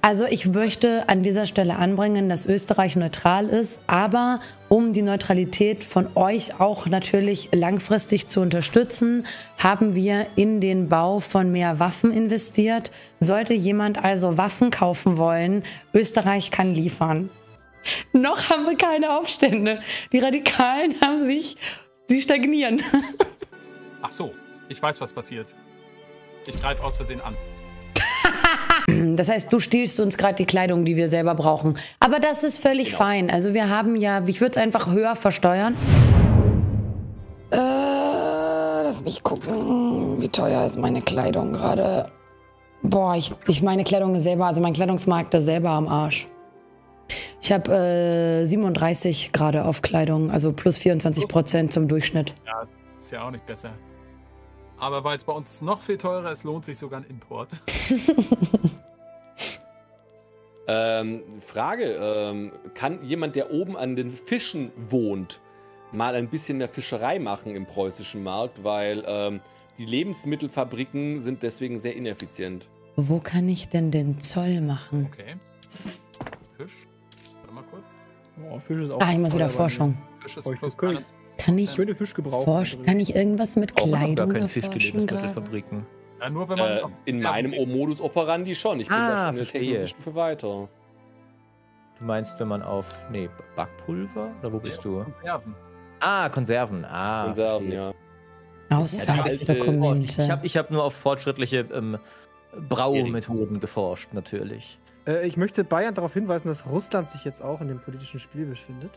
Also ich möchte an dieser Stelle anbringen, dass Österreich neutral ist, aber um die Neutralität von euch auch natürlich langfristig zu unterstützen, haben wir in den Bau von mehr Waffen investiert. Sollte jemand also Waffen kaufen wollen, Österreich kann liefern. Noch haben wir keine Aufstände. Die Radikalen haben sich, sie stagnieren. Ach so, ich weiß, was passiert. Ich greife aus Versehen an. Das heißt, du stiehlst uns gerade die Kleidung, die wir selber brauchen. Aber das ist völlig genau. fein. Also wir haben ja, ich würde es einfach höher versteuern. Äh, lass mich gucken, wie teuer ist meine Kleidung gerade. Boah, ich, ich meine Kleidung ist selber, also mein Kleidungsmarkt ist selber am Arsch. Ich habe äh, 37 gerade auf Kleidung, also plus 24 Prozent zum Durchschnitt. Ja, ist ja auch nicht besser. Aber weil es bei uns noch viel teurer ist, lohnt sich sogar ein Import. ähm, Frage: ähm, Kann jemand, der oben an den Fischen wohnt, mal ein bisschen mehr Fischerei machen im preußischen Markt? Weil ähm, die Lebensmittelfabriken sind deswegen sehr ineffizient. Wo kann ich denn den Zoll machen? Okay. Fisch. Warte mal kurz. Oh, Fisch ist auch. Ah, ich muss wieder Forschung. Fisch ist plus kann ich, Schöne Fisch gebrauchen. kann ich irgendwas mit Kleidung gar Fisch, die Lebensmittelfabriken. Ja, nur wenn man äh, in meinem Modus operandi schon. Ich bin ah, da schon für weiter. Du meinst, wenn man auf. Nee, Backpulver? Oder wo bist ja, du? Konserven. Ah, Konserven. Ah. Konserven, verstehe. ja. Ausweisdokumente. Ich habe ich hab nur auf fortschrittliche ähm, Braumethoden geforscht, natürlich. Äh, ich möchte Bayern darauf hinweisen, dass Russland sich jetzt auch in dem politischen Spiel befindet.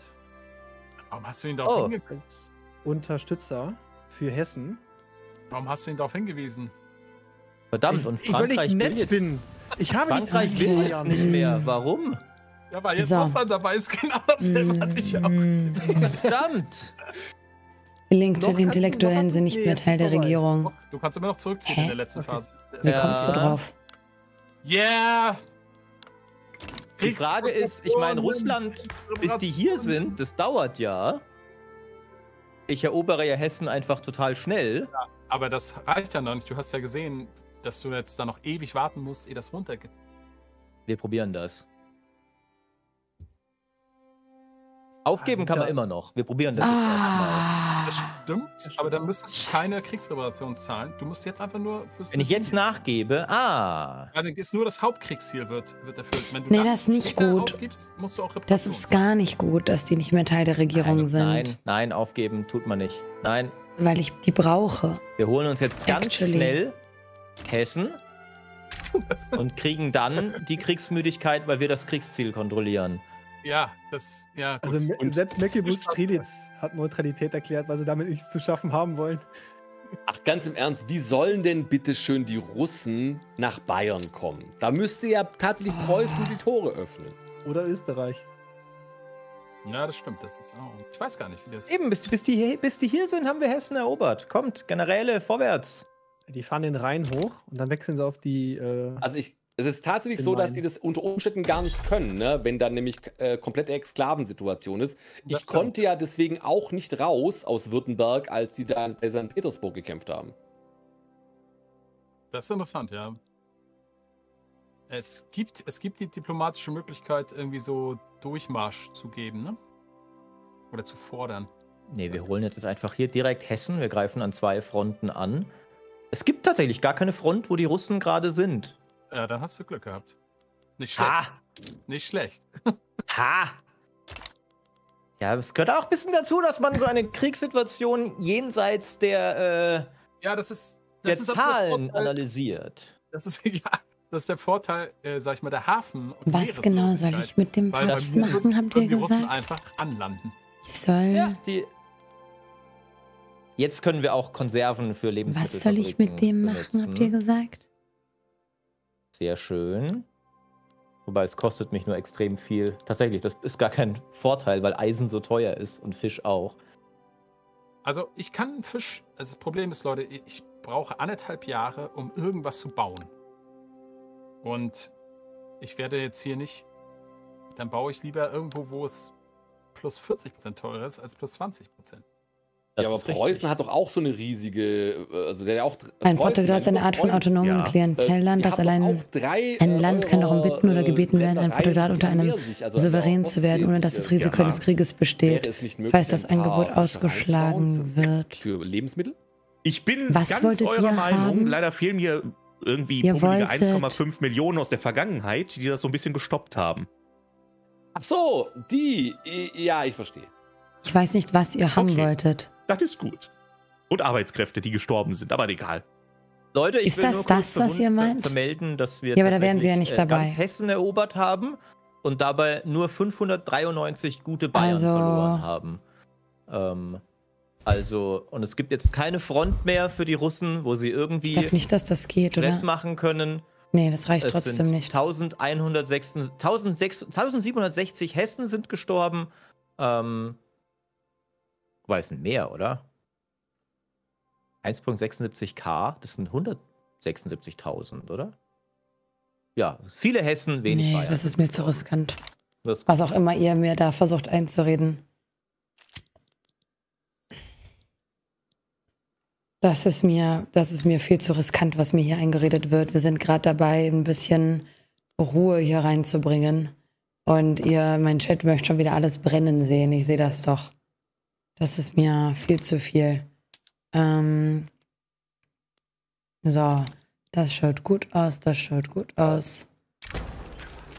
Warum hast du ihn darauf oh. hingewiesen? Unterstützer für Hessen. Warum hast du ihn darauf hingewiesen? Verdammt, und Frankreich ich, weil ich nett jetzt, bin. Ich habe Frankreich will jetzt nicht mehr. Warum? Ja, weil jetzt so. Russland dabei ist, genau dasselbe hatte ich auch. Verdammt! Gelinkte Intellektuellen sind nicht mehr Teil der Regierung. Du kannst immer noch zurückziehen Hä? in der letzten Phase. Wie ja. kommst du drauf? Yeah! Die Frage ist, ich meine, Russland, bis die hier sind, das dauert ja. Ich erobere ja Hessen einfach total schnell. Ja, aber das reicht ja noch nicht. Du hast ja gesehen, dass du jetzt da noch ewig warten musst, ehe das runtergeht. Wir probieren das. Aufgeben also, kann man immer noch. Wir probieren das ah. jetzt erstmal. Das stimmt, aber dann müsstest du keine Kriegsreparation zahlen. Du musst jetzt einfach nur fürs. Wenn ich jetzt nachgebe, ah. Ja, dann ist nur das Hauptkriegsziel wird, wird erfüllt. Wenn du nee, das ist nicht gut. Aufgibst, musst du auch das ist gar nicht gut, dass die nicht mehr Teil der Regierung nein, sind. Nein, nein, aufgeben tut man nicht. Nein. Weil ich die brauche. Wir holen uns jetzt ganz Actually. schnell Hessen und kriegen dann die Kriegsmüdigkeit, weil wir das Kriegsziel kontrollieren. Ja, das, ja. Gut. Also und selbst Mecklenburg-Strelitz hat Neutralität erklärt, weil sie damit nichts zu schaffen haben wollen. Ach, ganz im Ernst, wie sollen denn bitte schön die Russen nach Bayern kommen? Da müsste ja tatsächlich Preußen die Tore öffnen. Oder Österreich. Ja, das stimmt. Das ist auch. Ich weiß gar nicht, wie das. Eben, bis, bis, die, bis die hier sind, haben wir Hessen erobert. Kommt, Generäle, vorwärts. Die fahren den Rhein hoch und dann wechseln sie auf die. Äh also ich, es ist tatsächlich so, dass die das unter Umständen gar nicht können, ne? wenn dann nämlich äh, komplette Exklavensituation ist. Das ich konnte ja deswegen auch nicht raus aus Württemberg, als die da in St. Petersburg gekämpft haben. Das ist interessant, ja. Es gibt, es gibt die diplomatische Möglichkeit, irgendwie so Durchmarsch zu geben, ne? Oder zu fordern. Nee, wir holen jetzt einfach hier direkt Hessen. Wir greifen an zwei Fronten an. Es gibt tatsächlich gar keine Front, wo die Russen gerade sind. Ja, dann hast du Glück gehabt. Nicht schlecht. Ha. Nicht schlecht. ha! Ja, es gehört auch ein bisschen dazu, dass man so eine Kriegssituation jenseits der, äh, ja, das ist, das der ist Zahlen Vorteil, analysiert. Das ist, ja, das ist der Vorteil, äh, sag ich mal, der Hafen. Und Was genau soll ich mit dem Post machen, habt ihr die gesagt? Russen einfach anlanden. Ich soll. Ja, die, Jetzt können wir auch Konserven für Lebensmittel Was soll ich mit dem machen, benutzen. habt ihr gesagt? Sehr schön. Wobei es kostet mich nur extrem viel. Tatsächlich, das ist gar kein Vorteil, weil Eisen so teuer ist und Fisch auch. Also ich kann Fisch, also das Problem ist, Leute, ich brauche anderthalb Jahre, um irgendwas zu bauen. Und ich werde jetzt hier nicht, dann baue ich lieber irgendwo, wo es plus 40% teurer ist als plus 20%. Ja, aber Preußen richtig. hat doch auch so eine riesige, äh, also der auch. Ein Protektorat ist eine Art von autonomen ja. Klientelland, das allein drei, ein Land kann darum bitten oder gebeten werden, ein Protektorat unter einem also Souverän zu werden, ohne dass das Risiko eines Krieges besteht, falls das Angebot ausgeschlagen wird. Für Lebensmittel? Ich bin Was ganz eurer Meinung. Haben? Leider fehlen mir irgendwie 1,5 Millionen aus der Vergangenheit, die das so ein bisschen gestoppt haben. Ach so, die. Ja, ich verstehe. Ich weiß nicht, was ihr haben okay. wolltet. Das ist gut. Und Arbeitskräfte, die gestorben sind, aber egal. Leute, ich ist will das nur das, was ihr meint? vermelden, dass wir ja, aber da wären sie ja nicht dabei. ganz Hessen erobert haben und dabei nur 593 gute Bayern also... verloren haben. Ähm, also, und es gibt jetzt keine Front mehr für die Russen, wo sie irgendwie ich glaube nicht, dass das geht, Stress oder? machen können. Nee, das reicht es trotzdem nicht. 1106, 1760 Hessen sind gestorben. Ähm, wobei es sind mehr, oder? 1.76k, das sind 176.000, oder? Ja, viele Hessen, wenig nee, Bayern. das ist mir zu riskant. Was auch immer ihr mir da versucht einzureden. Das ist mir, das ist mir viel zu riskant, was mir hier eingeredet wird. Wir sind gerade dabei, ein bisschen Ruhe hier reinzubringen. Und ihr, mein Chat möchte schon wieder alles brennen sehen. Ich sehe das doch. Das ist mir viel zu viel. Ähm so, das schaut gut aus, das schaut gut aus.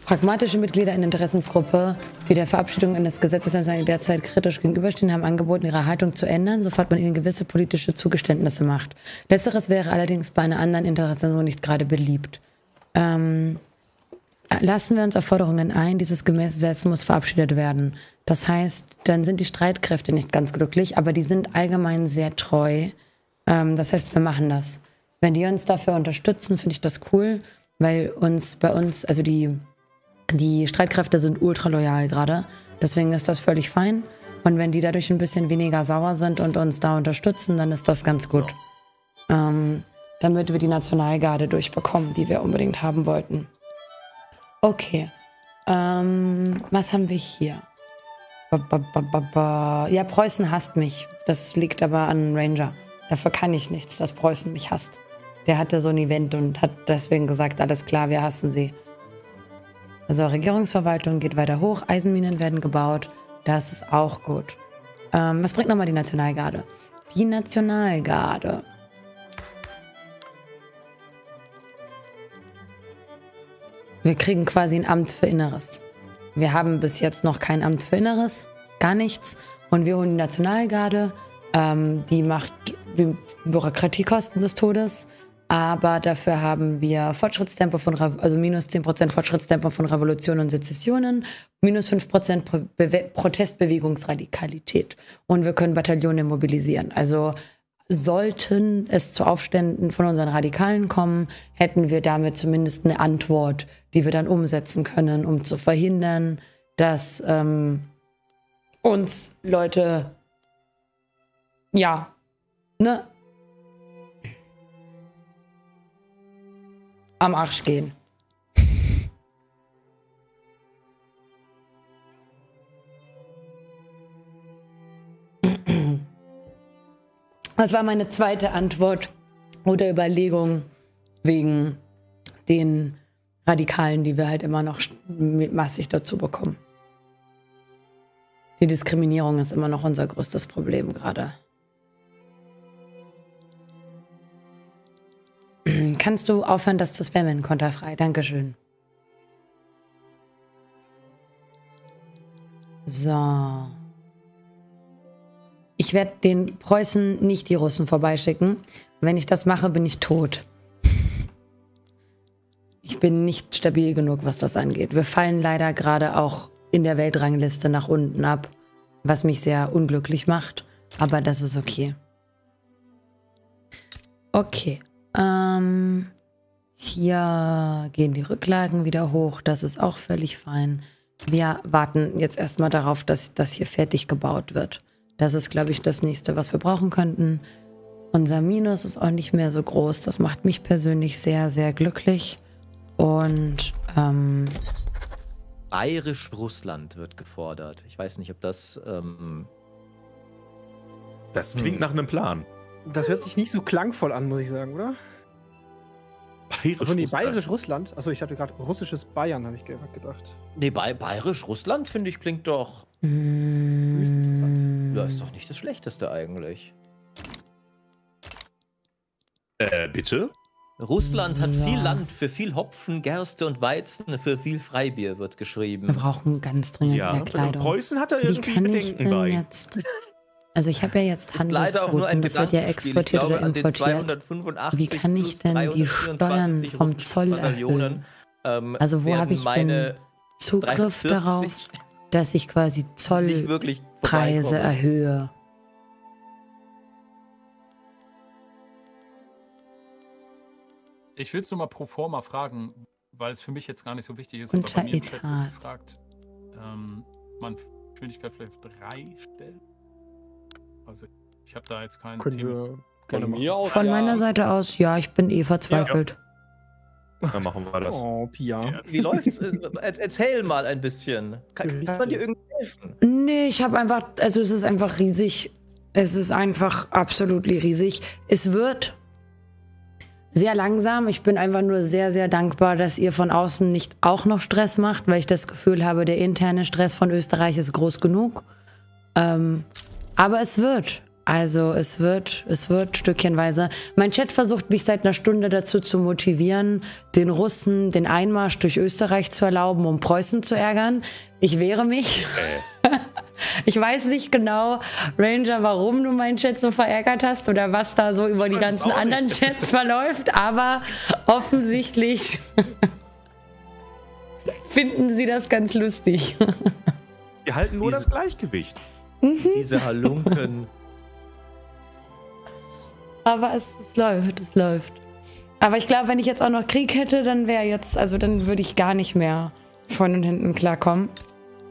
Pragmatische Mitglieder in Interessensgruppe, die der Verabschiedung eines Gesetzes derzeit kritisch gegenüberstehen, haben angeboten, ihre Haltung zu ändern, sofort man ihnen gewisse politische Zugeständnisse macht. Letzteres wäre allerdings bei einer anderen Interessensgruppe nicht gerade beliebt. Ähm, lassen wir uns auf Forderungen ein, dieses Gesetz muss verabschiedet werden. Das heißt, dann sind die Streitkräfte nicht ganz glücklich, aber die sind allgemein sehr treu. Ähm, das heißt, wir machen das. Wenn die uns dafür unterstützen, finde ich das cool, weil uns bei uns, also die die Streitkräfte sind ultra loyal gerade. Deswegen ist das völlig fein. Und wenn die dadurch ein bisschen weniger sauer sind und uns da unterstützen, dann ist das ganz gut. So. Ähm, damit wir die Nationalgarde durchbekommen, die wir unbedingt haben wollten. Okay. Ähm, was haben wir hier? Ba, ba, ba, ja, Preußen hasst mich. Das liegt aber an Ranger. Dafür kann ich nichts, dass Preußen mich hasst. Der hatte so ein Event und hat deswegen gesagt, alles klar, wir hassen sie. Also Regierungsverwaltung geht weiter hoch, Eisenminen werden gebaut, das ist auch gut. Ähm, was bringt nochmal die Nationalgarde? Die Nationalgarde. Wir kriegen quasi ein Amt für Inneres. Wir haben bis jetzt noch kein Amt für Inneres, gar nichts. Und wir holen die Nationalgarde, ähm, die macht die Bürokratiekosten des Todes aber dafür haben wir Fortschrittstempo von, also minus 10% Fortschrittstempo von Revolution und Sezessionen, minus 5% Pro Protestbewegungsradikalität. Und wir können Bataillone mobilisieren. Also sollten es zu Aufständen von unseren Radikalen kommen, hätten wir damit zumindest eine Antwort, die wir dann umsetzen können, um zu verhindern, dass ähm, uns Leute, ja, ne, am Arsch gehen. Das war meine zweite Antwort oder Überlegung wegen den Radikalen, die wir halt immer noch massig dazu bekommen. Die Diskriminierung ist immer noch unser größtes Problem gerade. Kannst du aufhören, das zu spammen, konterfrei? Dankeschön. So. Ich werde den Preußen nicht die Russen vorbeischicken. Wenn ich das mache, bin ich tot. Ich bin nicht stabil genug, was das angeht. Wir fallen leider gerade auch in der Weltrangliste nach unten ab, was mich sehr unglücklich macht. Aber das ist okay. Okay. Ähm, hier gehen die Rücklagen wieder hoch. Das ist auch völlig fein. Wir warten jetzt erstmal darauf, dass das hier fertig gebaut wird. Das ist, glaube ich, das nächste, was wir brauchen könnten. Unser Minus ist auch nicht mehr so groß. Das macht mich persönlich sehr, sehr glücklich. Und ähm, Bayerisch Russland wird gefordert. Ich weiß nicht, ob das ähm, Das klingt hm. nach einem Plan. Das hört sich nicht so klangvoll an, muss ich sagen, oder? Bayerisch also, nee, Bayerisch Russland. Achso, ich hatte gerade russisches Bayern, habe ich gedacht. Nee, Bay Bayerisch Russland, finde ich, klingt doch. Mm. Das ist doch nicht das Schlechteste eigentlich. Äh, bitte? Russland hat viel Land für viel Hopfen, Gerste und Weizen, für viel Freibier wird geschrieben. Wir brauchen ganz dringend ja, mehr Kleidung. Preußen hat da irgendwie Wie kann Bedenken ich bei. Jetzt, also ich habe ja jetzt Handelsrouten, das wird ja exportiert glaube, oder importiert. Wie kann ich denn die Steuern vom Zoll erhöhen? Ähm, also wo habe ich denn Zugriff darauf, dass ich quasi Zollpreise erhöhe? Ich will es nur mal pro forma fragen, weil es für mich jetzt gar nicht so wichtig ist. Unteretat. gefragt, ähm, man Geschwindigkeit vielleicht auf drei stellt. Also ich habe da jetzt keinen Können Thema. Von mir aus, Von ja. meiner Seite aus, ja, ich bin eh verzweifelt. Ja, Dann machen wir das. Oh, Pia. Wie läuft's? Äh, erzähl mal ein bisschen. Kann, kann man dir irgendwie helfen? Nee, ich habe einfach, also es ist einfach riesig. Es ist einfach absolut riesig. Es wird sehr langsam. Ich bin einfach nur sehr, sehr dankbar, dass ihr von außen nicht auch noch Stress macht, weil ich das Gefühl habe, der interne Stress von Österreich ist groß genug. Ähm, aber es wird. Also es wird, es wird stückchenweise. Mein Chat versucht mich seit einer Stunde dazu zu motivieren, den Russen den Einmarsch durch Österreich zu erlauben, um Preußen zu ärgern. Ich wehre mich. Ich weiß nicht genau, Ranger, warum du meinen Chat so verärgert hast oder was da so über die ganzen anderen Chats verläuft, aber offensichtlich finden sie das ganz lustig. Wir halten nur Diese, das Gleichgewicht. Mhm. Diese Halunken. Aber es, es läuft, es läuft. Aber ich glaube, wenn ich jetzt auch noch Krieg hätte, dann wäre jetzt, also dann würde ich gar nicht mehr vorne und hinten klarkommen.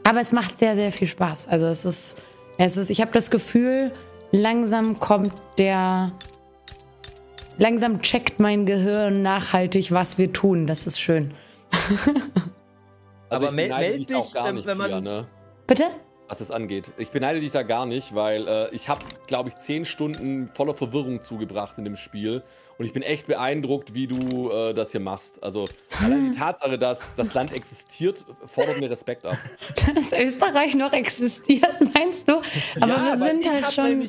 Aber es macht sehr, sehr viel Spaß. Also es ist, es ist, ich habe das Gefühl, langsam kommt der, langsam checkt mein Gehirn nachhaltig, was wir tun. Das ist schön. also Aber meld, dich auch gar nicht, wenn man... Pia, ne? Bitte? Was das angeht. Ich beneide dich da gar nicht, weil äh, ich habe, glaube ich, zehn Stunden voller Verwirrung zugebracht in dem Spiel. Und ich bin echt beeindruckt, wie du äh, das hier machst. Also allein die Tatsache, dass das Land existiert, fordert mir Respekt ab. Dass Österreich noch existiert, meinst du? Aber ja, wir sind halt schon.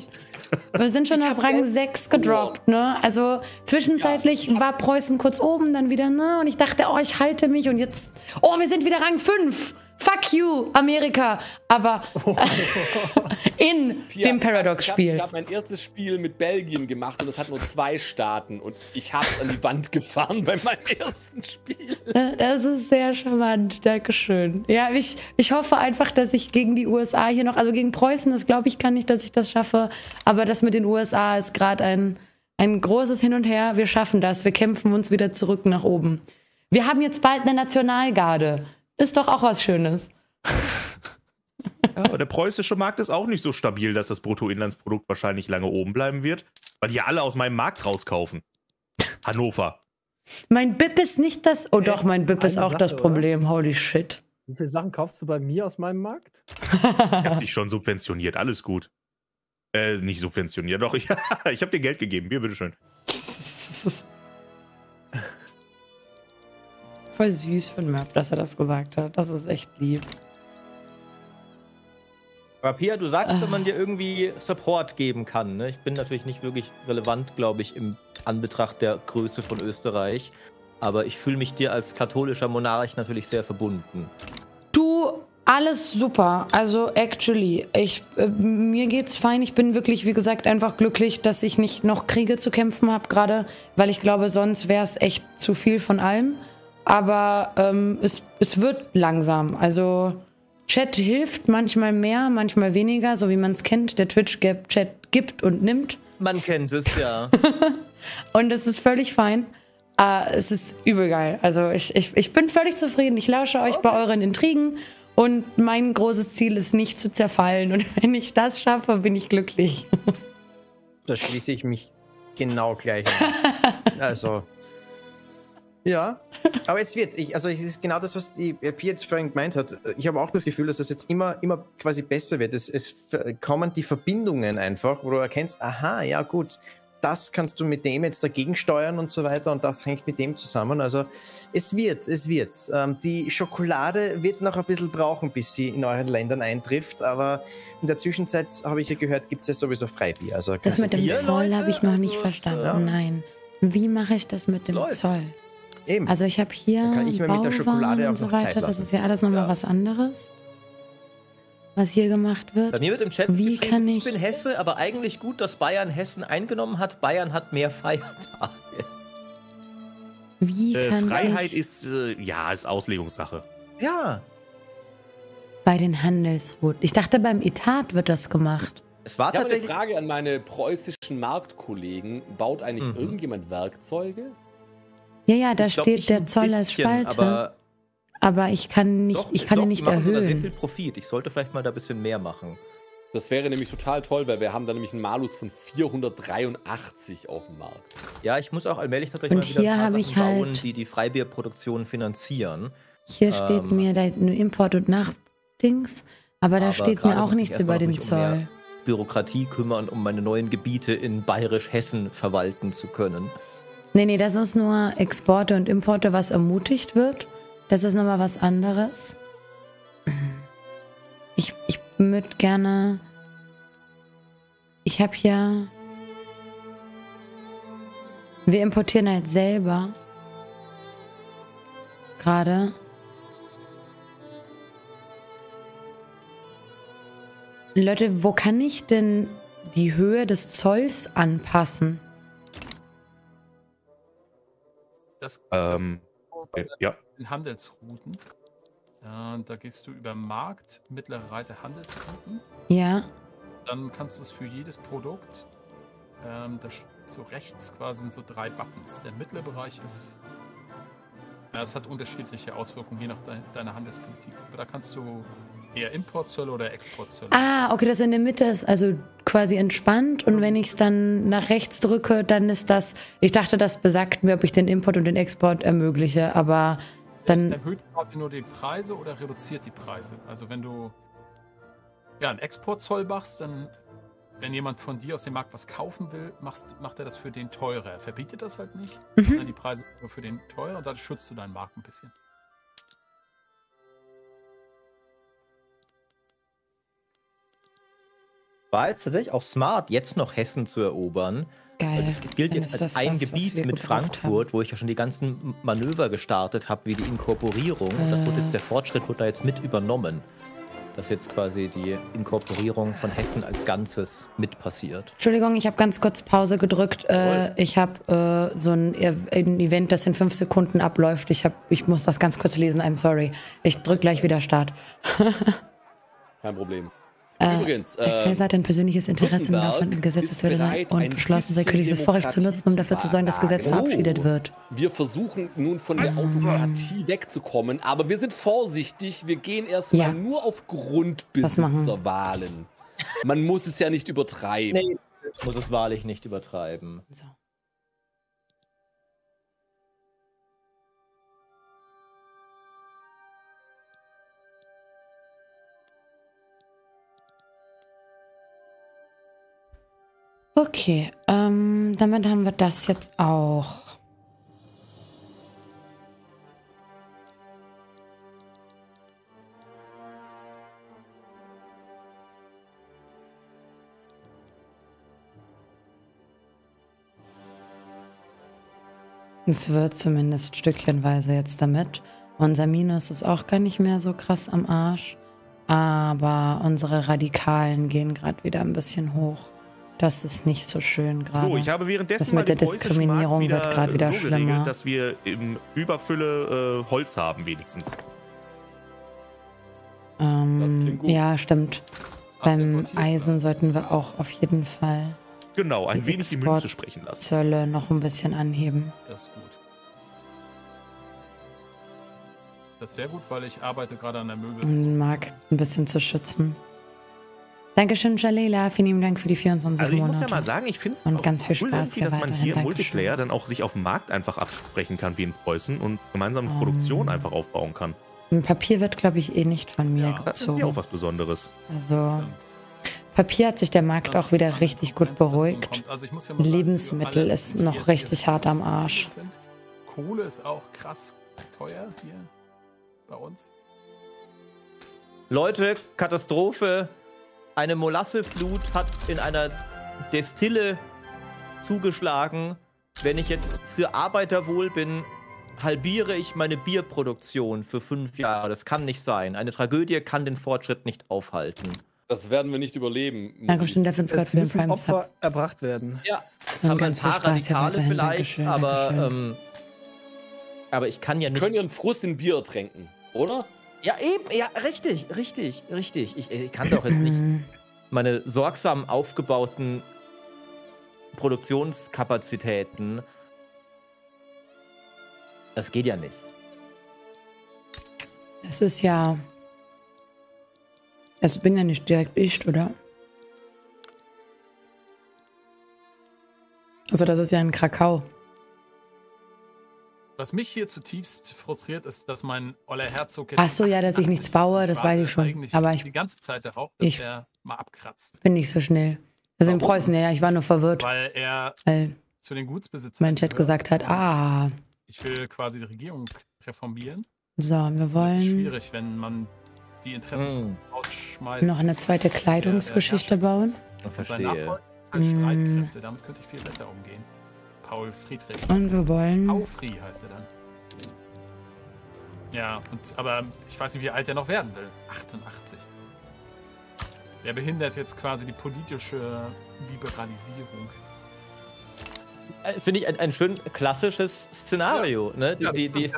Wir sind schon auf Rang 6 gedroppt, ne? Also zwischenzeitlich ja, war Preußen kurz oben, dann wieder, ne? Und ich dachte, oh, ich halte mich und jetzt. Oh, wir sind wieder Rang 5! Fuck you, Amerika. Aber in Pia, dem Paradox-Spiel. Ich habe hab mein erstes Spiel mit Belgien gemacht und es hat nur zwei Staaten. Und ich habe es an die Wand gefahren bei meinem ersten Spiel. Das ist sehr charmant. Dankeschön. Ja, ich, ich hoffe einfach, dass ich gegen die USA hier noch, also gegen Preußen, das glaube ich kann nicht, dass ich das schaffe. Aber das mit den USA ist gerade ein, ein großes Hin und Her. Wir schaffen das. Wir kämpfen uns wieder zurück nach oben. Wir haben jetzt bald eine Nationalgarde. Ist doch auch was Schönes. Ja, aber der preußische Markt ist auch nicht so stabil, dass das Bruttoinlandsprodukt wahrscheinlich lange oben bleiben wird, weil die alle aus meinem Markt rauskaufen. Hannover. Mein BIP ist nicht das. Oh doch, mein BIP ist auch Sache, das Problem. Oder? Holy shit. Wie viele Sachen kaufst du bei mir aus meinem Markt? ich hab dich schon subventioniert, alles gut. Äh, nicht subventioniert, doch, ich, ich hab dir Geld gegeben. Hier, bitteschön. Voll süß von Merp, dass er das gesagt hat. Das ist echt lieb. Aber Pia, du sagst, wenn man dir irgendwie Support geben kann. Ne? Ich bin natürlich nicht wirklich relevant, glaube ich, im Anbetracht der Größe von Österreich. Aber ich fühle mich dir als katholischer Monarch natürlich sehr verbunden. Du, alles super. Also, actually, ich, äh, mir geht's fein. Ich bin wirklich, wie gesagt, einfach glücklich, dass ich nicht noch Kriege zu kämpfen habe, gerade, weil ich glaube, sonst wäre es echt zu viel von allem. Aber ähm, es, es wird langsam. Also Chat hilft manchmal mehr, manchmal weniger, so wie man es kennt. Der Twitch-Chat gibt und nimmt. Man kennt es, ja. und es ist völlig fein. Uh, es ist übel geil. Also ich, ich, ich bin völlig zufrieden. Ich lausche euch okay. bei euren Intrigen. Und mein großes Ziel ist nicht zu zerfallen. Und wenn ich das schaffe, bin ich glücklich. da schließe ich mich genau gleich an. Also, Ja, aber es wird. Ich, also es ist genau das, was die Pia jetzt vorhin gemeint hat. Ich habe auch das Gefühl, dass das jetzt immer, immer quasi besser wird. Es, es kommen die Verbindungen einfach, wo du erkennst, aha, ja gut, das kannst du mit dem jetzt dagegen steuern und so weiter und das hängt mit dem zusammen. Also es wird, es wird. Ähm, die Schokolade wird noch ein bisschen brauchen, bis sie in euren Ländern eintrifft, aber in der Zwischenzeit habe ich ja gehört, gibt es ja sowieso Freibier. Also das mit dem Zoll habe ich noch nicht also, verstanden. Ja. Nein. Wie mache ich das mit dem Läuft. Zoll? Eben. Also ich habe hier kann ich mir mit der Schokolade und so weiter. Das ist ja alles nochmal ja. was anderes, was hier gemacht wird. Bei mir wird im Chat Wie kann ich, ich bin Hesse, aber eigentlich gut, dass Bayern Hessen eingenommen hat. Bayern hat mehr Feiertage. Wie äh, kann Freiheit ich, ist äh, ja ist Auslegungssache. Ja. Bei den Handelsrouten. Ich dachte, beim Etat wird das gemacht. Es war ich tatsächlich eine Frage an meine preußischen Marktkollegen. Baut eigentlich mhm. irgendjemand Werkzeuge? Ja, ja, da steht der Zoll als Spalte. Aber, aber, ich kann nicht, doch, ich kann doch, ihn nicht erhöhen. Da sehr viel Profit. Ich sollte vielleicht mal da ein bisschen mehr machen. Das wäre nämlich total toll, weil wir haben da nämlich einen Malus von 483 auf dem Markt. Ja, ich muss auch allmählich tatsächlich Und mal wieder ein paar Sachen bauen, halt die die Freibierproduktion finanzieren. Hier ähm, steht mir da nur Import und Nachdings, aber da aber steht mir auch nichts über den Zoll. Um Bürokratie kümmern, um meine neuen Gebiete in bayerisch-Hessen verwalten zu können. Nee, nee, das ist nur Exporte und Importe, was ermutigt wird. Das ist nochmal was anderes. Ich, ich würde gerne. Ich habe hier. Wir importieren halt selber. Gerade. Leute, wo kann ich denn die Höhe des Zolls anpassen? Das, ähm, das ja. In Handelsrouten. Äh, da gehst du über Markt, mittlere Reite Handelsrouten. Ja. Dann kannst du es für jedes Produkt, ähm, da so rechts quasi sind so drei Buttons. Der mittlere Bereich ist, ja, es hat unterschiedliche Auswirkungen je nach de deiner Handelspolitik. Aber da kannst du Eher Importzölle oder Exportzölle? Ah, okay, das in der Mitte ist also quasi entspannt und wenn ich es dann nach rechts drücke, dann ist das, ich dachte, das besagt mir, ob ich den Import und den Export ermögliche, aber dann... Das erhöht quasi nur die Preise oder reduziert die Preise? Also wenn du ja, einen Exportzoll machst, dann, wenn jemand von dir aus dem Markt was kaufen will, machst, macht er das für den teurer. Er verbietet das halt nicht, mhm. die Preise nur für den teurer und dann schützt du deinen Markt ein bisschen. War jetzt tatsächlich auch smart, jetzt noch Hessen zu erobern. Geil. Das gilt jetzt als ein das, Gebiet mit Frankfurt, wo ich ja schon die ganzen Manöver gestartet habe, wie die Inkorporierung. Äh. Das wird jetzt, der Fortschritt wird da jetzt mit übernommen. Dass jetzt quasi die Inkorporierung von Hessen als Ganzes mit passiert. Entschuldigung, ich habe ganz kurz Pause gedrückt. Äh, ich habe äh, so ein, ein, Event, das in fünf Sekunden abläuft. Ich, hab, ich muss das ganz kurz lesen. I'm sorry. Ich drücke gleich wieder Start. Kein Problem. Äh, Übrigens, äh, Kaiser hat ein persönliches Interesse im laufenden Gesetzeswürde und beschlossen, sein königliches Vorrecht zu nutzen, um dafür zu sorgen, dass das Gesetz oh, verabschiedet wird. Wir versuchen nun von der Autokratie wegzukommen, aber wir sind vorsichtig. Wir gehen erstmal ja. nur auf Grundbesitzerwahlen. Man muss es ja nicht übertreiben. Nee, muss es wahrlich nicht übertreiben. So. Okay, ähm, damit haben wir das jetzt auch. Es wird zumindest stückchenweise jetzt damit. Unser Minus ist auch gar nicht mehr so krass am Arsch. Aber unsere Radikalen gehen gerade wieder ein bisschen hoch. Das ist nicht so schön gerade. So, ich habe währenddessen das mit der Diskriminierung wird gerade wieder so schlimmer. Geregelt, dass wir im Überfülle äh, Holz haben wenigstens. Ähm, ja, stimmt. Beim Eisen sollten wir auch auf jeden Fall genau ein wenig die Münze sprechen lassen. Zölle noch ein bisschen anheben. Das ist gut. Das ist sehr gut, weil ich arbeite gerade an der Möbel. Um den Markt ein bisschen zu schützen. Dankeschön, Jalela. Vielen lieben Dank für die 24 also ich Monate. Ich muss ja mal sagen, ich finde es und ganz viel Spaß dass man hier im Multiplayer dann auch sich auf dem Markt einfach absprechen kann wie in Preußen und gemeinsam eine um, Produktion einfach aufbauen kann. Papier wird, glaube ich, eh nicht von mir ja, gezogen. Das ist ja auch was Besonderes. Also Papier hat sich der Markt auch wieder richtig gut beruhigt. Also Lebensmittel ist noch richtig hart am Arsch. Kohle ist auch krass teuer hier bei uns. Leute, Katastrophe. Eine Molasseflut hat in einer Destille zugeschlagen. Wenn ich jetzt für Arbeiterwohl bin, halbiere ich meine Bierproduktion für fünf Jahre. Das kann nicht sein. Eine Tragödie kann den Fortschritt nicht aufhalten. Das werden wir nicht überleben. Dankeschön, der Fins Gott für den Prime Opfer erbracht werden. Ja, es haben ganz ein paar Radikale vielleicht, Dankeschön, aber, ähm, aber ich kann ja nicht. Wir können ja einen Frust in Bier tränken, oder? Ja, eben, ja, richtig, richtig, richtig. Ich, ich kann doch jetzt nicht meine sorgsam aufgebauten Produktionskapazitäten. Das geht ja nicht. Es ist ja also bin ja nicht direkt ich, oder? Also das ist ja ein Krakau. Was mich hier zutiefst frustriert, ist, dass mein Oller Herzog jetzt. Ach so, ja, dass ich nichts baue, das weiß ich schon. Aber ich. Die ganze Zeit darauf, dass ich er mal abkratzt. Bin nicht so schnell. Also in Preußen, ja, ich war nur verwirrt. Weil er weil zu den Gutsbesitzern. Mein Chat gesagt hat, ah. Ich will quasi die Regierung reformieren. So, wir wollen. Das ist schwierig, wenn man die Interessen mm. rausschmeißen. Noch eine zweite Kleidungsgeschichte bauen. Ich verstehe. Halt mm. Damit könnte ich viel besser umgehen. Paul Friedrich. Und wir wollen. Paufri heißt er dann. Ja, und, aber ich weiß nicht, wie alt er noch werden will. 88. Der behindert jetzt quasi die politische Liberalisierung. Äh, finde ich ein, ein schön klassisches Szenario. Ja. Ne? Die, die, die,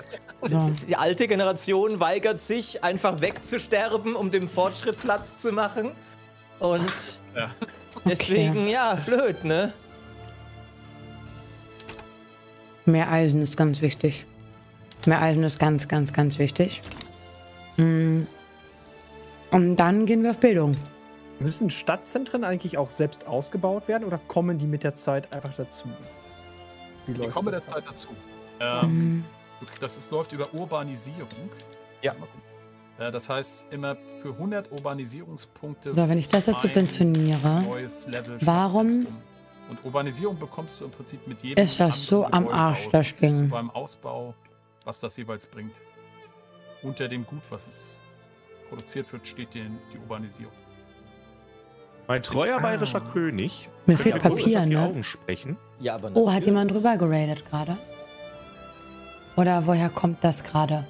ja. die, alte Generation weigert sich, einfach wegzusterben, um dem Fortschritt Platz zu machen. Und ja. deswegen, okay. ja, blöd, ne? Mehr Eisen ist ganz wichtig. Mehr Eisen ist ganz, ganz, ganz wichtig. Mm. Und dann gehen wir auf Bildung. Müssen Stadtzentren eigentlich auch selbst ausgebaut werden oder kommen die mit der Zeit einfach dazu? Wie die kommen mit der Zeit dazu. Ähm, mhm. Das ist, läuft über Urbanisierung. Ja. Äh, das heißt, immer für 100 Urbanisierungspunkte. So, wenn ich das jetzt subventioniere, warum. Und Urbanisierung bekommst du im Prinzip mit jedem. Ist das so am Arsch, das Ding? Beim Ausbau, was das jeweils bringt. Unter dem Gut, was es produziert wird, steht die, die Urbanisierung. Mein treuer bayerischer ah. König. Mir fehlt Papier, ne? Augen sprechen. Ja, aber oh, hat jemand drüber geradet gerade? Oder woher kommt das gerade?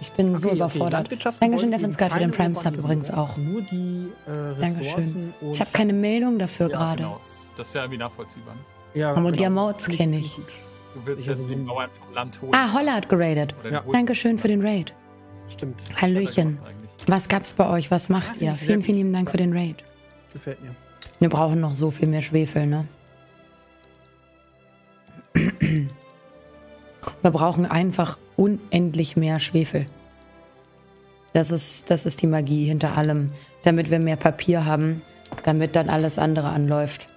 Ich bin okay, so überfordert. Okay. Dankeschön, der Sky für den Prime Sub übrigens auch. Nur die äh, Dankeschön. Ich habe keine Meldung dafür ja, gerade. Genau. Das ist ja irgendwie nachvollziehbar. Ne? Ja, Aber genau. die Emotes kenne ich. Du willst ja so den Bauern vom Land holen. Ah, Holla hat geradet. Ja. Dankeschön für den Raid. Stimmt. Hallöchen. Was gab's bei euch? Was macht ihr? Vielen, vielen lieben Dank für den Raid. Gefällt mir. Wir brauchen noch so viel mehr Schwefel, ne? Wir brauchen einfach unendlich mehr Schwefel. Das ist, das ist die Magie hinter allem. Damit wir mehr Papier haben, damit dann alles andere anläuft.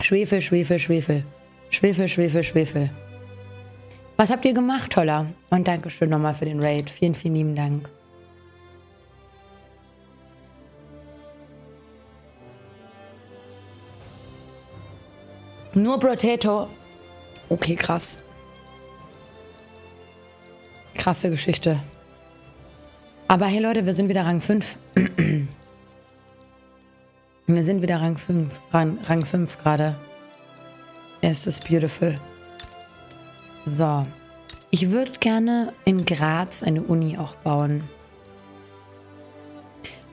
Schwefel, Schwefel, Schwefel. Schwefel, Schwefel, Schwefel. Was habt ihr gemacht, Toller? Und Dankeschön nochmal für den Raid. Vielen, vielen lieben Dank. Nur Potato. Okay, krass. Krasse Geschichte. Aber hey Leute, wir sind wieder Rang 5. wir sind wieder Rang 5. Rang, Rang 5 gerade. Es ist beautiful. So. Ich würde gerne in Graz eine Uni auch bauen.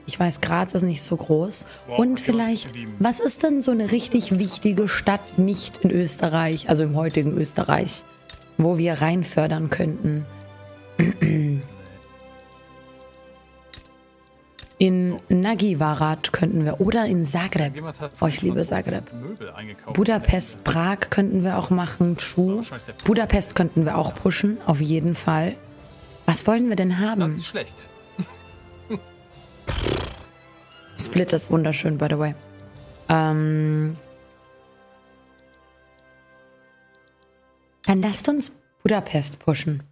Ich weiß, Graz ist nicht so groß. Wow, und vielleicht, was ist denn so eine richtig wichtige Stadt nicht in Österreich, also im heutigen Österreich, wo wir rein fördern könnten? In Nagivarat könnten wir oder in Zagreb. Oh, ich liebe Zagreb. Budapest, Prag könnten wir auch machen. True. Budapest könnten wir auch pushen, auf jeden Fall. Was wollen wir denn haben? Das ist schlecht. Split ist wunderschön, by the way. Ähm, dann lasst uns Budapest pushen.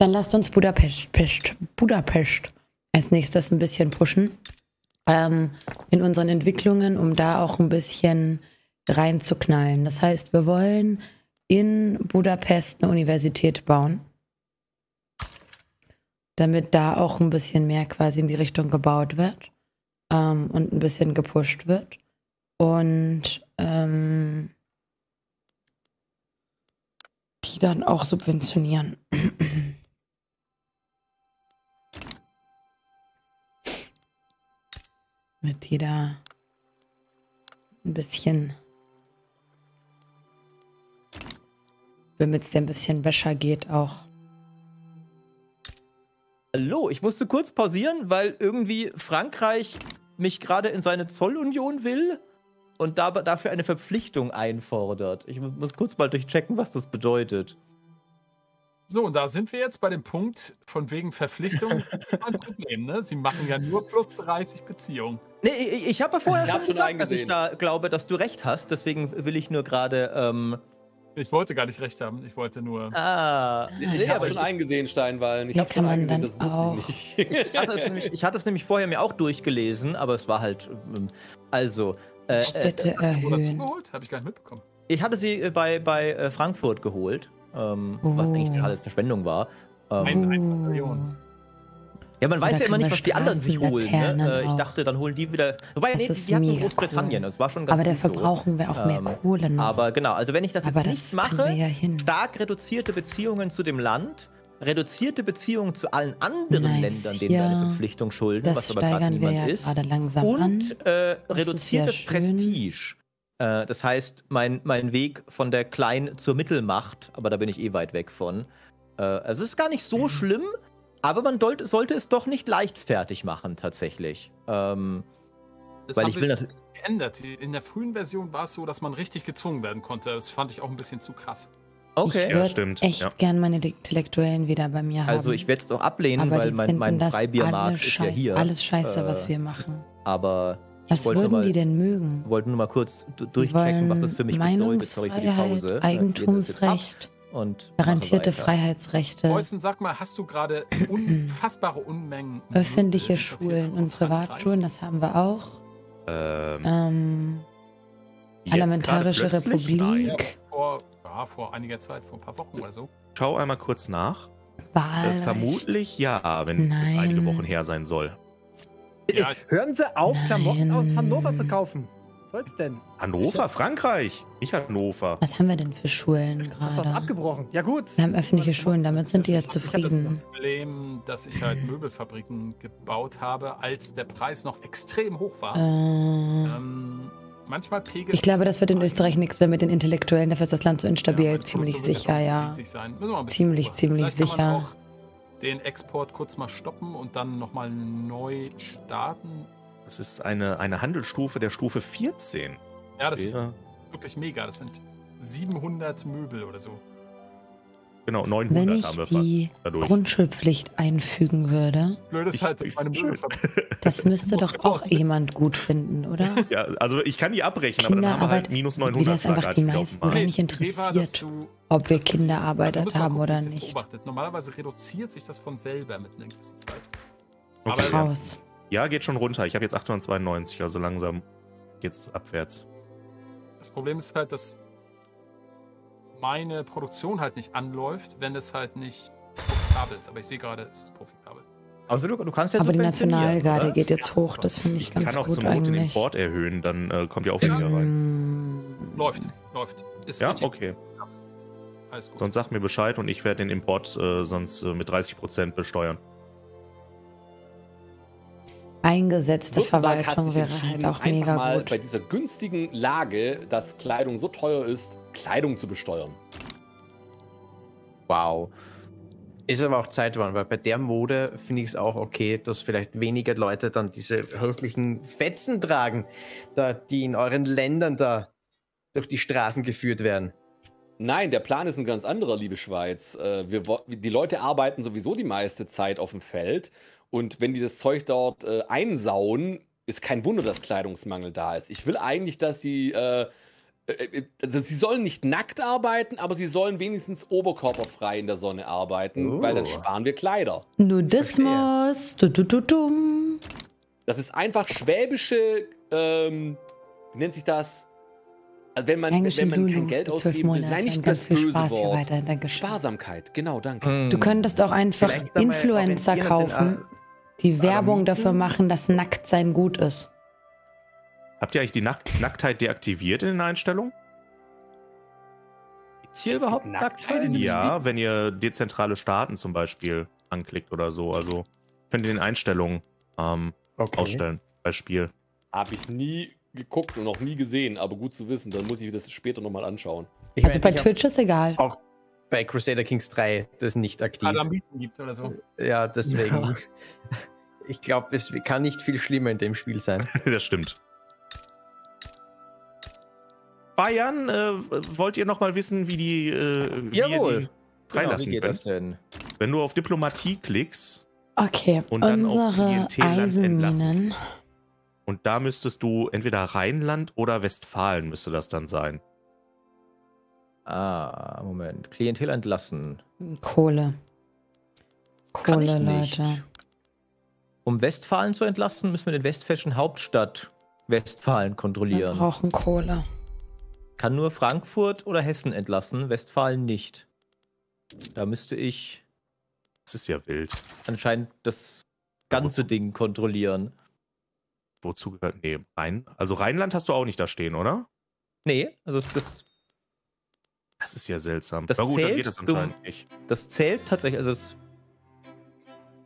Dann lasst uns Budapest, Pest, Budapest als nächstes ein bisschen pushen. Ähm, in unseren Entwicklungen, um da auch ein bisschen reinzuknallen. Das heißt, wir wollen in Budapest eine Universität bauen, damit da auch ein bisschen mehr quasi in die Richtung gebaut wird ähm, und ein bisschen gepusht wird. Und ähm, die dann auch subventionieren. Mit jeder ein bisschen damit es dir ein bisschen besser geht auch. Hallo, ich musste kurz pausieren, weil irgendwie Frankreich mich gerade in seine Zollunion will und da, dafür eine Verpflichtung einfordert. Ich muss kurz mal durchchecken, was das bedeutet. So, und da sind wir jetzt bei dem Punkt von wegen Verpflichtung. Ein Problem, ne? Sie machen ja nur plus 30 Beziehungen. Nee, ich, ich habe ja vorher ich schon gesagt, schon dass ich da glaube, dass du recht hast. Deswegen will ich nur gerade ähm, ich wollte gar nicht recht haben. Ich wollte nur. Ah, ich habe schon eingesehen, Steinwallen. Ich habe schon eingesehen, das wusste auch. ich nicht. ich, hatte nämlich, ich, hatte es nämlich, vorher mir auch durchgelesen, aber es war halt. Ähm, also. Äh, Städte äh, erhöhen. dazu geholt? Habe ich gar nicht mitbekommen. Ich hatte sie äh, bei, bei äh, Frankfurt geholt, ähm, oh. was eigentlich totale Verschwendung war. Ähm, ein, ein. Ja, man weiß ja immer nicht, was die anderen sich holen. Ne? Äh, ich dachte, dann holen die wieder. Wobei, das nee, die, die hatten Großbritannien. Cool. Das war schon ganz Aber dafür so. brauchen wir auch mehr ähm, Kohle noch. Aber genau, also wenn ich das Aber jetzt das nicht mache, ja stark reduzierte Beziehungen zu dem Land, reduzierte Beziehungen zu allen anderen nice. Ländern, denen wir eine Verpflichtung schulden, das was aber gerade niemand ja ist. Langsam und äh, reduziertes Prestige. Äh, das heißt, mein, mein Weg von der Klein- zur Mittelmacht, aber da bin ich eh weit weg von. Äh, also es ist gar nicht so mhm. schlimm, aber man sollte es doch nicht leichtfertig machen, tatsächlich. Ähm, das weil ich will natürlich geändert. In der frühen Version war es so, dass man richtig gezwungen werden konnte. Das fand ich auch ein bisschen zu krass. Okay, ich ja, stimmt. echt ja. gern meine Intellektuellen wieder bei mir haben. Also ich werde es auch ablehnen, aber weil mein, mein Freibiermarkt ist ja hier. Alles scheiße, äh, was wir machen. Aber was würden mal, die denn mögen? Wollten nur mal kurz durchchecken, was das für mich bedeutet. Sorry für die Pause. Eigentumsrecht und garantierte Freiheitsrechte. Preußen, sag mal, hast du gerade unfassbare Unmengen öffentliche Schulen und Privatschulen, das haben wir auch. Ähm, ähm Parlamentarische Republik. Ja, vor, ja, vor einiger Zeit, vor ein paar Wochen oder so. Schau einmal kurz nach. Wahlrecht. Äh, vermutlich ja, wenn Nein. es einige Wochen her sein soll. Ja. Hören Sie auf, Nein. Klamotten aus Hannover zu kaufen soll's denn? Hannover, Frankreich, nicht Hannover. Was haben wir denn für Schulen gerade? Hast du was abgebrochen? Ja gut. Wir haben öffentliche Schulen, damit sind die ja zufrieden. Ich habe das Problem, dass ich halt Möbelfabriken gebaut habe, als der Preis noch extrem hoch war. Äh, ähm, manchmal pegelt Ich glaube, das wird in Österreich nichts mehr mit den Intellektuellen, dafür ist das Land so instabil. Ja, ziemlich sicher, ja. Ziemlich, ziemlich sicher. Den Export kurz mal stoppen und dann nochmal neu starten das ist eine, eine Handelsstufe der Stufe 14. Ja, das, das ist wirklich mega. Das sind 700 Möbel oder so. Genau, 900 Wenn ich haben wir die dadurch. Grundschulpflicht einfügen würde. Das Blöde ist halt, ich, meine Möbel Das müsste doch auch jemand gut finden, oder? Ja, also ich kann die abbrechen, aber dann haben wir halt minus 900. Wie das einfach die meisten gar nicht interessiert, ob wir Kinderarbeit also haben gucken, oder nicht. Normalerweise reduziert sich das von selber mit einer gewissen Zeit. Okay. Aber. Ja, geht schon runter. Ich habe jetzt 892, also langsam geht's abwärts. Das Problem ist halt, dass meine Produktion halt nicht anläuft, wenn es halt nicht profitabel ist. Aber ich sehe gerade, es ist profitabel. Also du, du kannst jetzt Aber die Nationalgarde oder? geht jetzt hoch, das finde ich, ich ganz gut eigentlich. kann auch zum Not den Import erhöhen, dann äh, kommt ja auch weniger ja. rein. Läuft, läuft. Ist ja, okay. Ja. Alles gut. Sonst sag mir Bescheid und ich werde den Import äh, sonst äh, mit 30% besteuern eingesetzte Verwaltung wäre halt auch mega gut. bei dieser günstigen Lage, dass Kleidung so teuer ist, Kleidung zu besteuern. Wow. Ist aber auch Zeitwahn, weil bei der Mode finde ich es auch okay, dass vielleicht weniger Leute dann diese häuslichen Fetzen tragen, da, die in euren Ländern da durch die Straßen geführt werden. Nein, der Plan ist ein ganz anderer, liebe Schweiz. Äh, wir, die Leute arbeiten sowieso die meiste Zeit auf dem Feld und wenn die das Zeug dort äh, einsauen, ist kein Wunder, dass Kleidungsmangel da ist. Ich will eigentlich, dass sie, äh, äh, also sie sollen nicht nackt arbeiten, aber sie sollen wenigstens oberkörperfrei in der Sonne arbeiten, oh. weil dann oh. sparen wir Kleider. Nudismus. Du, du, du, du. Das ist einfach schwäbische, ähm, wie nennt sich das? Also wenn man, wenn man kein Geld ausgeben will, nein, nicht das böse Spaß Wort. Sparsamkeit, genau, danke. Du könntest auch einfach Influencer kaufen, die Werbung dafür machen, dass Nacktsein gut ist. Habt ihr eigentlich die Nack Nacktheit deaktiviert in den Einstellungen? Ist hier überhaupt Nacktheit? In ja, wenn ihr dezentrale Staaten zum Beispiel anklickt oder so. Also könnt ihr in den Einstellungen ähm, okay. ausstellen bei Spiel. Habe ich nie geguckt und noch nie gesehen, aber gut zu wissen. Dann muss ich das später nochmal anschauen. Ich also bei Twitch ist egal. Auch bei Crusader Kings 3 das nicht aktiv. Alarmiten gibt oder so. Ja, deswegen. Ja. Ich glaube, es kann nicht viel schlimmer in dem Spiel sein. das stimmt. Bayern, äh, wollt ihr noch mal wissen, wie die, äh, wie Jawohl. die freilassen genau, könnt? Wenn du auf Diplomatie klickst okay. und dann auf Klientelland entlassen. Und da müsstest du entweder Rheinland oder Westfalen müsste das dann sein. Ah, Moment. Klientel entlassen. Kohle. Kohle, Leute. Um Westfalen zu entlassen, müssen wir den westfälischen Hauptstadt Westfalen kontrollieren. Wir brauchen Kohle. Kann nur Frankfurt oder Hessen entlassen, Westfalen nicht. Da müsste ich. Das ist ja wild. Anscheinend das ganze Ding kontrollieren. Wozu gehört. Nee, Rhein. Also Rheinland hast du auch nicht da stehen, oder? Nee, also das. Das ist ja seltsam. Das Na gut, dann geht das anscheinend zum, nicht. Das zählt tatsächlich, also es,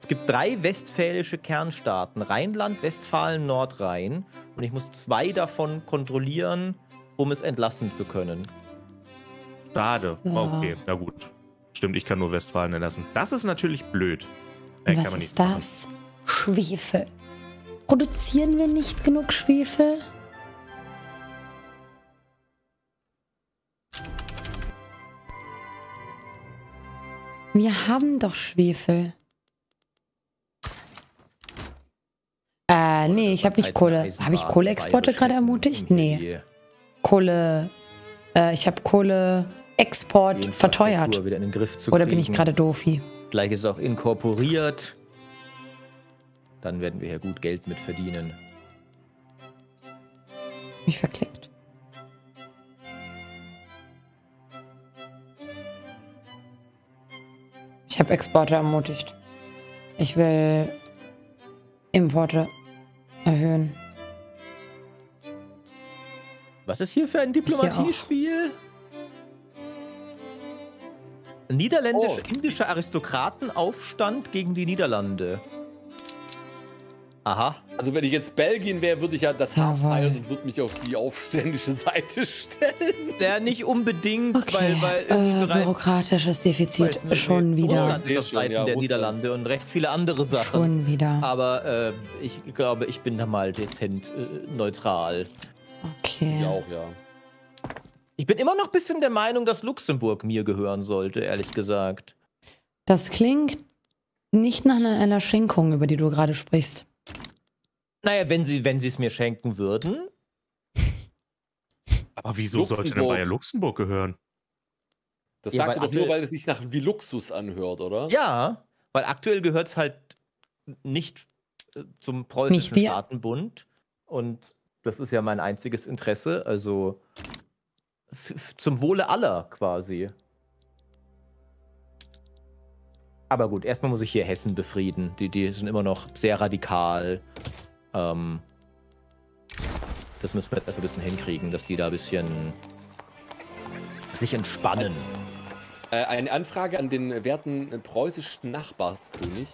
es gibt drei westfälische Kernstaaten: Rheinland, Westfalen, Nordrhein. Und ich muss zwei davon kontrollieren, um es entlassen zu können. Schade. So. Okay, na gut. Stimmt, ich kann nur Westfalen entlassen. Das ist natürlich blöd. Nee, Was ist das? Machen. Schwefel. Produzieren wir nicht genug Schwefel? Wir haben doch Schwefel. Äh, nee, ich habe nicht Kohle. Habe ich Kohleexporte gerade ermutigt? Nee. Kohle. Äh, ich habe Kohleexport verteuert. Oder bin ich gerade doofi? Gleich ist auch inkorporiert. Dann werden wir hier gut Geld mit verdienen. Mich verklickt. Ich habe Exporte ermutigt. Ich will Importe erhöhen. Was ist hier für ein Diplomatiespiel? Niederländisch-indischer oh. Aristokratenaufstand gegen die Niederlande. Aha. Also wenn ich jetzt Belgien wäre, würde ich ja das hart feiern und würde mich auf die aufständische Seite stellen. Ja, nicht unbedingt, okay. weil, weil äh, bürokratisches Defizit schon wieder. Russland ist Seiten ja, der Niederlande und recht viele andere Sachen. Schon wieder. Aber äh, ich glaube, ich bin da mal dezent äh, neutral. Okay. Ich auch, ja. Ich bin immer noch ein bisschen der Meinung, dass Luxemburg mir gehören sollte, ehrlich gesagt. Das klingt nicht nach einer Schenkung, über die du gerade sprichst. Naja, wenn sie, wenn sie es mir schenken würden. Aber wieso Luxemburg. sollte denn Bayern Luxemburg gehören? Das ja, sagst du doch nur, weil es sich nach wie Luxus anhört, oder? Ja, weil aktuell gehört es halt nicht äh, zum preußischen nicht Staatenbund. Und das ist ja mein einziges Interesse. Also zum Wohle aller quasi. Aber gut, erstmal muss ich hier Hessen befrieden. Die, die sind immer noch sehr radikal. Ähm, das müssen wir jetzt erst ein bisschen hinkriegen, dass die da ein bisschen sich entspannen. Äh, eine Anfrage an den werten preußischen Nachbarskönig.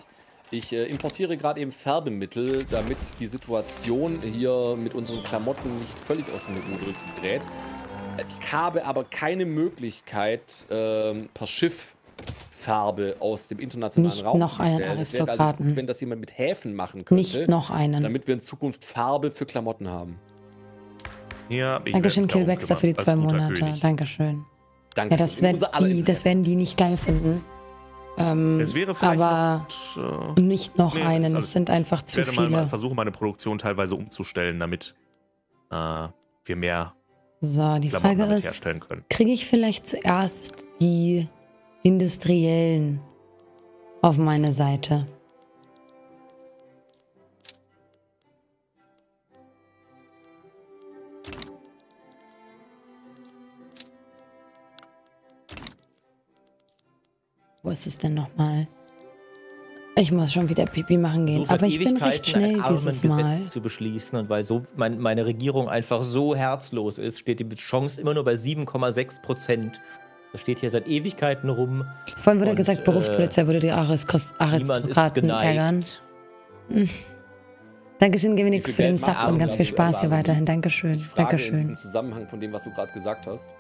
Ich äh, importiere gerade eben Färbemittel, damit die Situation hier mit unseren Klamotten nicht völlig aus dem Ruder gerät. Ich habe aber keine Möglichkeit, äh, per Schiff Farbe aus dem internationalen Nicht Raum noch einen also Aristokraten. Also, wenn das jemand mit Häfen machen könnte. Nicht noch einen. Damit wir in Zukunft Farbe für Klamotten haben. Ja, ich Dankeschön, Killbackster, für die zwei Monate. König. Dankeschön. Danke. Ja, das werden, die, das werden die nicht geil finden. Ähm, es wäre vielleicht aber noch, äh, nicht noch nee, einen. Es sind einfach zu viele. Ich werde mal versuchen, meine Produktion teilweise umzustellen, damit äh, wir mehr so, die Klamotten Frage ist, kriege ich vielleicht zuerst die Industriellen auf meine Seite? Wo ist es denn nochmal? Ich muss schon wieder Pipi machen gehen, aber ich bin recht schnell dieses Mal. Gesetz zu beschließen und weil so mein, meine Regierung einfach so herzlos ist, steht die Chance immer nur bei 7,6 Prozent. Das steht hier seit Ewigkeiten rum. Vorhin wurde und, gesagt, Berufspolizei äh, würde die Aristokraten ärgern. Hm. Dankeschön, Geminix, für den Sub und ganz viel Spaß hier weiterhin. Dankeschön. Dankeschön. Im Zusammenhang von dem, was du gerade gesagt hast.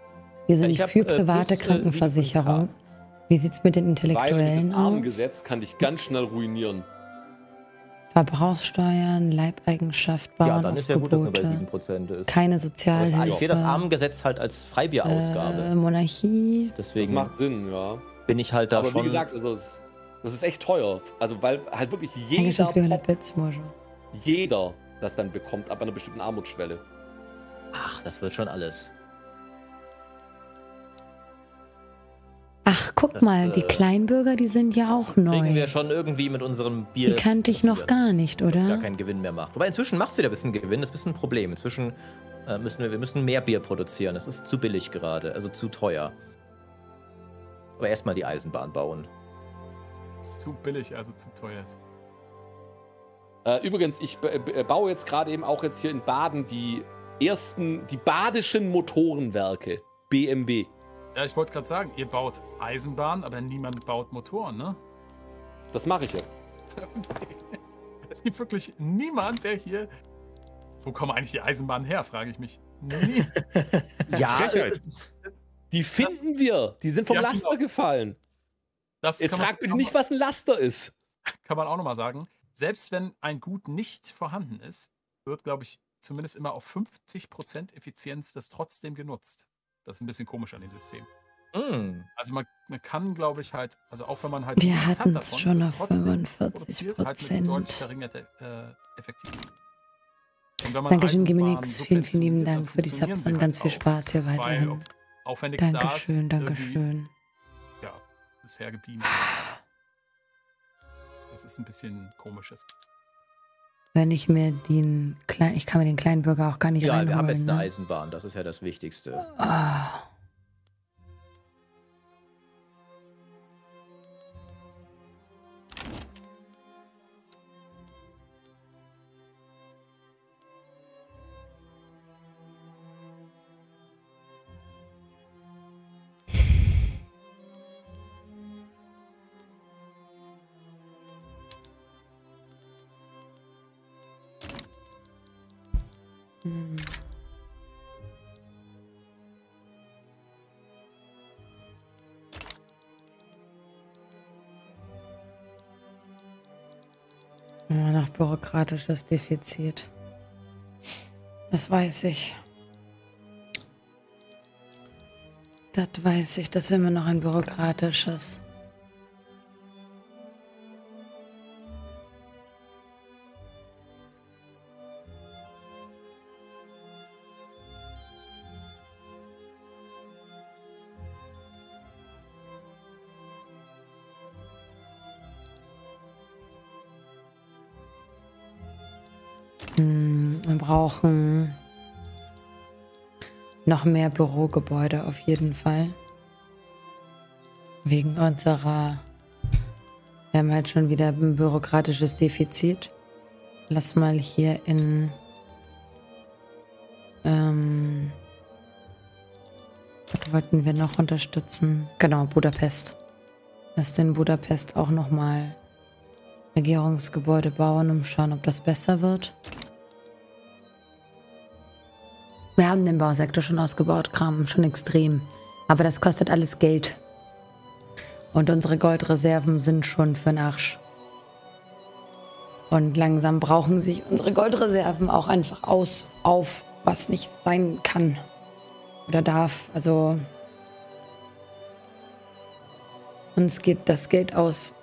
Wir sind für äh, private plus, Krankenversicherung. Wie sieht es mit den Intellektuellen Weil das aus? Armengesetz kann dich ganz schnell ruinieren. Verbrauchssteuern, Leibeigenschaft, Bauernaufgebote. Ja, dann ist ja gut, dass nur bei 7% ist. Keine Sozialhilfe. Ich sehe das Armengesetz halt als Freibierausgabe. Äh, Monarchie. Deswegen das macht Sinn, ja. Bin ich halt da Aber schon... wie gesagt, also es, das ist echt teuer. Also weil halt wirklich jeder... Pop, jeder das dann bekommt ab einer bestimmten Armutsschwelle. Ach, das wird schon alles. Ach, guck das, mal, die äh, Kleinbürger, die sind ja auch neu. Kriegen wir schon irgendwie mit unserem Bier. Die kannte ich noch gar nicht, oder? Gar keinen Gewinn mehr macht. Wobei inzwischen macht es wieder ein bisschen Gewinn, das ist ein bisschen ein Problem. Inzwischen äh, müssen wir, wir müssen mehr Bier produzieren. Es ist zu billig gerade, also zu teuer. Aber erstmal die Eisenbahn bauen. Zu billig, also zu teuer ist. Äh, übrigens, ich baue jetzt gerade eben auch jetzt hier in Baden die ersten, die badischen Motorenwerke. BMW. Ja, ich wollte gerade sagen, ihr baut Eisenbahn, aber niemand baut Motoren, ne? Das mache ich jetzt. es gibt wirklich niemand, der hier. Wo kommen eigentlich die Eisenbahnen her, frage ich mich. Nie. ja, die finden wir. Die sind vom ja, Laster genau. gefallen. Das Jetzt frag bitte nicht, was ein Laster ist. Kann man auch nochmal sagen. Selbst wenn ein Gut nicht vorhanden ist, wird, glaube ich, zumindest immer auf 50% Effizienz das trotzdem genutzt. Das ist ein bisschen komisch an dem System. Mm. Also man, man kann, glaube ich, halt, also auch wenn man halt. Wir hatten es schon auf 45 Prozent. Halt deutlich verringerte äh, Effektivität. Dankeschön, Giminix. Vielen, vielen lieben Dank für die Subs und ganz viel Spaß hier weiterhin. Auch wenn Dankeschön, Dankeschön. Ja, bisher gebeamt. Das ist ein bisschen komisches. Wenn ich mir den kleinen, ich kann mir den kleinen Bürger auch gar nicht ja, wir haben jetzt ne? eine Eisenbahn, das ist ja das Wichtigste. Oh. Noch bürokratisches Defizit. Das weiß ich. Das weiß ich. Das will mir noch ein bürokratisches. Brauchen noch mehr Bürogebäude auf jeden Fall. Wegen unserer... Wir haben halt schon wieder ein bürokratisches Defizit. Lass mal hier in... Ähm, was wollten wir noch unterstützen? Genau, Budapest. Lass den Budapest auch nochmal Regierungsgebäude bauen, um schauen, ob das besser wird. Wir haben den Bausektor schon ausgebaut, Kram, schon extrem. Aber das kostet alles Geld. Und unsere Goldreserven sind schon für den Arsch. Und langsam brauchen sich unsere Goldreserven auch einfach aus, auf, was nicht sein kann oder darf. Also Uns geht das Geld aus.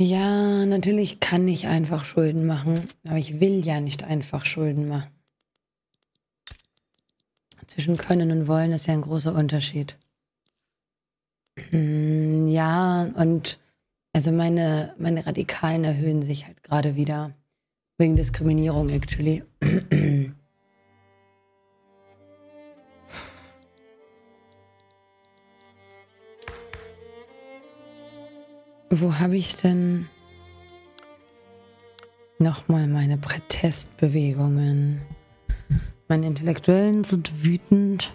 Ja, natürlich kann ich einfach Schulden machen, aber ich will ja nicht einfach Schulden machen. Zwischen können und wollen ist ja ein großer Unterschied. Hm, ja, und also meine, meine Radikalen erhöhen sich halt gerade wieder. Wegen Diskriminierung, actually. Wo habe ich denn nochmal meine Protestbewegungen? Meine Intellektuellen sind wütend.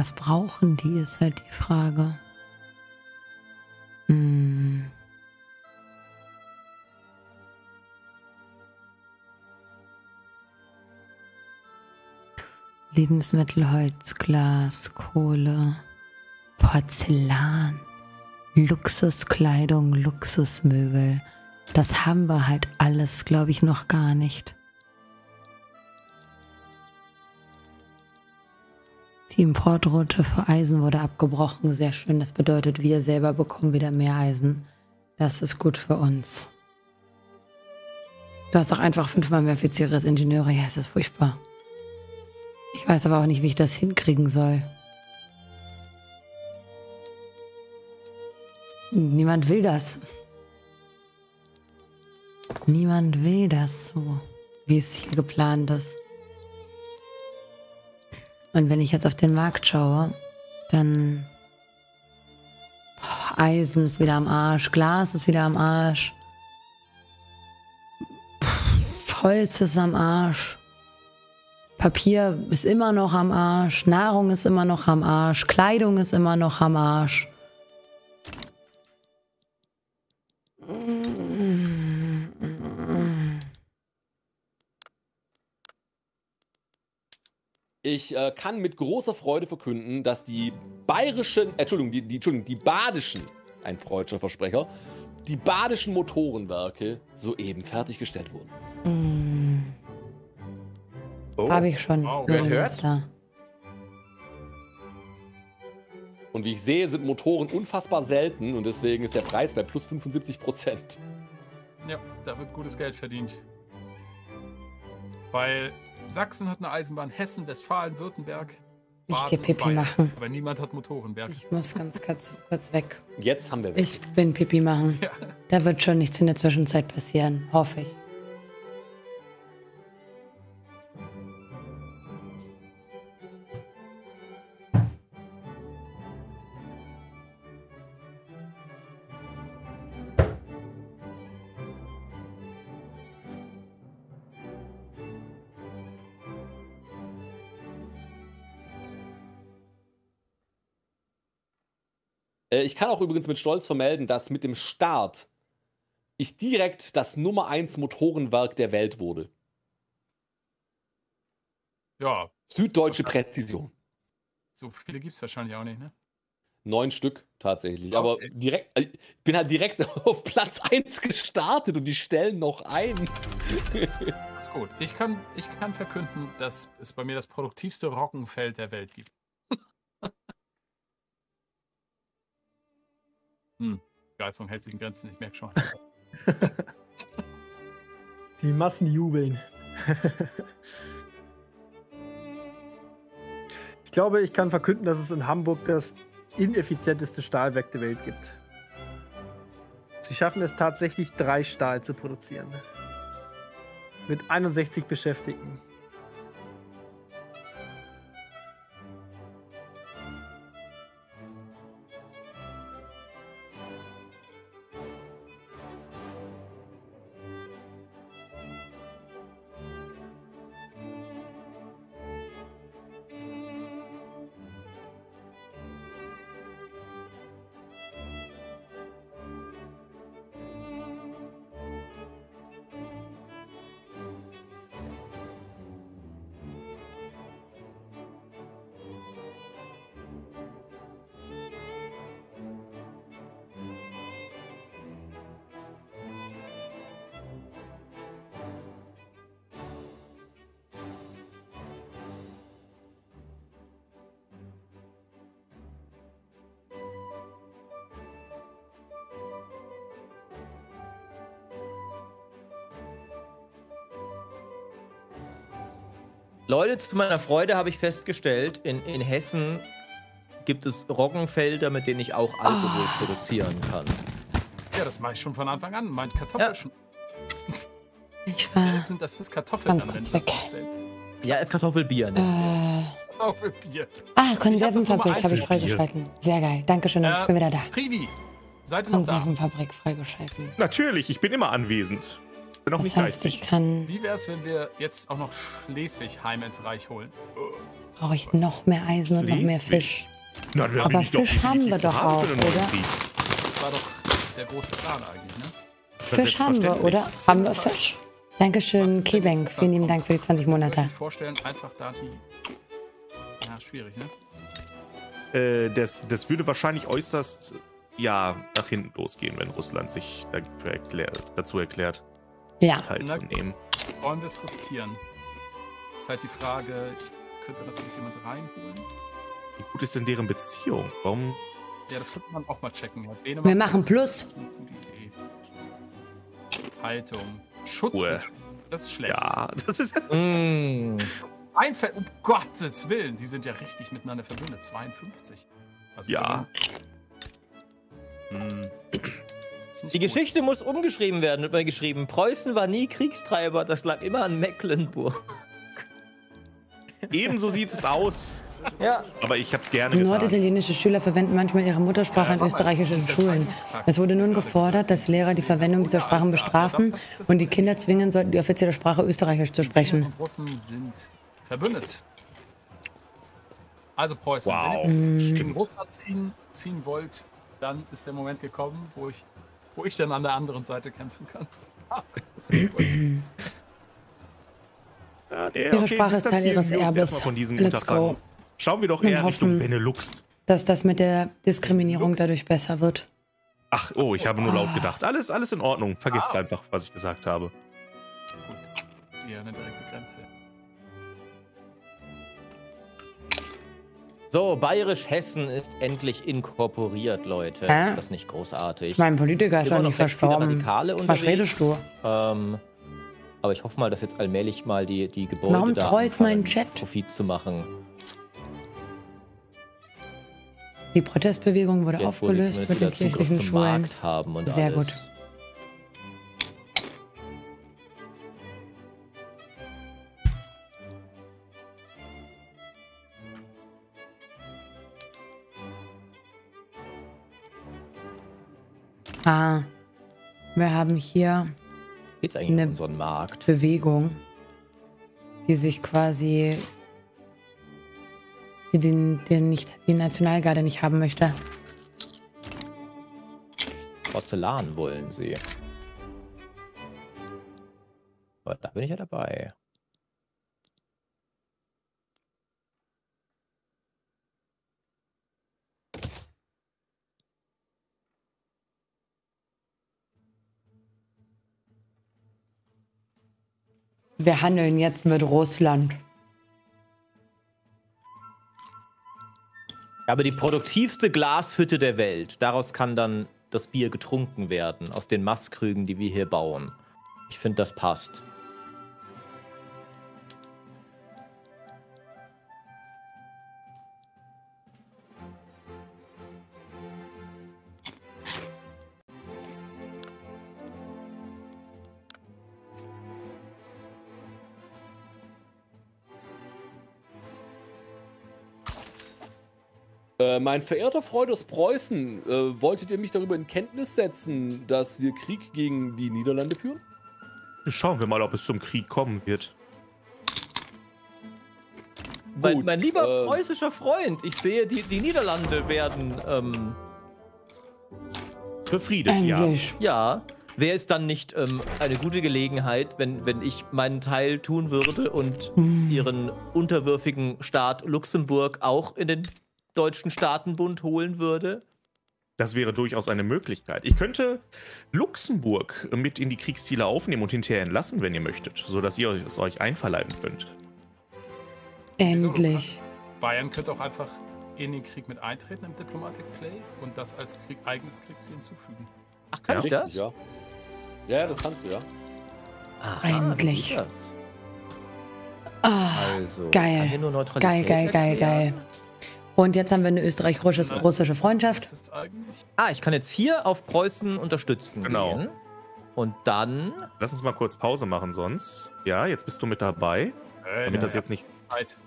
Was brauchen die, ist halt die Frage. Hm. Lebensmittel, Holz, Glas, Kohle, Porzellan, Luxuskleidung, Luxusmöbel. Das haben wir halt alles, glaube ich, noch gar nicht. Die Importroute für Eisen wurde abgebrochen. Sehr schön. Das bedeutet, wir selber bekommen wieder mehr Eisen. Das ist gut für uns. Du hast doch einfach fünfmal mehr Offizieres Ingenieure. Ja, es ist furchtbar. Ich weiß aber auch nicht, wie ich das hinkriegen soll. Niemand will das. Niemand will das so, wie es hier geplant ist. Und wenn ich jetzt auf den Markt schaue, dann oh, Eisen ist wieder am Arsch, Glas ist wieder am Arsch, Holz ist am Arsch, Papier ist immer noch am Arsch, Nahrung ist immer noch am Arsch, Kleidung ist immer noch am Arsch. Ich äh, kann mit großer Freude verkünden, dass die bayerischen, äh, Entschuldigung, die, die, Entschuldigung, die badischen, ein freudscher Versprecher, die badischen Motorenwerke soeben fertiggestellt wurden. Mm. Oh. Habe ich schon wow. gehört. Und wie ich sehe, sind Motoren unfassbar selten und deswegen ist der Preis bei plus 75 Prozent. Ja, da wird gutes Geld verdient. Weil Sachsen hat eine Eisenbahn, Hessen, Westfalen, Württemberg. Ich gehe Pipi machen. Aber niemand hat Motorenberg. Ich muss ganz kurz, kurz weg. Jetzt haben wir weg. Ich bin Pipi machen. Ja. Da wird schon nichts in der Zwischenzeit passieren, hoffe ich. Äh, ich kann auch übrigens mit Stolz vermelden, dass mit dem Start ich direkt das Nummer 1 Motorenwerk der Welt wurde. Ja. Süddeutsche Präzision. So viele gibt es wahrscheinlich auch nicht, ne? Neun Stück tatsächlich. Okay. Aber direkt, äh, ich bin halt direkt auf Platz 1 gestartet und die stellen noch ein. ist gut. Ich kann, ich kann verkünden, dass es bei mir das produktivste Roggenfeld der Welt gibt. Hm. Begeisterung hält sich in Grenzen, ich merke schon. Die Massen jubeln. ich glaube, ich kann verkünden, dass es in Hamburg das ineffizienteste Stahlwerk der Welt gibt. Sie schaffen es tatsächlich, drei Stahl zu produzieren. Mit 61 Beschäftigten. Leute, zu meiner Freude habe ich festgestellt, in, in Hessen gibt es Roggenfelder, mit denen ich auch Alkohol oh. produzieren kann. Ja, das mache ich schon von Anfang an. Mein Kartoffeln. Ja. Ich war. Das, sind, das ist Kartoffeln, ganz kurz weg. Ja, Kartoffelbier. Äh, Kartoffelbier. Ah, Konservenfabrik habe ich freigeschalten. Sehr geil. Dankeschön, äh, ich bin wieder da. Privi, seid ihr Konservenfabrik freigeschalten. Natürlich, ich bin immer anwesend bin auch das nicht heißt, geistig. ich kann. Wie wäre es, wenn wir jetzt auch noch Schleswig-Heim ins Reich holen? Brauche ich noch mehr Eisen und noch mehr Fisch. Na, Aber Fisch haben wir doch auch, oder? Das war doch der große Plan eigentlich, ne? Fisch haben wir, oder? Haben wir Fisch? Dankeschön, Kebank. Vielen lieben Dank für die 20 Monate. Ich kann mir vorstellen, einfach da die. Ja, schwierig, ne? Äh, das, das würde wahrscheinlich äußerst ja, nach hinten losgehen, wenn Russland sich dazu erklärt ja. teilzunehmen. Wollen wir es riskieren? Das ist halt die Frage, ich könnte natürlich jemand reinholen. Wie gut ist denn deren Beziehung? Warum? Ja, das könnte man auch mal checken. wir machen Plus. Haltung. Schutz. Das ist schlecht. Ja, das ist. mm. Einfeld, um Gottes Willen, die sind ja richtig miteinander verbündet. 52. Also ja. Hm. Die gut. Geschichte muss umgeschrieben werden, wird mal geschrieben. Preußen war nie Kriegstreiber, das lag immer an Mecklenburg. Ebenso sieht es aus. Ja. Aber ich habe es gerne getan. Norditalienische Schüler verwenden manchmal ihre Muttersprache in österreichischen Schulen. Es wurde nun gefordert, dass Lehrer die Verwendung dieser Sprachen bestrafen und die Kinder zwingen sollten, die offizielle Sprache Österreichisch zu sprechen. Die Russen sind verbündet. Also Preußen, wow. wenn ihr gegen Russland ziehen, ziehen wollt, dann ist der Moment gekommen, wo ich wo ich dann an der anderen Seite kämpfen kann. ja, der, Ihre okay, Sprache ist Teil Ihres Erbes. Von diesem Let's go. Schauen wir doch eher Richtung Benelux. Dass das mit der Diskriminierung dadurch besser wird. Ach, oh, ich habe nur laut gedacht. Alles, alles in Ordnung. Vergiss ah. einfach, was ich gesagt habe. Gut, die eine direkte Grenze. So, Bayerisch-Hessen ist endlich inkorporiert, Leute. Hä? Das ist nicht großartig. Mein Politiker ist doch nicht verstorben. Was redest du? Ähm, aber ich hoffe mal, dass jetzt allmählich mal die, die Gebäude Warum da trollt mein Chat? Profit zu machen. Die Protestbewegung wurde jetzt, aufgelöst mit den kirchlichen Schulen. Sehr alles. gut. Ah, wir haben hier Geht's eigentlich eine um Markt? Bewegung, die sich quasi, die den, den nicht, die Nationalgarde nicht haben möchte. Porzellan wollen sie. Aber da bin ich ja dabei. Wir handeln jetzt mit Russland. Aber die produktivste Glashütte der Welt, daraus kann dann das Bier getrunken werden, aus den Masskrügen, die wir hier bauen. Ich finde, das passt. Äh, mein verehrter Freund aus Preußen, äh, wolltet ihr mich darüber in Kenntnis setzen, dass wir Krieg gegen die Niederlande führen? Schauen wir mal, ob es zum Krieg kommen wird. Mein, mein lieber äh, preußischer Freund, ich sehe, die, die Niederlande werden ähm, befriedet, Englisch. ja. Ja. Wäre es dann nicht ähm, eine gute Gelegenheit, wenn, wenn ich meinen Teil tun würde und mm. ihren unterwürfigen Staat Luxemburg auch in den deutschen Staatenbund holen würde? Das wäre durchaus eine Möglichkeit. Ich könnte Luxemburg mit in die Kriegsziele aufnehmen und hinterher entlassen, wenn ihr möchtet, sodass ihr es euch einverleiben könnt. Endlich. Bayern könnte auch einfach in den Krieg mit eintreten im Diplomatic Play und das als Krieg, eigenes Kriegsziel hinzufügen. Ach, kann ja, ich das? Ja. ja, das kannst du, ja. Aha, Endlich. Oh, also, geil. geil, geil, geil, geil. Und jetzt haben wir eine österreich-russische Freundschaft. Ah, ich kann jetzt hier auf Preußen unterstützen. Genau. Gehen. Und dann. Lass uns mal kurz Pause machen, sonst. Ja, jetzt bist du mit dabei. Äh, damit das jetzt nicht. Zeit.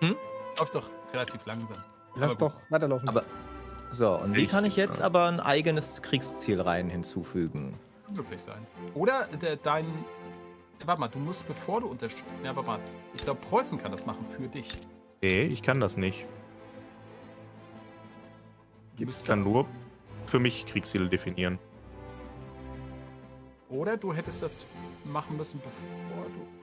Hm? Läuft doch relativ langsam. Lass aber doch weiterlaufen. Aber, so, und wie kann ich jetzt aber ein eigenes Kriegsziel rein hinzufügen? Möglich sein. Oder de, dein. Warte mal, du musst, bevor du unterstützt. Ja, warte mal. Ich glaube, Preußen kann das machen für dich. Nee, ich kann das nicht. Ich kann nur für mich Kriegsziele definieren. Oder du hättest das machen müssen, bevor du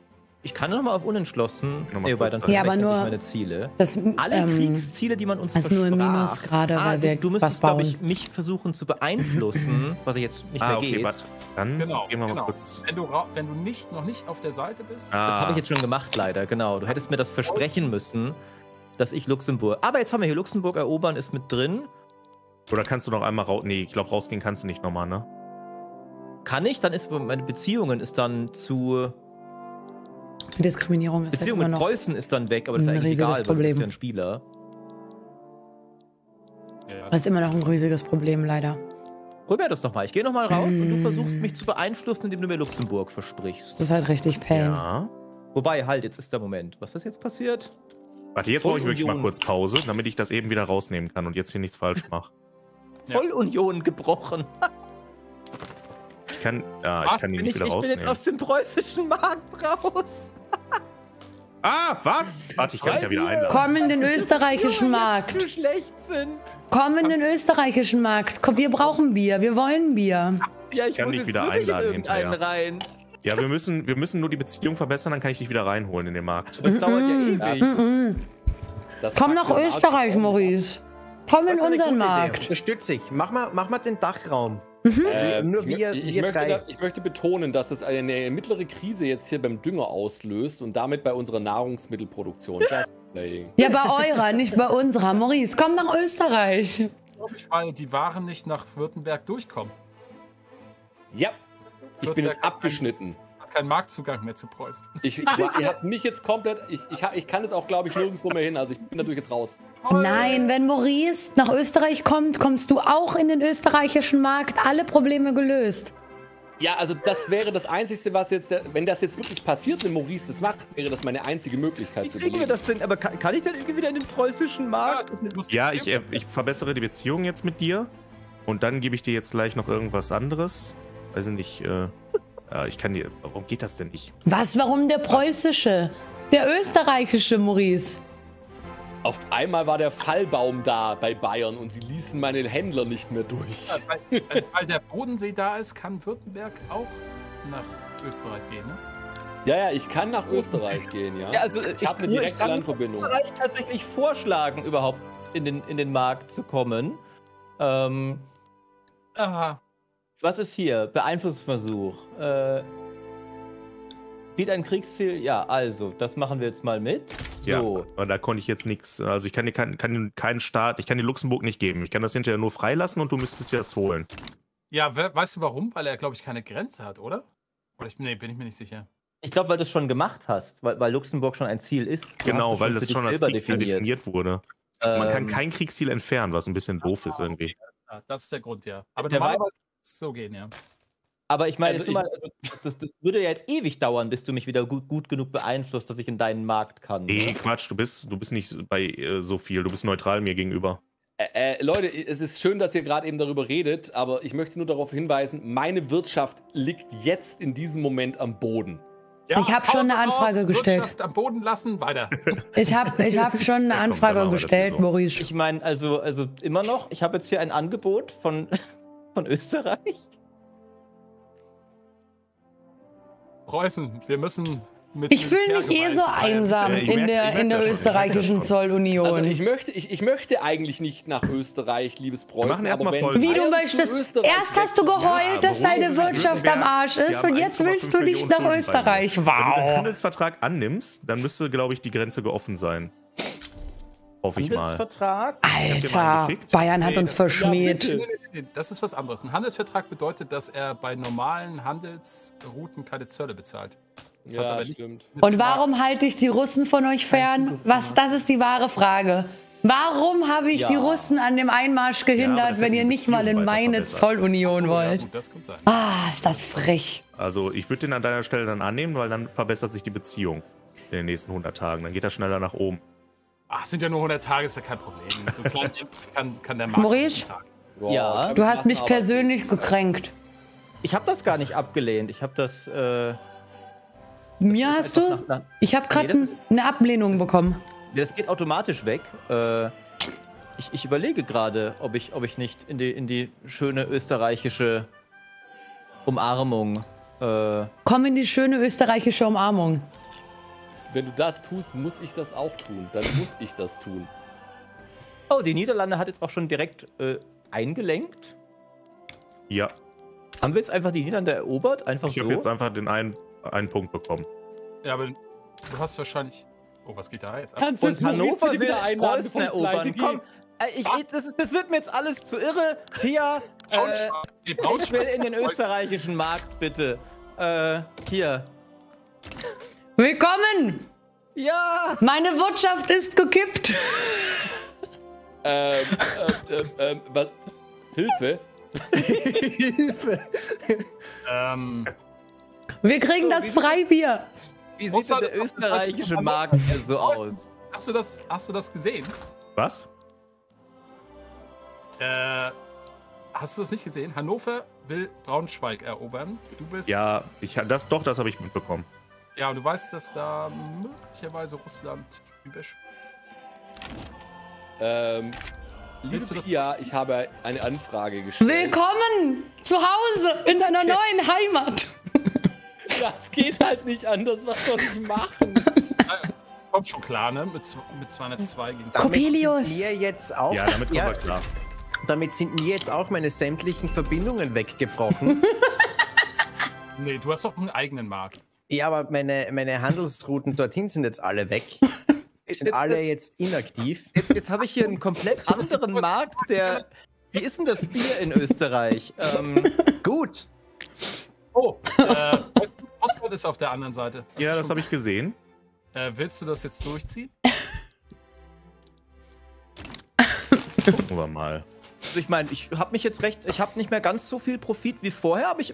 ich kann nochmal auf unentschlossen. Nee, wobei, dann ja, aber nur meine Ziele. Das, Alle ähm, Kriegsziele, die man uns also nur im Minus gerade, ah, weil wir du müsstest, glaube ich, mich versuchen zu beeinflussen, was ich jetzt nicht ah, mehr okay, geht. Warte. Dann genau, gehen wir genau. mal kurz. Wenn du, wenn du nicht, noch nicht auf der Seite bist. Ah. Das habe ich jetzt schon gemacht, leider. Genau. Du hättest mir das versprechen müssen, dass ich Luxemburg. Aber jetzt haben wir hier Luxemburg erobern, ist mit drin. Oder kannst du noch einmal raus? Nee, ich glaube, rausgehen kannst du nicht nochmal, ne? Kann ich? Dann ist meine Beziehungen ist dann zu Diskriminierung ist Beziehung halt mit Preußen ist dann weg, aber das ist eigentlich egal, Problem. weil du bist ja ein Spieler. Das ist immer noch ein riesiges Problem, leider. Probier das doch mal. Ich gehe noch mal raus mm. und du versuchst mich zu beeinflussen, indem du mir Luxemburg versprichst. Das ist halt richtig pain. Ja. Wobei, halt, jetzt ist der Moment. Was ist jetzt passiert? Warte, jetzt brauche ich wirklich mal kurz Pause, damit ich das eben wieder rausnehmen kann und jetzt hier nichts falsch mache. Zollunion gebrochen. ich kann, ja, ich kann die nicht ich, wieder ich rausnehmen. Ich bin jetzt aus dem preußischen Markt raus. Ah, was? Warte, ich kann dich ja wieder einladen. Komm in den österreichischen Markt. Zu schlecht sind. Komm in den österreichischen Markt. Komm, wir brauchen Bier. Wir wollen Bier. Ja, ich, ich kann dich wieder einladen hinterher. Rein. Ja, wir müssen, wir müssen nur die Beziehung verbessern, dann kann ich dich wieder reinholen in den Markt. Das mm -mm. dauert ja ewig. Mm Komm nach Österreich, Maurice. Komm in unseren Markt. Unterstütze ich. Mach mal, mach mal den Dachraum. Mhm. Äh, Nur wir, ich, ich, wir möchte da, ich, möchte betonen, dass es eine mittlere Krise jetzt hier beim Dünger auslöst und damit bei unserer Nahrungsmittelproduktion. ja, bei eurer, nicht bei unserer. Maurice, komm nach Österreich. Weil die Waren nicht nach Württemberg durchkommen. Ja, ich bin jetzt abgeschnitten keinen Marktzugang mehr zu Preußen. Ich, ich, ihr habt mich jetzt komplett. Ich, ich, ich kann es auch, glaube ich, nirgendwo mehr hin. Also ich bin natürlich jetzt raus. Nein, wenn Maurice nach Österreich kommt, kommst du auch in den österreichischen Markt. Alle Probleme gelöst. Ja, also das wäre das Einzige, was jetzt, wenn das jetzt wirklich passiert, wenn Maurice das macht, wäre das meine einzige Möglichkeit Wie zu kriegen wir das denn? Aber kann, kann ich denn irgendwie wieder in den preußischen Markt? Ja, ich, äh, ich verbessere die Beziehung jetzt mit dir und dann gebe ich dir jetzt gleich noch irgendwas anderes. Weiß ich nicht, äh, äh, ich kann dir. Warum geht das denn nicht? Was? Warum der preußische? Der österreichische Maurice? Auf einmal war der Fallbaum da bei Bayern und sie ließen meine Händler nicht mehr durch. Ja, weil, weil, der Bodensee da ist, kann Württemberg auch nach Österreich gehen, ne? Ja, ja, ich kann nach Österreich gehen, ja. ja also ich, ich habe eine direkte Landverbindung. Ich kann tatsächlich vorschlagen, überhaupt in den, in den Markt zu kommen. Ähm, Aha. Was ist hier? Beeinflussungsversuch. Äh, Biet ein Kriegsziel? Ja, also, das machen wir jetzt mal mit. So. Ja, aber da konnte ich jetzt nichts. Also, ich kann dir keinen kann, keinen Staat, ich kann dir Luxemburg nicht geben. Ich kann das hinterher nur freilassen und du müsstest dir das holen. Ja, we weißt du warum? Weil er, glaube ich, keine Grenze hat, oder? Oder ich, nee, bin ich mir nicht sicher. Ich glaube, weil du es schon gemacht hast, weil, weil Luxemburg schon ein Ziel ist. Du genau, weil das schon als Kriegsziel definiert. definiert wurde. Also ähm, man kann ähm. kein Kriegsziel entfernen, was ein bisschen doof ist irgendwie. Das ist der Grund, ja. Aber der normalerweise so gehen, ja. Aber ich meine, also mal, also das, das, das, würde ja jetzt ewig dauern, bis du mich wieder gut, gut genug beeinflusst, dass ich in deinen Markt kann. Nee, ne? Quatsch, du bist, du bist nicht bei äh, so viel, du bist neutral mir gegenüber. Äh, äh, Leute, es ist schön, dass ihr gerade eben darüber redet, aber ich möchte nur darauf hinweisen, meine Wirtschaft liegt jetzt in diesem Moment am Boden. Ja, ich habe schon eine Anfrage raus, gestellt. Wirtschaft am Boden lassen, weiter. Ich habe ich hab schon eine Anfrage gestellt, so. Maurice. Ich meine, also, also immer noch, ich habe jetzt hier ein Angebot von, von Österreich. Preußen, wir müssen ich fühle mich eh so einsam äh, in der, in der österreichischen Zollunion. Also ich möchte, ich, ich möchte eigentlich nicht nach Österreich, liebes Preußen. Wir machen erstmal voll. Wie du möchtest. Erst hast du geheult, ja, dass deine Wirtschaft am Arsch ist und jetzt willst du nicht nach Österreich. Wow. Wenn du den Handelsvertrag annimmst, dann müsste, glaube ich, die Grenze geoffen sein. Hoffe ich mal. Alter, Bayern hat uns verschmäht. Ja, das ist was anderes. Ein Handelsvertrag bedeutet, dass er bei normalen Handelsrouten keine Zölle bezahlt. Das ja, stimmt. Und warum halte ich die Russen von euch fern? Was, das ist die wahre Frage. Warum habe ich ja. die Russen an dem Einmarsch gehindert, ja, wenn ihr nicht mal in meine Zollunion so, wollt? Ja, gut, ah, ist das frech. Also ich würde den an deiner Stelle dann annehmen, weil dann verbessert sich die Beziehung in den nächsten 100 Tagen. Dann geht er schneller nach oben. Ach, sind ja nur 100 Tage, ist ja kein Problem. So klein kann, kann der Markt. Maurice? Ja. Du hast mich persönlich gekränkt. Ich habe das gar nicht abgelehnt. Ich habe das. Äh mir hast du? Nach, nach, ich habe gerade nee, eine Ablehnung bekommen. Das geht automatisch weg. Äh, ich, ich, überlege gerade, ob ich, ob ich nicht in die, in die schöne österreichische Umarmung. Äh Komm in die schöne österreichische Umarmung. Wenn du das tust, muss ich das auch tun. Dann muss ich das tun. Oh, die Niederlande hat jetzt auch schon direkt äh, eingelenkt. Ja. Haben wir jetzt einfach die Niederlande erobert? Einfach ich so? Ich habe jetzt einfach den einen einen Punkt bekommen. Ja, aber du hast wahrscheinlich. Oh, was geht da jetzt ab? Kannst Und Hannover will wieder Preußen erobern. Komm, äh, ich, ich, das, ist, das, wird mir jetzt alles zu irre. Pia, äh, ich will in den österreichischen Markt, bitte. Äh, hier. Willkommen! Ja! Meine Wirtschaft ist gekippt! ähm, äh, äh, ähm, was? Hilfe? Hilfe! ähm. Wir kriegen so, das Freibier. Wie sieht denn der österreichische Markt hier so aus? Hast du das, hast du das gesehen? Was? Äh, hast du das nicht gesehen? Hannover will Braunschweig erobern. Du bist. Ja, ich, das, doch, das habe ich mitbekommen. Ja, und du weißt, dass da möglicherweise Russland überspielt. Ähm, liebe Pia, ich habe eine Anfrage gestellt. Willkommen zu Hause in deiner neuen Heimat. Das geht halt nicht anders. Was soll ich machen? Kommt schon klar, ne? Mit, mit 202 gegen Coppelius. Mir jetzt auch. Ja, damit kommen ja, wir klar. Damit sind mir jetzt auch meine sämtlichen Verbindungen weggebrochen. nee, du hast doch einen eigenen Markt. Ja, aber meine, meine Handelsrouten dorthin sind jetzt alle weg. Die sind jetzt, alle jetzt inaktiv. Jetzt, jetzt habe ich hier einen komplett anderen Markt, der. Wie ist denn das Bier in Österreich? Ähm, gut. Oh, äh, Russland ist auf der anderen Seite. Das ja, das habe ich gesehen. Äh, willst du das jetzt durchziehen? Gucken wir mal. Also ich meine, ich habe mich jetzt recht, ich habe nicht mehr ganz so viel Profit wie vorher, aber ich,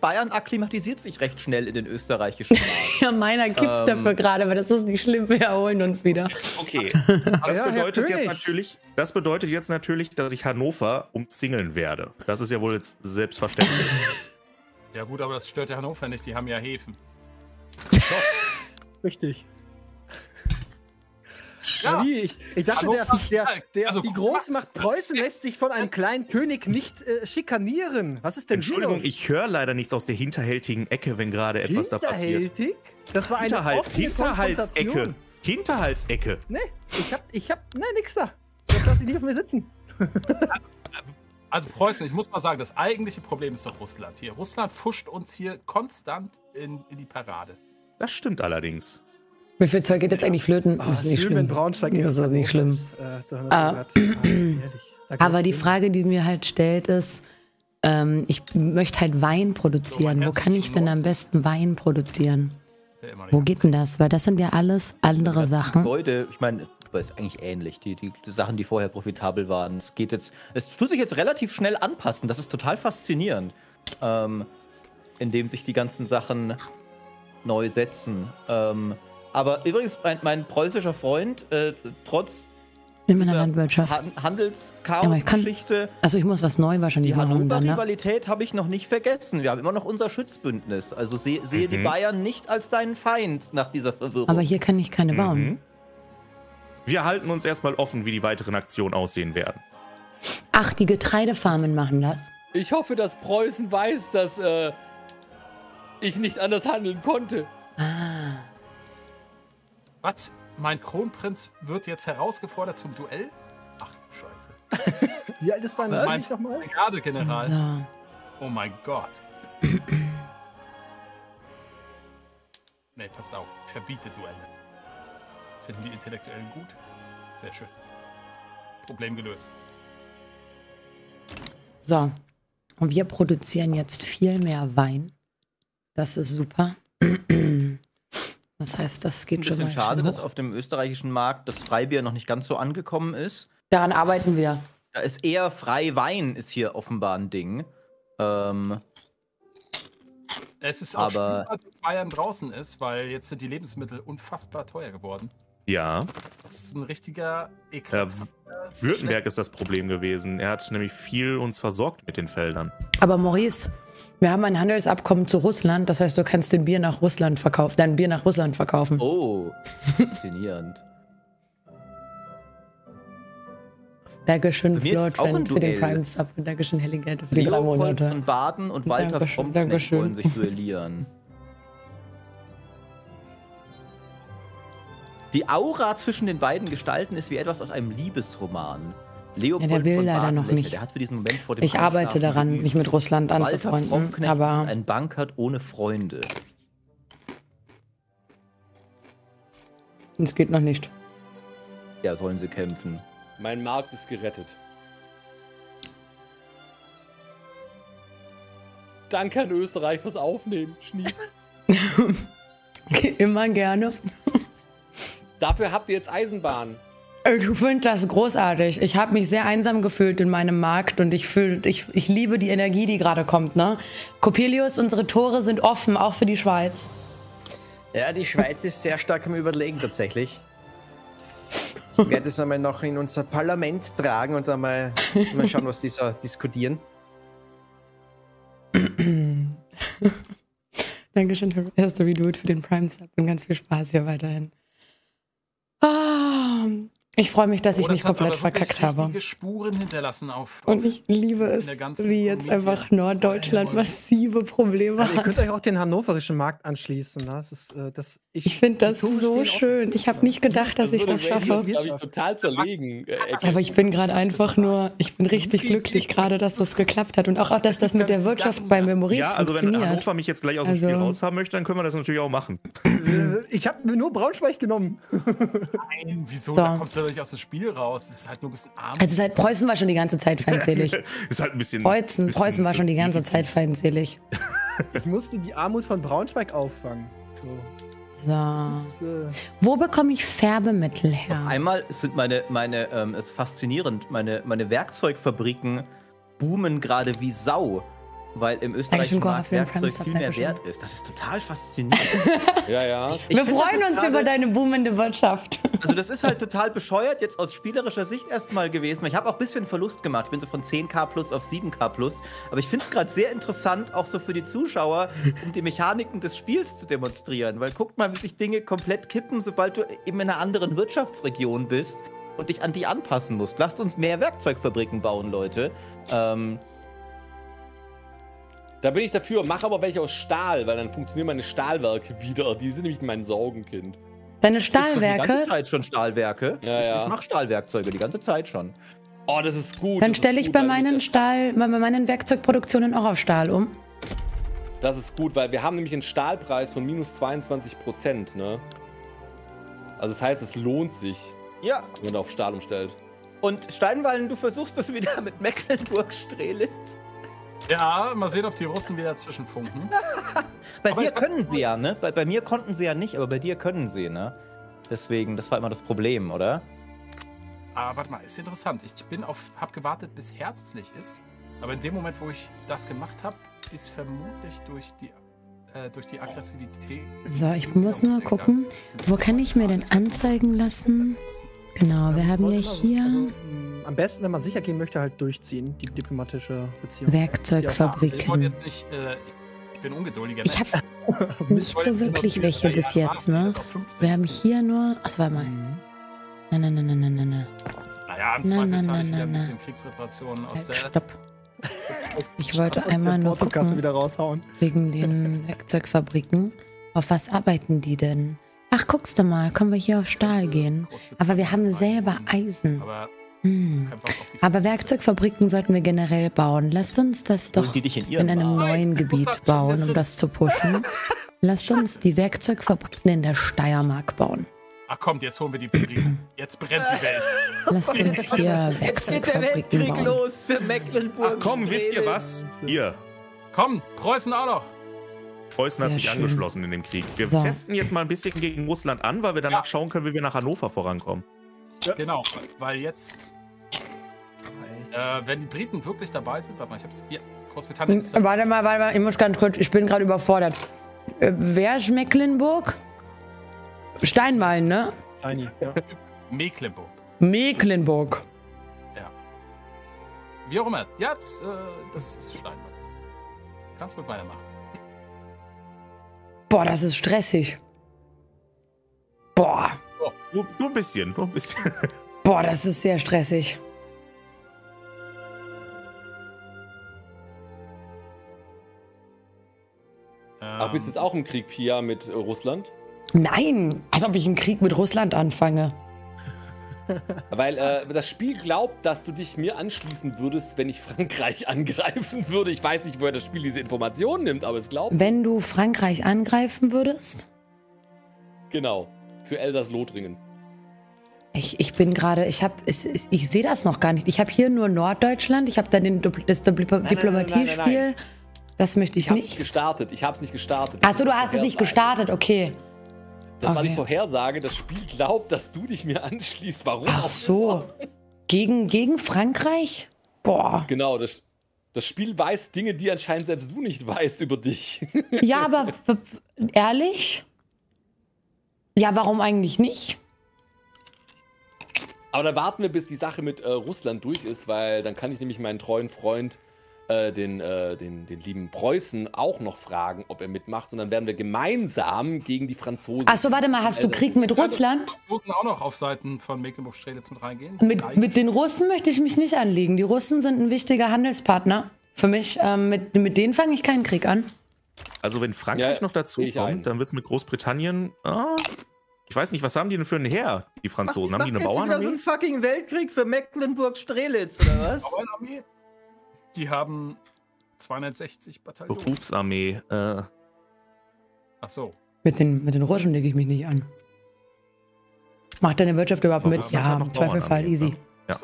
Bayern akklimatisiert sich recht schnell in den österreichischen Markt. ja, meiner kippt ähm, dafür gerade, aber das ist nicht schlimm, wir erholen uns wieder. Okay, das, ja, bedeutet jetzt natürlich, das bedeutet jetzt natürlich, dass ich Hannover umzingeln werde. Das ist ja wohl jetzt selbstverständlich. Ja gut, aber das stört ja Hannover nicht, die haben ja Häfen. Richtig. Ja. Wie? Ich, ich dachte, der, der, der, also, die Großmacht Preußen lässt sich von einem kleinen König nicht äh, schikanieren. Was ist denn Entschuldigung, ich höre leider nichts aus der hinterhältigen Ecke, wenn gerade etwas da passiert. Hinterhältig? Das war eine Hinterhalt, Hinterhaltsecke. Hinterhaltsecke. Nee, ich hab, ich hab, nee, nix da. Das lasse ich nicht auf mir sitzen. Also Preußen, ich muss mal sagen, das eigentliche Problem ist doch Russland hier. Russland fuscht uns hier konstant in, in die Parade. Das stimmt allerdings. Wie viel Zeug geht jetzt eigentlich flöten? das ist nicht schlimm. Wenn Braunschweig das ist nicht schlimm. Äh, ah. Aber die Frage, die mir halt stellt, ist, ähm, ich möchte halt Wein produzieren. So, Wo kann ich denn am besten Wein produzieren? Wo geht denn das? Weil das sind ja alles andere Sachen. Gebäude, ich meine, ist eigentlich ähnlich. Die, die, die, Sachen, die vorher profitabel waren. Es geht jetzt, es tut sich jetzt relativ schnell anpassen. Das ist total faszinierend. Ähm, in dem sich die ganzen Sachen neu setzen. Ähm, aber übrigens, mein, mein preußischer Freund, äh, trotz in meiner Landwirtschaft. Han Handelschaos-Geschichte. Ja, also ich muss was neu wahrscheinlich die machen. Die Rivalität ne? habe ich noch nicht vergessen. Wir haben immer noch unser Schutzbündnis. Also sehe seh mhm. die Bayern nicht als deinen Feind nach dieser Verwirrung. Aber hier kann ich keine bauen. Mhm. Wir halten uns erstmal offen, wie die weiteren Aktionen aussehen werden. Ach, die Getreidefarmen machen das. Ich hoffe, dass Preußen weiß, dass äh, ich nicht anders handeln konnte. Ah. Was? Mein Kronprinz wird jetzt herausgefordert zum Duell? Ach, scheiße. Wie alt ist dein mein Brigadegeneral? So. Oh mein Gott. nee, passt auf. Verbiete Duelle. Finden die Intellektuellen gut? Sehr schön. Problem gelöst. So. Und wir produzieren jetzt viel mehr Wein. Das ist super. Das heißt, das geht schon. Es ist ein bisschen schade, dass auf dem österreichischen Markt das Freibier noch nicht ganz so angekommen ist. Daran arbeiten wir. Da ist eher Freiwein, ist hier offenbar ein Ding. Ähm, es ist auch aber, spannend, dass Bayern draußen ist, weil jetzt sind die Lebensmittel unfassbar teuer geworden. Ja. Das ist ein richtiger Eklat. Ja, Württemberg ist das Problem gewesen. Er hat nämlich viel uns versorgt mit den Feldern. Aber Maurice, wir haben ein Handelsabkommen zu Russland. Das heißt, du kannst dein Bier nach Russland verkaufen, dein Bier nach Russland verkaufen. Oh, faszinierend. Dankeschön, Flortrend, für den Prime Sub und Dankeschön, Helligate, für die drei Monate. von Baden und Walter Fromknecht wollen sich duellieren. Die Aura zwischen den beiden Gestalten ist wie etwas aus einem Liebesroman. Leopold ja, der will leider noch nicht. Der hat für diesen Moment vor dem ich arbeite daran, mich mit Russland anzufreunden. Aber ist ein Bankert ohne Freunde. Es geht noch nicht. Ja, sollen sie kämpfen. Mein Markt ist gerettet. Danke an Österreich fürs Aufnehmen, Schnief. Immer gerne. Dafür habt ihr jetzt Eisenbahn. Ich finde das großartig. Ich habe mich sehr einsam gefühlt in meinem Markt und ich, fühl, ich, ich liebe die Energie, die gerade kommt. Ne? Coppelius, unsere Tore sind offen, auch für die Schweiz. Ja, die Schweiz ist sehr stark am Überlegen tatsächlich. Ich werde es einmal noch in unser Parlament tragen und einmal mal schauen, was die so diskutieren. Dankeschön für History Dude für den Prime Sub und ganz viel Spaß hier weiterhin. Ah, ich freue mich, dass oh, ich nicht komplett verkackt habe. Spuren hinterlassen auf, Und ich liebe es, wie jetzt einfach Norddeutschland massive Probleme also, hat. Ihr könnt euch auch den hannoverischen Markt anschließen. Ne? Das ist, äh, das, ich, ich finde das so schön. Ich habe nicht gedacht, dass das ich das schaffe. Das ich total zerlegen. Äh, Aber ich bin gerade einfach nur, ich bin richtig glücklich gerade, dass das geklappt hat. Und auch, dass das mit der Wirtschaft bei Memories ja, also funktioniert. Wenn Hannover mich jetzt gleich aus dem also, Spiel raushaben möchte, dann können wir das natürlich auch machen. Äh, ich habe nur Braunschweig genommen. Nein, wieso? So. Da kommst du nicht aus dem Spiel raus. Es ist halt nur ein bisschen arm. Also ist halt, Preußen war schon die ganze Zeit feindselig. ist halt ein bisschen. Preußen, bisschen Preußen war schon die ganze Zeit feindselig. ich musste die Armut von Braunschweig auffangen. So. So. Das, äh Wo bekomme ich Färbemittel her? Auf einmal sind meine, meine, ähm, ist faszinierend, meine, meine Werkzeugfabriken boomen gerade wie Sau weil im österreichischen Markt Werkzeug viel mehr wert ist. Das ist total faszinierend. ja, ja. Ich, ich Wir freuen uns über deine boomende Wirtschaft. Also das ist halt total bescheuert jetzt aus spielerischer Sicht erstmal gewesen. Ich habe auch ein bisschen Verlust gemacht. Ich bin so von 10k plus auf 7k plus. Aber ich finde es gerade sehr interessant, auch so für die Zuschauer, um die Mechaniken des Spiels zu demonstrieren. Weil guckt mal, wie sich Dinge komplett kippen, sobald du eben in einer anderen Wirtschaftsregion bist und dich an die anpassen musst. Lasst uns mehr Werkzeugfabriken bauen, Leute. Ähm, da bin ich dafür. Mach aber welche aus Stahl, weil dann funktionieren meine Stahlwerke wieder. Die sind nämlich mein Sorgenkind. Deine Stahlwerke? Die ganze Zeit schon Stahlwerke. Ja, ja. Ich mach Stahlwerkzeuge die ganze Zeit schon. Oh, das ist gut. Dann stelle ich bei meinen Stahl, bei meinen Werkzeugproduktionen auch auf Stahl um. Das ist gut, weil wir haben nämlich einen Stahlpreis von minus 22 Prozent, ne? Also das heißt, es lohnt sich, ja. wenn man auf Stahl umstellt. Und Steinwallen, du versuchst das wieder mit Mecklenburg-Strelitz. Ja, mal sehen, ob die Russen wieder zwischenfunken. bei aber dir können sie ja, ne? Bei, bei, mir konnten sie ja nicht, aber bei dir können sie, ne? Deswegen, das war immer das Problem, oder? Ah, warte mal, ist interessant. Ich bin auf, hab gewartet, bis herzlich ist. Aber in dem Moment, wo ich das gemacht habe, ist vermutlich durch die äh, durch die Aggressivität. So, ich muss nur gucken, wo kann ich mir denn anzeigen lassen? Genau, wir haben ja hier. Also, am besten, wenn man sicher gehen möchte, halt durchziehen, die diplomatische Beziehung. Werkzeugfabriken. Ich, jetzt nicht, äh, ich bin ungeduldiger. Ich habe nicht so wirklich welche bis jetzt, ne? Wir haben hier nur. Achso, warte mal. Nein, nein, nein, nein, nein, nein. Naja, im Zweifel zahle ich wieder ein bisschen Kriegsreparationen aus der. Stopp. Ich wollte einmal nur gucken, wieder raushauen. wegen den Werkzeugfabriken. Auf was arbeiten die denn? Ach, guckst du mal, können wir hier auf Stahl gehen. Aber wir haben selber Eisen. Hm. Aber Werkzeugfabriken sollten wir generell bauen. Lasst uns das doch in, in einem neuen Gebiet bauen, um das zu pushen. Lasst uns die Werkzeugfabriken in der Steiermark bauen. Ach kommt, jetzt holen wir die Fabriken. Jetzt brennt die Welt. Lasst uns hier Werkzeugfabriken Jetzt geht der Weltkrieg bauen. los für Mecklenburg. Ach komm, wisst ihr was? Hier. Komm, Preußen auch noch. Preußen Sehr hat sich schön. angeschlossen in dem Krieg. Wir so. testen jetzt mal ein bisschen gegen Russland an, weil wir danach ja. schauen können, wie wir nach Hannover vorankommen. Ja. Genau, weil jetzt, äh, wenn die Briten wirklich dabei sind, warte mal, ich hab's, hier, Großbritannien ist Warte mal, warte mal, ich muss ganz kurz, ich bin gerade überfordert. Äh, wer ist Mecklenburg? Steinmeilen, ne? Steini, ja. Mecklenburg. Mecklenburg. Ja. Wie auch immer. Ja, das, äh, das ist Steinmeilen. Kannst du mit weitermachen. Boah, das ist stressig. Boah. Oh, nur, nur ein bisschen, nur ein bisschen. Boah, das ist sehr stressig. Ach, bist du jetzt auch im Krieg, Pia, mit Russland? Nein, als ob ich einen Krieg mit Russland anfange. Weil äh, das Spiel glaubt, dass du dich mir anschließen würdest, wenn ich Frankreich angreifen würde. Ich weiß nicht, woher das Spiel diese Informationen nimmt, aber es glaubt. Wenn du Frankreich angreifen würdest? Genau, für Elsass-Lothringen. Ich, ich bin gerade, ich habe, ich, ich, ich sehe das noch gar nicht. Ich habe hier nur Norddeutschland, ich habe dann den, das Diplomatiespiel. Das möchte ich, ich nicht. Ich habe nicht gestartet, ich habe es nicht gestartet. Achso, du hast es nicht gestartet, okay. Das okay. war die Vorhersage. Das Spiel glaubt, dass du dich mir anschließt. Warum? Ach so. Gegen, gegen Frankreich? Boah. Genau, das, das Spiel weiß Dinge, die anscheinend selbst du nicht weißt über dich. Ja, aber ehrlich? Ja, warum eigentlich nicht? Aber dann warten wir, bis die Sache mit äh, Russland durch ist, weil dann kann ich nämlich meinen treuen Freund äh, den, äh, den, den lieben Preußen auch noch fragen, ob er mitmacht. Und dann werden wir gemeinsam gegen die Franzosen. Achso, warte mal, hast du Krieg mit Russland? Die Russen auch noch auf Seiten von Mecklenburg-Strelitz mit reingehen. Mit, mit den Russen möchte ich mich nicht anlegen. Die Russen sind ein wichtiger Handelspartner für mich. Ähm, mit, mit denen fange ich keinen Krieg an. Also wenn Frankreich ja, noch dazu kommt, ein. dann wird es mit Großbritannien. Ah, ich weiß nicht, was haben die denn für ein Heer, die Franzosen? Macht, haben die eine Bauernarmee? Wieder so ein fucking Weltkrieg für Mecklenburg-Strelitz oder was? Bauernarmee? Die haben 260 Bataillone. Berufsarmee. Äh. Ach so. Mit den, mit den Russen lege ich mich nicht an. Macht deine Wirtschaft überhaupt mit? Ja, im Zweifelfall easy. Ja.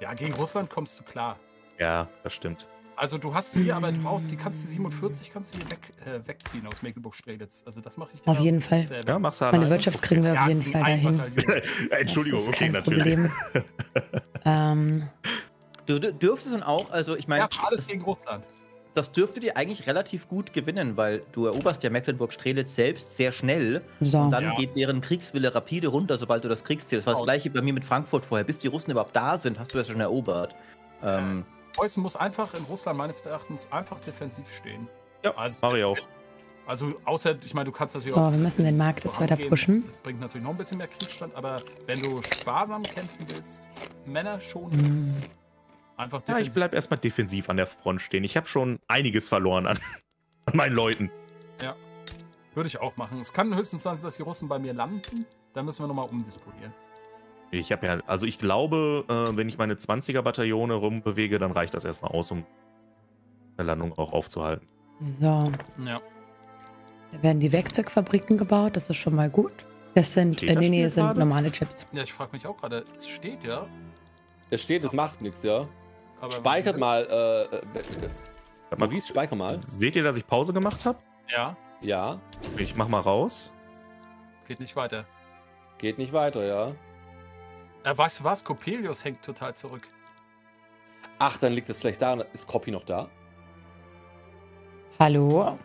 ja, gegen Russland kommst du klar. Ja, das stimmt. Also du hast sie, aber du brauchst die, kannst die 47 kannst du hier weg, äh, wegziehen aus Mecklenburg-Strelitz. Also das mache ich. Auf jeden Fall. Ja, mach's halt Meine Wirtschaft kriegen wir auf jeden Fall dahin. Entschuldigung, okay, natürlich. ähm, Du dürftest dann auch, also ich meine. Ja, alles gegen Russland. Das dürfte dir eigentlich relativ gut gewinnen, weil du eroberst ja Mecklenburg-Strelitz selbst sehr schnell. So. Und dann ja. geht deren Kriegswille rapide runter, sobald du das Kriegsziel. Das war das gleiche bei mir mit Frankfurt vorher. Bis die Russen überhaupt da sind, hast du das schon erobert. Ähm, Preußen muss einfach in Russland meines Erachtens einfach defensiv stehen. Ja, also, mache ich auch. Also außer, ich meine, du kannst das So, wir müssen den Markt jetzt weiter pushen. Das bringt natürlich noch ein bisschen mehr Kriegsstand, aber wenn du sparsam kämpfen willst, Männer schon willst, mm. Einfach defensiv. Ja, ich bleib erstmal defensiv an der Front stehen. Ich habe schon einiges verloren an, an meinen Leuten. Ja, würde ich auch machen. Es kann höchstens sein, dass die Russen bei mir landen. Da müssen wir nochmal umdisponieren. Ich habe ja, also ich glaube, äh, wenn ich meine 20er-Bataillone rumbewege, dann reicht das erstmal aus, um eine Landung auch aufzuhalten. So. Ja. Da werden die Werkzeugfabriken gebaut, das ist schon mal gut. Das sind, äh, nee, nee, das sind normale Chips. Ja, ich frage mich auch gerade, es steht ja. Es steht, es macht nichts, ja. Aber Speichert mal, äh, äh, äh Maurice, speicher mal. Seht ihr, dass ich Pause gemacht habe? Ja. Ja. Ich mach mal raus. Geht nicht weiter. Geht nicht weiter, ja. Äh, weißt du was? Coppelius hängt total zurück. Ach, dann liegt es vielleicht da. Ist Copy noch da? Hallo?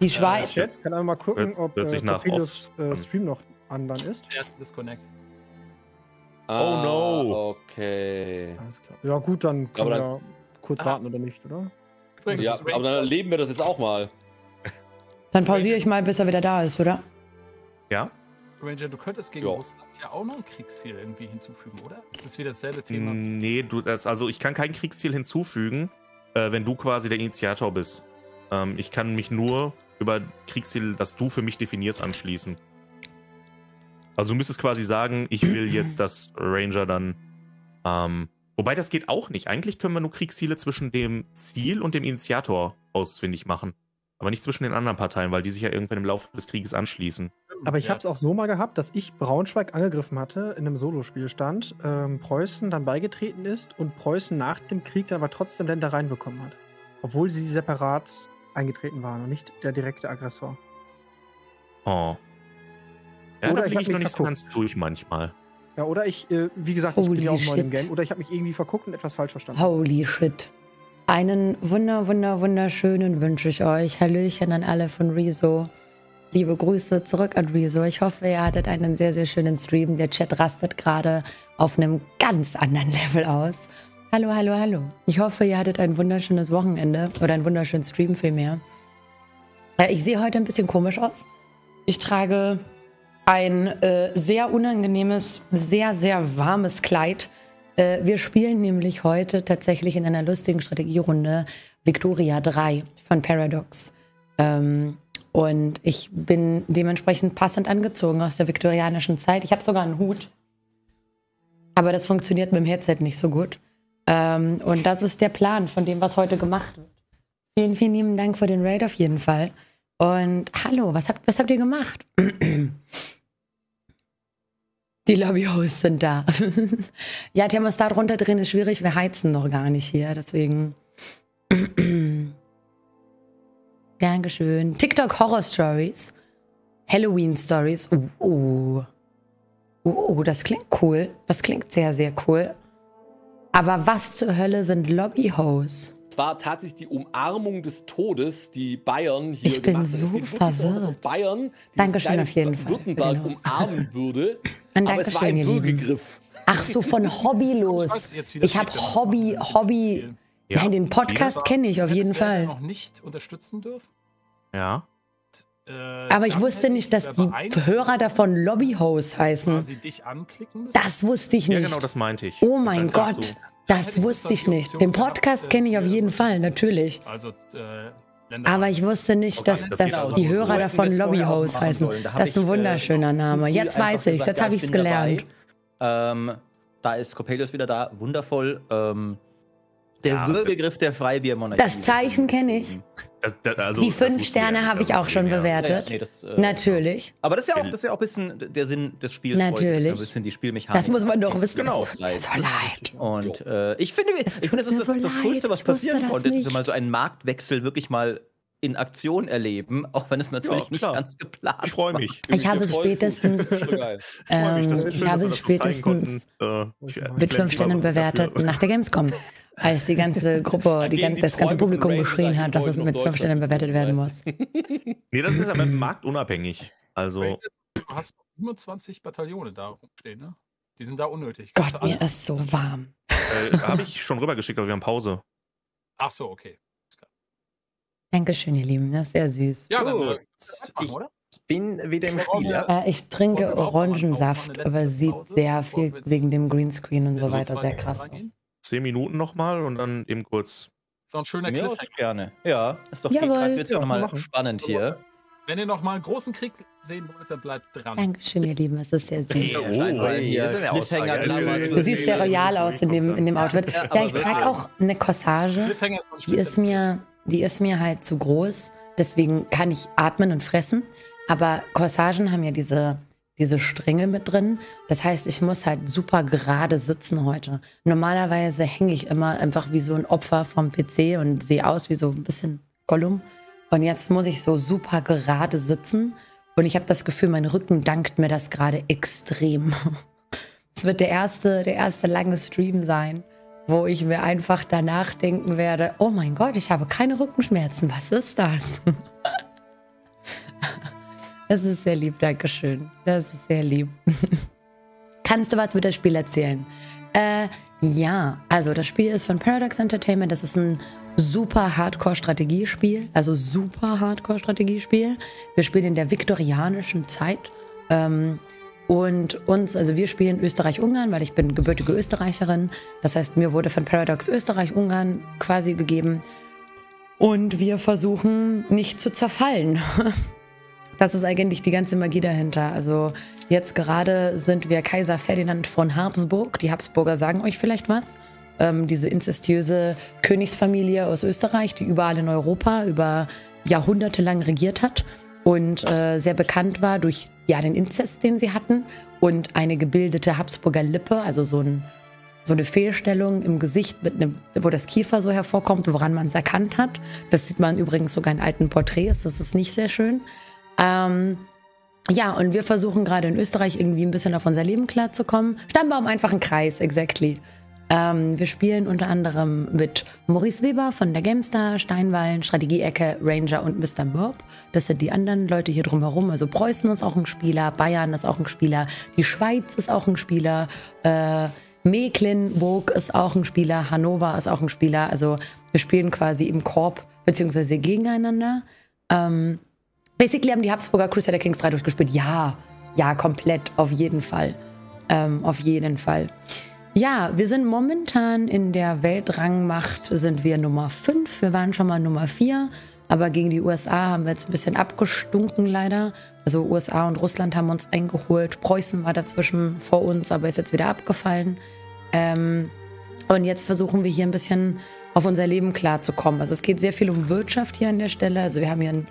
Die Schweiz. Ja, Chat kann einmal mal gucken, ob äh, Torpedos äh, Stream noch an dann ist. Ja, Disconnect. Ah, oh no. Okay. Alles klar. Ja, gut, dann können Aber wir kurz Ah. warten oder nicht, oder? Übrigens, Ja, aber dann erleben wir das jetzt auch mal. Dann pausiere ich mal, bis er wieder da ist, oder? Ja? Ranger, du könntest gegen Ja. Russland ja auch noch ein Kriegsziel irgendwie hinzufügen, oder? Das ist wieder dasselbe Thema. Nee, du, das, also ich kann kein Kriegsziel hinzufügen, äh, wenn du quasi der Initiator bist. Ähm, ich kann mich nur über Kriegsziel, das du für mich definierst, anschließen. Also du müsstest quasi sagen, ich will jetzt, dass Ranger dann. Ähm, wobei das geht auch nicht. Eigentlich können wir nur Kriegsziele zwischen dem Ziel und dem Initiator ausfindig machen. Aber nicht zwischen den anderen Parteien, weil die sich ja irgendwann im Laufe des Krieges anschließen. Aber ich Ja. habe es auch so mal gehabt, dass ich Braunschweig angegriffen hatte in einem Solospielstand, ähm, Preußen dann beigetreten ist und Preußen nach dem Krieg dann aber trotzdem Ländereien bekommen hat. Obwohl sie separat eingetreten waren und nicht der direkte Aggressor. Oh. Ja, Oder da ich ich mich noch nicht so ganz durch manchmal. Ja, oder ich, äh, wie gesagt, ich bin Holy ja auch neu im. Game, oder ich habe mich irgendwie verguckt und etwas falsch verstanden. Holy shit. Einen wunder, wunder, wunderschönen wünsche ich euch. Hallöchen an alle von Rezo. Liebe Grüße zurück an Rezo. Ich hoffe, ihr hattet einen sehr, sehr schönen Stream. Der Chat rastet gerade auf einem ganz anderen Level aus. Hallo, hallo, hallo. Ich hoffe, ihr hattet ein wunderschönes Wochenende oder einen wunderschönen Stream vielmehr. Ich sehe heute ein bisschen komisch aus. Ich trage ein äh, sehr unangenehmes, sehr, sehr warmes Kleid. Äh, wir spielen nämlich heute tatsächlich in einer lustigen Strategierunde Victoria 3 von Paradox. Ähm, und ich bin dementsprechend passend angezogen aus der viktorianischen Zeit. Ich habe sogar einen Hut. Aber das funktioniert mit dem Headset nicht so gut. Ähm, und das ist der Plan von dem, was heute gemacht wird. Vielen, vielen lieben Dank für den Raid auf jeden Fall. Und hallo, was habt, was habt ihr gemacht? Die Lobby-Hosts sind da. ja, Thermostat runterdrehen ist schwierig. Wir heizen noch gar nicht hier, deswegen. Dankeschön. TikTok Horror Stories. Halloween Stories. Uh, uh. Uh, das klingt cool. Das klingt sehr, sehr cool. Aber was zur Hölle sind Lobby-Hosts? War tatsächlich die Umarmung des Todes, die Bayern hier Ich bin gemacht haben. so Es sieht wirklich aus, als ob verwirrt. Bayern Dankeschön auf jeden Fall Württemberg Host. umarmen würde. Ein aber es war ein ihr Lieben. Würgegriff. Ach so, von Hobby Ich los. Ich habe Hobby. Hobby. Ja. Nein, den Podcast kenne ich auf jeden Fall. noch nicht unterstützen dürfen. Ja. Äh, Aber ich wusste nicht, dass die Hörer davon Lobby-Hosts heißen. quasi dich anklicken müssen. Das wusste ich Ja, nicht. genau, das meinte ich. Oh mein Gott. du, Das wusste ich nicht. Den Podcast äh, kenne ich auf jeden Fall, natürlich. Also, äh, Aber ich wusste nicht, dass, dass also die so. Hörer So davon es machen heißen. sollen. Da Das ist ein ich, äh, wunderschöner Name. Jetzt weiß ich, gesagt, jetzt habe ich es gelernt. Ähm, da ist Coppelius wieder da, wundervoll. Ähm, der Ja, Würgegriff der Freibiermonarchie. Das Zeichen kenne ich. Das, das, also, Die fünf Sterne habe ich also auch schon ja. bewertet. Nee, das, äh, Natürlich. Aber das ist ja auch, das ist ja auch ein bisschen der Sinn des Spiels. Natürlich. Ein bisschen die Spielmechanik. Das muss man doch wissen. Genau. Es tut mir so leid. Und äh, ich finde, Es ich finde, das ist so das. Coolste, was passieren das konnte, dass wir nicht. mal so einen Marktwechsel wirklich mal in Aktion erleben, auch wenn es natürlich Ja, nicht ganz geplant Ich freue mich. Ich habe freut's. spätestens, ist. Ich freue mich, das ähm, ist schön, ich habe zeigen spätestens. Äh, ich Mit fünf Sternen bewertet dafür. nach der Gamescom. Als die ganze Gruppe, die, gan- die das ganze Publikum geschrien hat, dass es mit fünf Sternen bewertet werden muss. Nee, das ist aber marktunabhängig. Also, Du hast 27 Bataillone da rumstehen, ne? Die sind da unnötig. Gott, Kannst mir ist so warm. äh, habe ich schon rübergeschickt, aber wir haben Pause. Ach so, okay. Dankeschön, ihr Lieben. Das ist sehr süß. Ja, dann Gut. äh, machen, Ich- bin wieder im Spiel, ja. Äh, ich trinke Orangensaft, aber sieht Pause, sehr viel wegen dem Greenscreen und so weiter sehr krass aus. Zehn Minuten nochmal und dann eben kurz. So ein schöner Mir Cliffhanger. gerne. Ja, ist doch gerade wird Ja, nochmal spannend hier. Wenn ihr noch mal einen großen Krieg sehen wollt, dann bleibt dran. Dankeschön, ihr Lieben. Es ist sehr süß. Oh, ist Aussage. klammern. Also, Du siehst sehr royal aus in dem, in dem Outfit. Ja, Ja, ich trage auch eine Corsage. Ist Die ist mir, die ist mir halt zu groß. Deswegen kann ich atmen und fressen. Aber Corsagen haben ja diese, diese Stränge mit drin. Das heißt, ich muss halt super gerade sitzen heute. Normalerweise hänge ich immer einfach wie so ein Opfer vom PC und sehe aus wie so ein bisschen Gollum. Und jetzt muss ich so super gerade sitzen. Und ich habe das Gefühl, mein Rücken dankt mir das gerade extrem. Es wird der erste, der erste lange Stream sein, wo ich mir einfach danach denken werde, oh mein Gott, ich habe keine Rückenschmerzen. Was ist das? Das ist sehr lieb, Dankeschön. Das ist sehr lieb. Kannst du was über das Spiel erzählen? Äh, ja, also das Spiel ist von Paradox Entertainment. Das ist ein super Hardcore-Strategiespiel, also super Hardcore-Strategiespiel. Wir spielen in der viktorianischen Zeit. Ähm, und uns, also wir spielen Österreich-Ungarn, weil ich bin gebürtige Österreicherin. Das heißt, mir wurde von Paradox Österreich-Ungarn quasi gegeben. Und wir versuchen nicht zu zerfallen. Das ist eigentlich die ganze Magie dahinter. Also jetzt gerade sind wir Kaiser Ferdinand von Habsburg. Die Habsburger sagen euch vielleicht was. Ähm, diese inzestiöse Königsfamilie aus Österreich, die überall in Europa über Jahrhunderte lang regiert hat und äh, sehr bekannt war durch ja, den Inzest, den sie hatten und eine gebildete Habsburger Lippe, also so, ein, so eine Fehlstellung im Gesicht, mit einem, wo das Kiefer so hervorkommt, woran man es erkannt hat. Das sieht man übrigens sogar in alten Porträts, das ist nicht sehr schön. Ähm, ja, und wir versuchen gerade in Österreich irgendwie ein bisschen auf unser Leben klarzukommen. Stammbaum einfach ein Kreis, exactly. Ähm, wir spielen unter anderem mit Maurice Weber von der GameStar, Steinwallen, Strategieecke, Ranger und Mr. Murp. Das sind die anderen Leute hier drumherum. Also Preußen ist auch ein Spieler, Bayern ist auch ein Spieler, die Schweiz ist auch ein Spieler, äh, Mecklenburg ist auch ein Spieler, Hannover ist auch ein Spieler. Also wir spielen quasi im Korb beziehungsweise gegeneinander. Ähm, basically haben die Habsburger Crusader Kings 3 durchgespielt. Ja, ja, komplett, auf jeden Fall. Ähm, auf jeden Fall. Ja, wir sind momentan in der Weltrangmacht, sind wir Nummer 5. Wir waren schon mal Nummer 4, aber gegen die USA haben wir jetzt ein bisschen abgestunken leider. Also USA und Russland haben uns eingeholt. Preußen war dazwischen vor uns, aber ist jetzt wieder abgefallen. Ähm, und jetzt versuchen wir hier ein bisschen auf unser Leben klarzukommen. Also es geht sehr viel um Wirtschaft hier an der Stelle. Also wir haben hier ein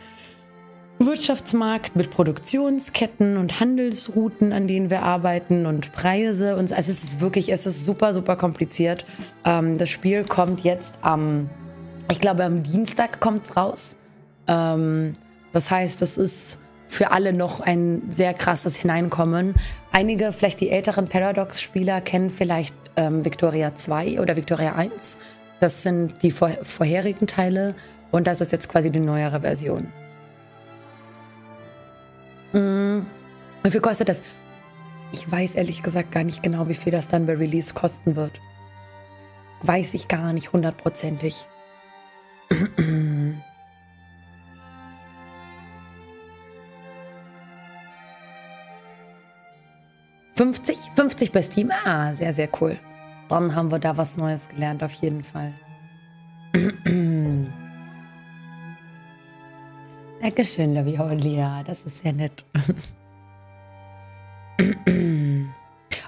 Wirtschaftsmarkt mit Produktionsketten und Handelsrouten, an denen wir arbeiten und Preise. Und also es ist wirklich, es ist super, super kompliziert. Ähm, das Spiel kommt jetzt am, ich glaube, am Dienstag kommt es raus. Ähm, das heißt, es ist für alle noch ein sehr krasses Hineinkommen. Einige, vielleicht die älteren Paradox-Spieler, kennen vielleicht ähm, Victoria 2 oder Victoria 1. Das sind die vor vorherigen Teile und das ist jetzt quasi die neuere Version. Mhm. Wie viel kostet das? Ich weiß ehrlich gesagt gar nicht genau, wie viel das dann bei Release kosten wird. Weiß ich gar nicht hundertprozentig. Fünfzig? 50 bei Steam? Ah, sehr, sehr cool. Dann haben wir da was Neues gelernt, auf jeden Fall. Dankeschön, Laviolia. Das ist sehr nett.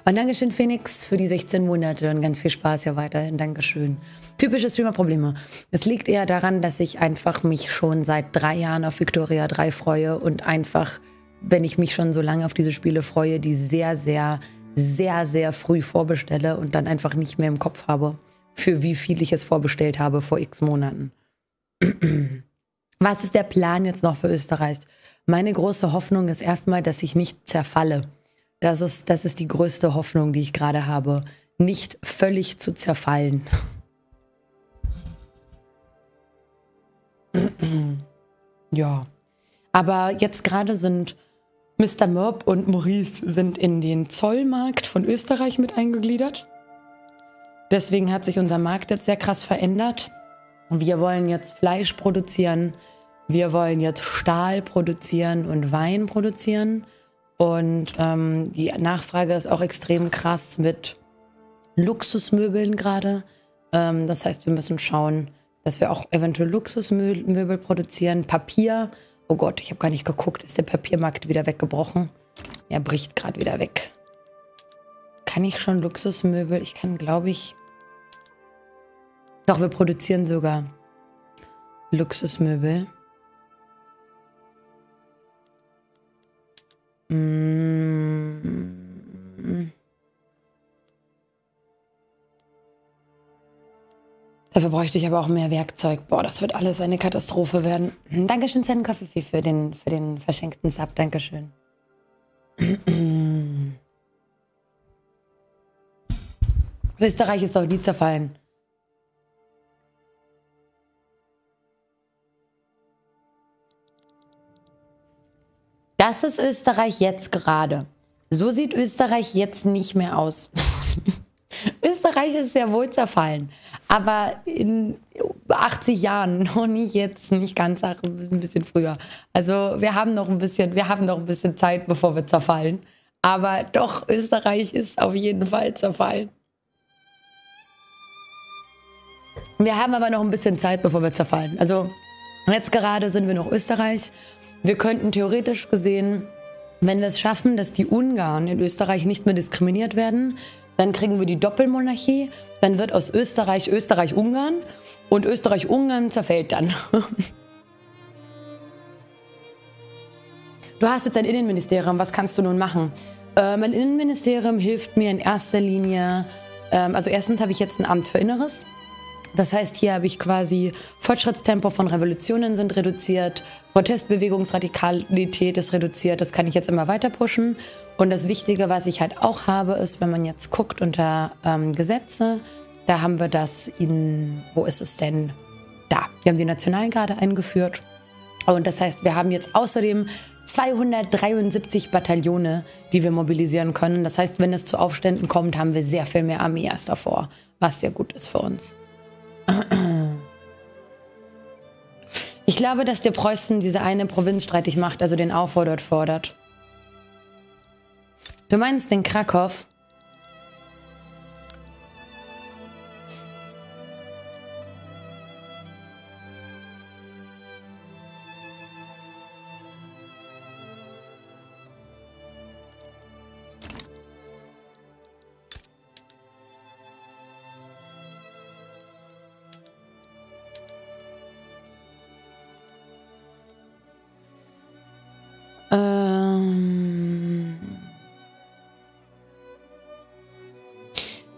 Und Dankeschön, Phoenix, für die 16 Monate und ganz viel Spaß ja weiterhin. Dankeschön. Typische Streamer-Probleme. Es liegt eher daran, dass ich einfach mich schon seit drei Jahren auf Victoria 3 freue und einfach, wenn ich mich schon so lange auf diese Spiele freue, die sehr, sehr, sehr, sehr früh vorbestelle und dann einfach nicht mehr im Kopf habe, für wie viel ich es vorbestellt habe vor x Monaten. Was ist der Plan jetzt noch für Österreich? Meine große Hoffnung ist erstmal, dass ich nicht zerfalle. Das ist, das ist die größte Hoffnung, die ich gerade habe. Nicht völlig zu zerfallen. ja. Aber jetzt gerade sind Mr. Murp und Maurice sind in den Zollmarkt von Österreich mit eingegliedert. Deswegen hat sich unser Markt jetzt sehr krass verändert. Wir wollen jetzt Fleisch produzieren, wir wollen jetzt Stahl produzieren und Wein produzieren. Und ähm, die Nachfrage ist auch extrem krass mit Luxusmöbeln gerade. Ähm, das heißt, wir müssen schauen, dass wir auch eventuell Luxusmöbel produzieren. Papier. Oh Gott, ich habe gar nicht geguckt. Ist der Papiermarkt wieder weggebrochen? Er bricht gerade wieder weg. Kann ich schon Luxusmöbel? Ich kann, glaube ich. Doch, wir produzieren sogar Luxusmöbel. Dafür bräuchte ich aber auch mehr Werkzeug. Boah, das wird alles eine Katastrophe werden. Dankeschön, Zen Coffee für den, für den verschenkten Sub. Österreich ist doch nie zerfallen. Das ist Österreich jetzt gerade. So sieht Österreich jetzt nicht mehr aus. Österreich ist sehr wohl zerfallen. Aber in 80 Jahren, noch nicht jetzt, nicht ganz, ein bisschen früher. Also wir haben noch ein bisschen, wir haben noch ein bisschen Zeit, bevor wir zerfallen. Aber doch, Österreich ist auf jeden Fall zerfallen. Wir haben aber noch ein bisschen Zeit, bevor wir zerfallen. Also jetzt gerade sind wir noch Österreich wir könnten theoretisch gesehen, wenn wir es schaffen, dass die Ungarn in Österreich nicht mehr diskriminiert werden, dann kriegen wir die Doppelmonarchie, dann wird aus Österreich Österreich-Ungarn und Österreich-Ungarn zerfällt dann. Du hast jetzt ein Innenministerium, was kannst du nun machen? Äh, mein Innenministerium hilft mir in erster Linie, ähm, also erstens habe ich jetzt ein Amt für Inneres. Das heißt, hier habe ich quasi Fortschrittstempo von Revolutionen sind reduziert, Protestbewegungsradikalität ist reduziert, das kann ich jetzt immer weiter pushen. Und das Wichtige, was ich halt auch habe, ist, wenn man jetzt guckt unter ähm, Gesetze, da haben wir das in, wo ist es denn? Da. Wir haben die Nationalgarde eingeführt. Und das heißt, wir haben jetzt außerdem 273 Bataillone, die wir mobilisieren können. Das heißt, wenn es zu Aufständen kommt, haben wir sehr viel mehr Armee erst davor, was sehr gut ist für uns. Ich glaube, dass der Preußen diese eine Provinz streitig macht, also den Aufbau fordert. Du meinst den Krakow?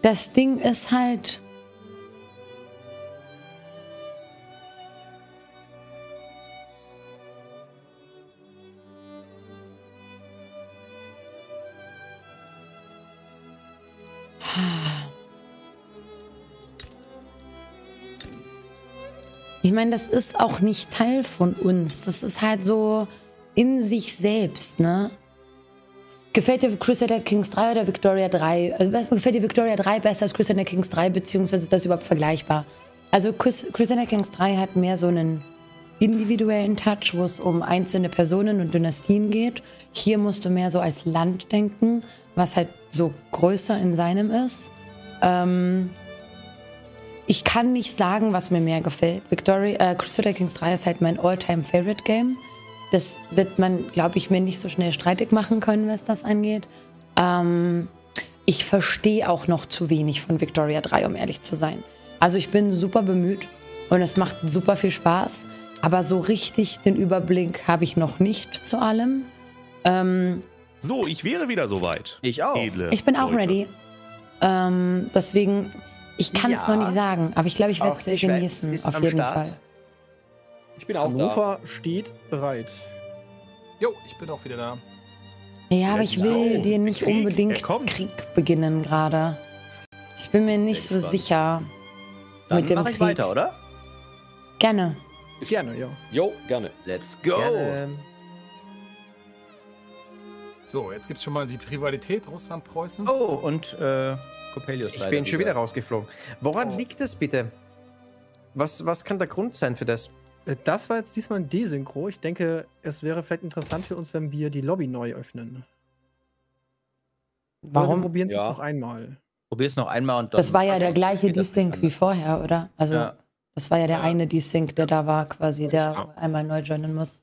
Das Ding ist halt. Ich meine, das ist auch nicht Teil von uns. Das ist halt so in sich selbst, ne? Gefällt dir Crusader Kings 3 oder Victoria 3? Also, gefällt dir Victoria 3 besser als Crusader Kings 3, beziehungsweise ist das überhaupt vergleichbar? Also Crusader Kings 3 hat mehr so einen individuellen Touch, wo es um einzelne Personen und Dynastien geht. Hier musst du mehr so als Land denken, was halt so größer in seinem ist. Ähm ich kann nicht sagen, was mir mehr gefällt. Victoria, äh, Crusader Kings 3 ist halt mein all-time favorite Game. Das wird man, glaube ich, mir nicht so schnell streitig machen können, was das angeht. Ähm, ich verstehe auch noch zu wenig von Victoria 3, um ehrlich zu sein. Also ich bin super bemüht und es macht super viel Spaß. Aber so richtig den Überblick habe ich noch nicht zu allem. Ähm, so, ich wäre wieder soweit. Ich auch. Edle ich bin auch Leute. ready. Ähm, deswegen, ich kann es ja. noch nicht sagen, aber ich glaube, ich werde es genießen, auf jeden Start. Fall. Ich bin auch Hannover da. steht bereit. Jo, ich bin auch wieder da. Ja, aber ich will dir nicht Krieg. unbedingt Krieg beginnen gerade. Ich bin mir nicht so sicher Dann mit dem mach ich Krieg. weiter, oder? Gerne. Gerne, ja. Jo, gerne. Let's go. Gerne. So, jetzt gibt es schon mal die Rivalität Russland-Preußen. Oh, und äh, Coppelius. Ich bin schon wieder rausgeflogen. Woran oh. liegt das bitte? Was, was kann der Grund sein für das? Äh, das war jetzt diesmal ein Desynchro. Ich denke, es wäre vielleicht interessant für uns, wenn wir die Lobby neu öffnen. Warum? probieren es ja. noch einmal. Probier es noch einmal und dann. Das war ja der gleiche Desync wie vorher, oder? Also, ja. das war ja der ja. eine Desync, der da war, quasi, der einmal neu joinen muss.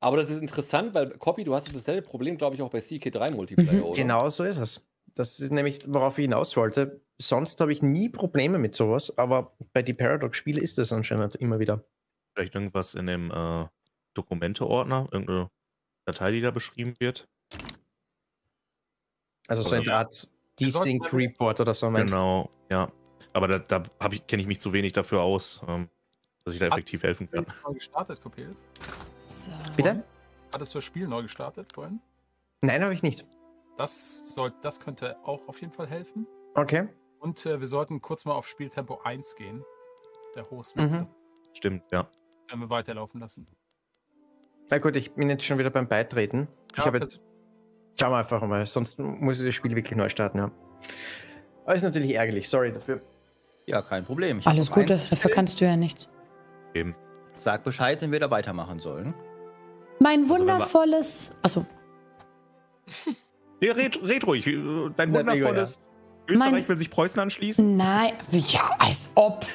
Aber das ist interessant, weil Copy, du hast dasselbe Problem, glaube ich, auch bei CK3 Multiplayer, mhm. oder? Genau so ist es. Das ist nämlich, worauf ich hinaus wollte. Sonst habe ich nie Probleme mit sowas, aber bei die Paradox-Spiele ist das anscheinend immer wieder. Vielleicht irgendwas in dem äh, Dokumente-Ordner, irgendeine Datei, die da beschrieben wird. Also so eine Art Desync Report oder so. Genau, ja. Aber da, da kenne ich mich zu wenig dafür aus, ähm, dass ich da effektiv helfen kann. Hast du neu gestartet, Copiers? So. Bitte? Hattest du das Spiel neu gestartet vorhin? Nein, habe ich nicht. Das, soll, das könnte auch auf jeden Fall helfen. Okay. Und äh, wir sollten kurz mal auf Spieltempo 1 gehen. Der Host mhm. Stimmt, ja. Wenn wir weiterlaufen lassen. Na gut, ich bin jetzt schon wieder beim Beitreten. Ja, ich habe jetzt. Schauen wir einfach mal, sonst muss ich das Spiel wirklich neu starten, ja. Aber ist natürlich ärgerlich, sorry dafür. Ja, kein Problem. Ich Alles Gute, dafür kannst du ja nichts. Eben. Sag Bescheid, wenn wir da weitermachen sollen. Mein also wundervolles. Achso. Ja, red, red ruhig. Dein wundervolles. Ja. Österreich mein, will sich Preußen anschließen? Nein, ja, als ob.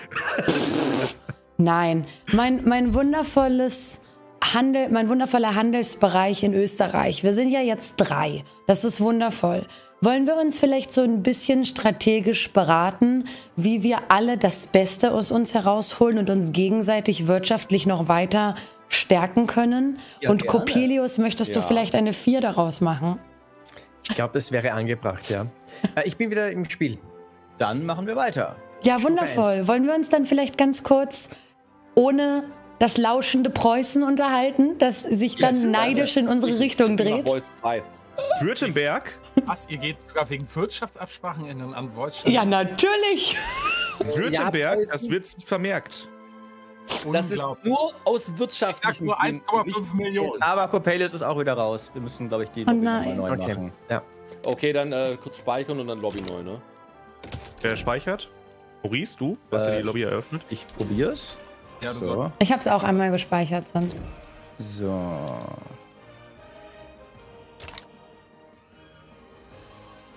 Nein, mein, mein wundervolles Handel, mein wundervoller Handelsbereich in Österreich. Wir sind ja jetzt drei. Das ist wundervoll. Wollen wir uns vielleicht so ein bisschen strategisch beraten, wie wir alle das Beste aus uns herausholen und uns gegenseitig wirtschaftlich noch weiter stärken können? Ja, und gerne. Coppelius, möchtest ja. du vielleicht eine Vier daraus machen? Ich glaube, das wäre angebracht, ja. Äh, ich bin wieder im Spiel. Dann machen wir weiter. Ja, wundervoll. Wollen wir uns dann vielleicht ganz kurz ohne das lauschende Preußen unterhalten, das sich dann Jetzt, neidisch in unsere Richtung dreht? Preußen 2. Württemberg? Was? Ihr geht sogar wegen Wirtschaftsabsprachen in den Voice Ja, natürlich. Württemberg, das wird vermerkt. Das ist nur aus wirtschaftlichen nur 1,5 Millionen. Aber Coppelius ist auch wieder raus. Wir müssen, glaube ich, die oh Lobby neu okay. machen. Ja. Okay, dann äh, kurz speichern und dann Lobby neu, ne? Wer speichert? Maurice, du? Du hast äh, ja die Lobby eröffnet. Ich probier's. Ja, du so. Ich hab's auch einmal gespeichert sonst. So.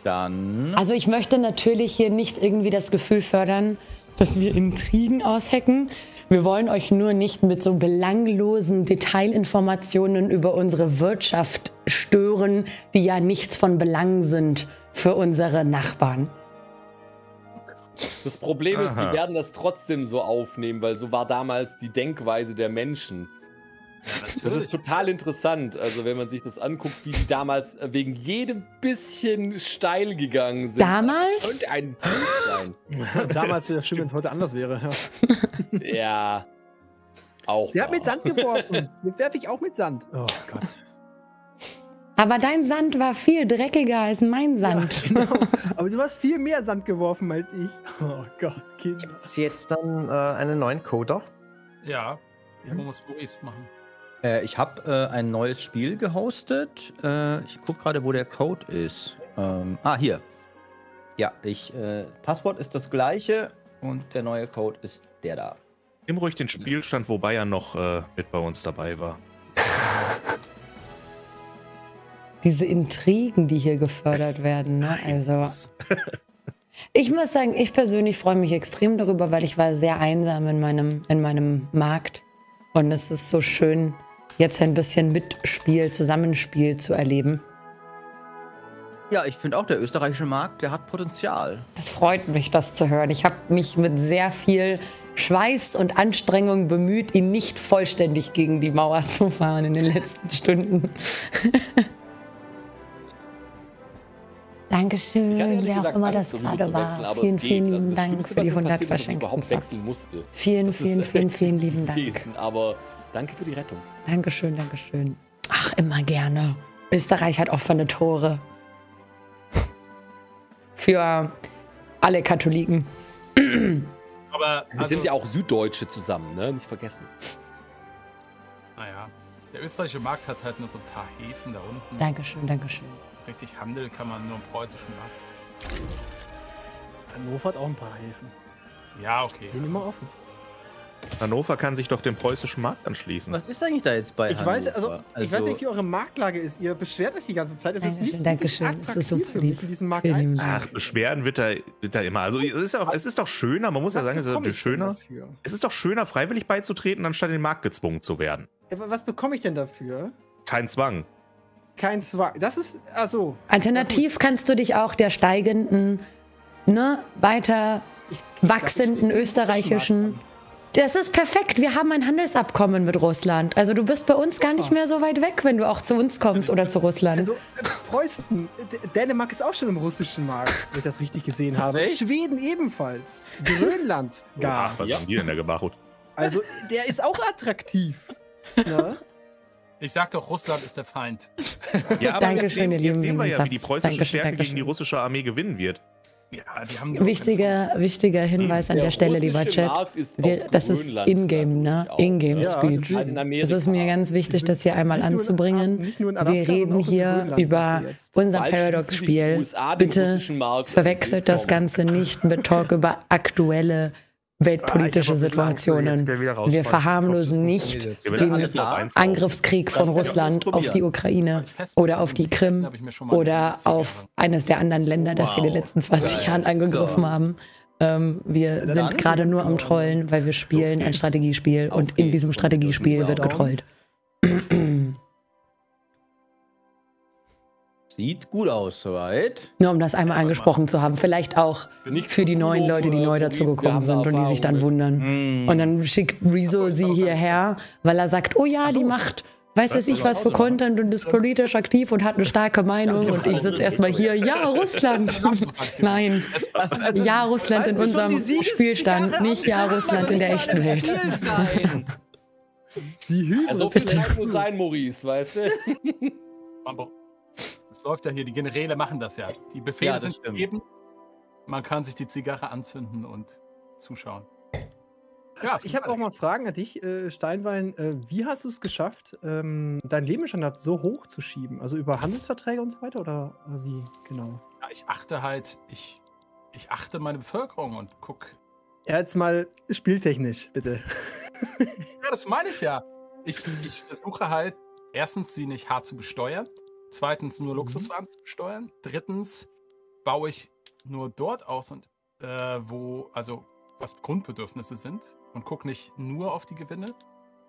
Dann. Also ich möchte natürlich hier nicht irgendwie das Gefühl fördern, dass wir Intrigen aushecken. Wir wollen euch nur nicht mit so belanglosen Detailinformationen über unsere Wirtschaft stören, die ja nichts von Belang sind für unsere Nachbarn. Das Problem Aha. ist, die werden das trotzdem so aufnehmen, weil so war damals die Denkweise der Menschen. Ja, das ist total interessant, also wenn man sich das anguckt, wie die damals wegen jedem bisschen steil gegangen sind. Damals? Das könnte ein Punkt sein. damals wäre es schön, wenn es heute anders wäre. Ja. ja. Auch. Der hat mit Sand geworfen. Jetzt werfe ich auch mit Sand. Oh Gott. Aber dein Sand war viel dreckiger als mein Sand. Ja, genau. Aber du hast viel mehr Sand geworfen als ich. Oh Gott, Kind. Gibt es jetzt dann äh, einen neuen Coder? Ja. ja. Man muss Maurice machen. Äh, ich habe äh, ein neues Spiel gehostet. Äh, ich gucke gerade, wo der Code ist. Ähm, ah, hier. Ja, ich, äh, Passwort ist das gleiche und der neue Code ist der da. Nimm ruhig den Spielstand, wobei er noch äh, mit bei uns dabei war. Diese Intrigen, die hier gefördert werden, ne? Also. Ich muss sagen, ich persönlich freue mich extrem darüber, weil ich war sehr einsam in meinem, in meinem Markt. Und es ist so schön, jetzt ein bisschen Mitspiel, Zusammenspiel zu erleben. Ja, ich finde auch, der österreichische Markt, der hat Potenzial. Das freut mich, das zu hören. Ich habe mich mit sehr viel Schweiß und Anstrengung bemüht, ihn nicht vollständig gegen die Mauer zu fahren in den letzten Stunden. Dankeschön, wer auch immer das gerade war. Vielen, vielen lieben also Dank für die 100 verschenkten. Vielen, vielen, vielen, vielen lieben Dank. Aber danke für die Rettung. Dankeschön, Dankeschön. Ach, immer gerne. Österreich hat offene Tore. Für alle Katholiken. Aber wir also, sind ja auch Süddeutsche zusammen, ne? Nicht vergessen. Naja, der österreichische Markt hat halt nur so ein paar Häfen da unten. Dankeschön, Dankeschön. Richtig Handel kann man nur im preußischen Markt. Hannover hat auch ein paar Häfen. Ja, okay. Die sind immer offen. Hannover kann sich doch dem preußischen Markt anschließen. Was ist eigentlich da jetzt bei ich Hannover? Weiß, also, also, ich weiß also nicht, wie eure Marktlage ist. Ihr beschwert euch die ganze Zeit. Es ist nicht Dankeschön. Es ist so für, mich, für diesen Markt Ach, Beschwerden wird da, wird da immer. Also es ist, auch, es ist doch schöner, man muss was ja sagen, es ist schöner. Es ist doch schöner, freiwillig beizutreten, anstatt in den Markt gezwungen zu werden. Was bekomme ich denn dafür? Kein Zwang. Kein Zwang. Das ist, also. Alternativ kannst du dich auch der steigenden, ne, weiter ich, ich wachsenden glaub, österreichischen das ist perfekt. Wir haben ein Handelsabkommen mit Russland. Also du bist bei uns gar nicht mehr so weit weg, wenn du auch zu uns kommst oder zu Russland. Also Preußen, Dänemark ist auch schon im russischen Markt, wenn ich das richtig gesehen habe. Schweden ebenfalls. Grönland gar. Ach, was ja. haben die denn da gemacht? Also der ist auch attraktiv. Ja? Ich sag doch, Russland ist der Feind. Ja, aber Dankeschön, jetzt, sehen, jetzt sehen wir ja, wie die preußische Dankeschön, Stärke Dankeschön. gegen die russische Armee gewinnen wird. Ja, wichtiger, wichtiger Hinweis an der, der Stelle, lieber Chat. Wir, das ist Ingame, ne? Ingame ja, Speech. Es ist mir ganz wichtig, das hier einmal anzubringen. Wir reden hier über unser Paradox-Spiel. Bitte verwechselt das Ganze nicht mit Talk über aktuelle weltpolitische ah, Situationen. Wir verharmlosen nicht den Angriffskrieg von Russland auf die Ukraine oder auf die Krim oder auf eines der anderen Länder, das sie in den letzten 20 Jahren angegriffen haben. Ähm, wir sind gerade nur am Trollen, weil wir spielen ein Strategiespiel und in diesem Strategiespiel wird getrollt. Sieht gut aus, soweit. Nur um das einmal angesprochen zu haben. Vielleicht auch für die neuen Leute, die neu dazugekommen sind und die sich dann wundern. Mm. Und dann schickt Rezo sie hierher, weil er sagt, oh ja, die macht weiß weiß ich was für Content und ist politisch aktiv und hat eine starke Meinung und ich sitze erstmal hier, ja, Russland. Nein, ja, Russland in unserem Spielstand, nicht ja, Russland in der echten Welt. Die Hügel. Also so viel Zeit muss sein, Maurice, weißt du? Es läuft ja hier, die Generäle machen das ja. Die Befehle ja, sind stimmt. gegeben. Man kann sich die Zigarre anzünden und zuschauen. Ja, ich habe auch mal Fragen an dich, äh, Steinwein. Äh, wie hast du es geschafft, ähm, deinen Lebensstandard so hoch zu schieben? Also über Handelsverträge und so weiter oder äh, wie genau? Ja, ich achte halt, ich, ich achte meine Bevölkerung und guck. Ja, jetzt mal spieltechnisch, bitte. ja, das meine ich ja. Ich, ich versuche halt, erstens, sie nicht hart zu besteuern. Zweitens nur mhm. Luxuswaren zu besteuern. Drittens baue ich nur dort aus und äh, wo, also was Grundbedürfnisse sind und gucke nicht nur auf die Gewinne.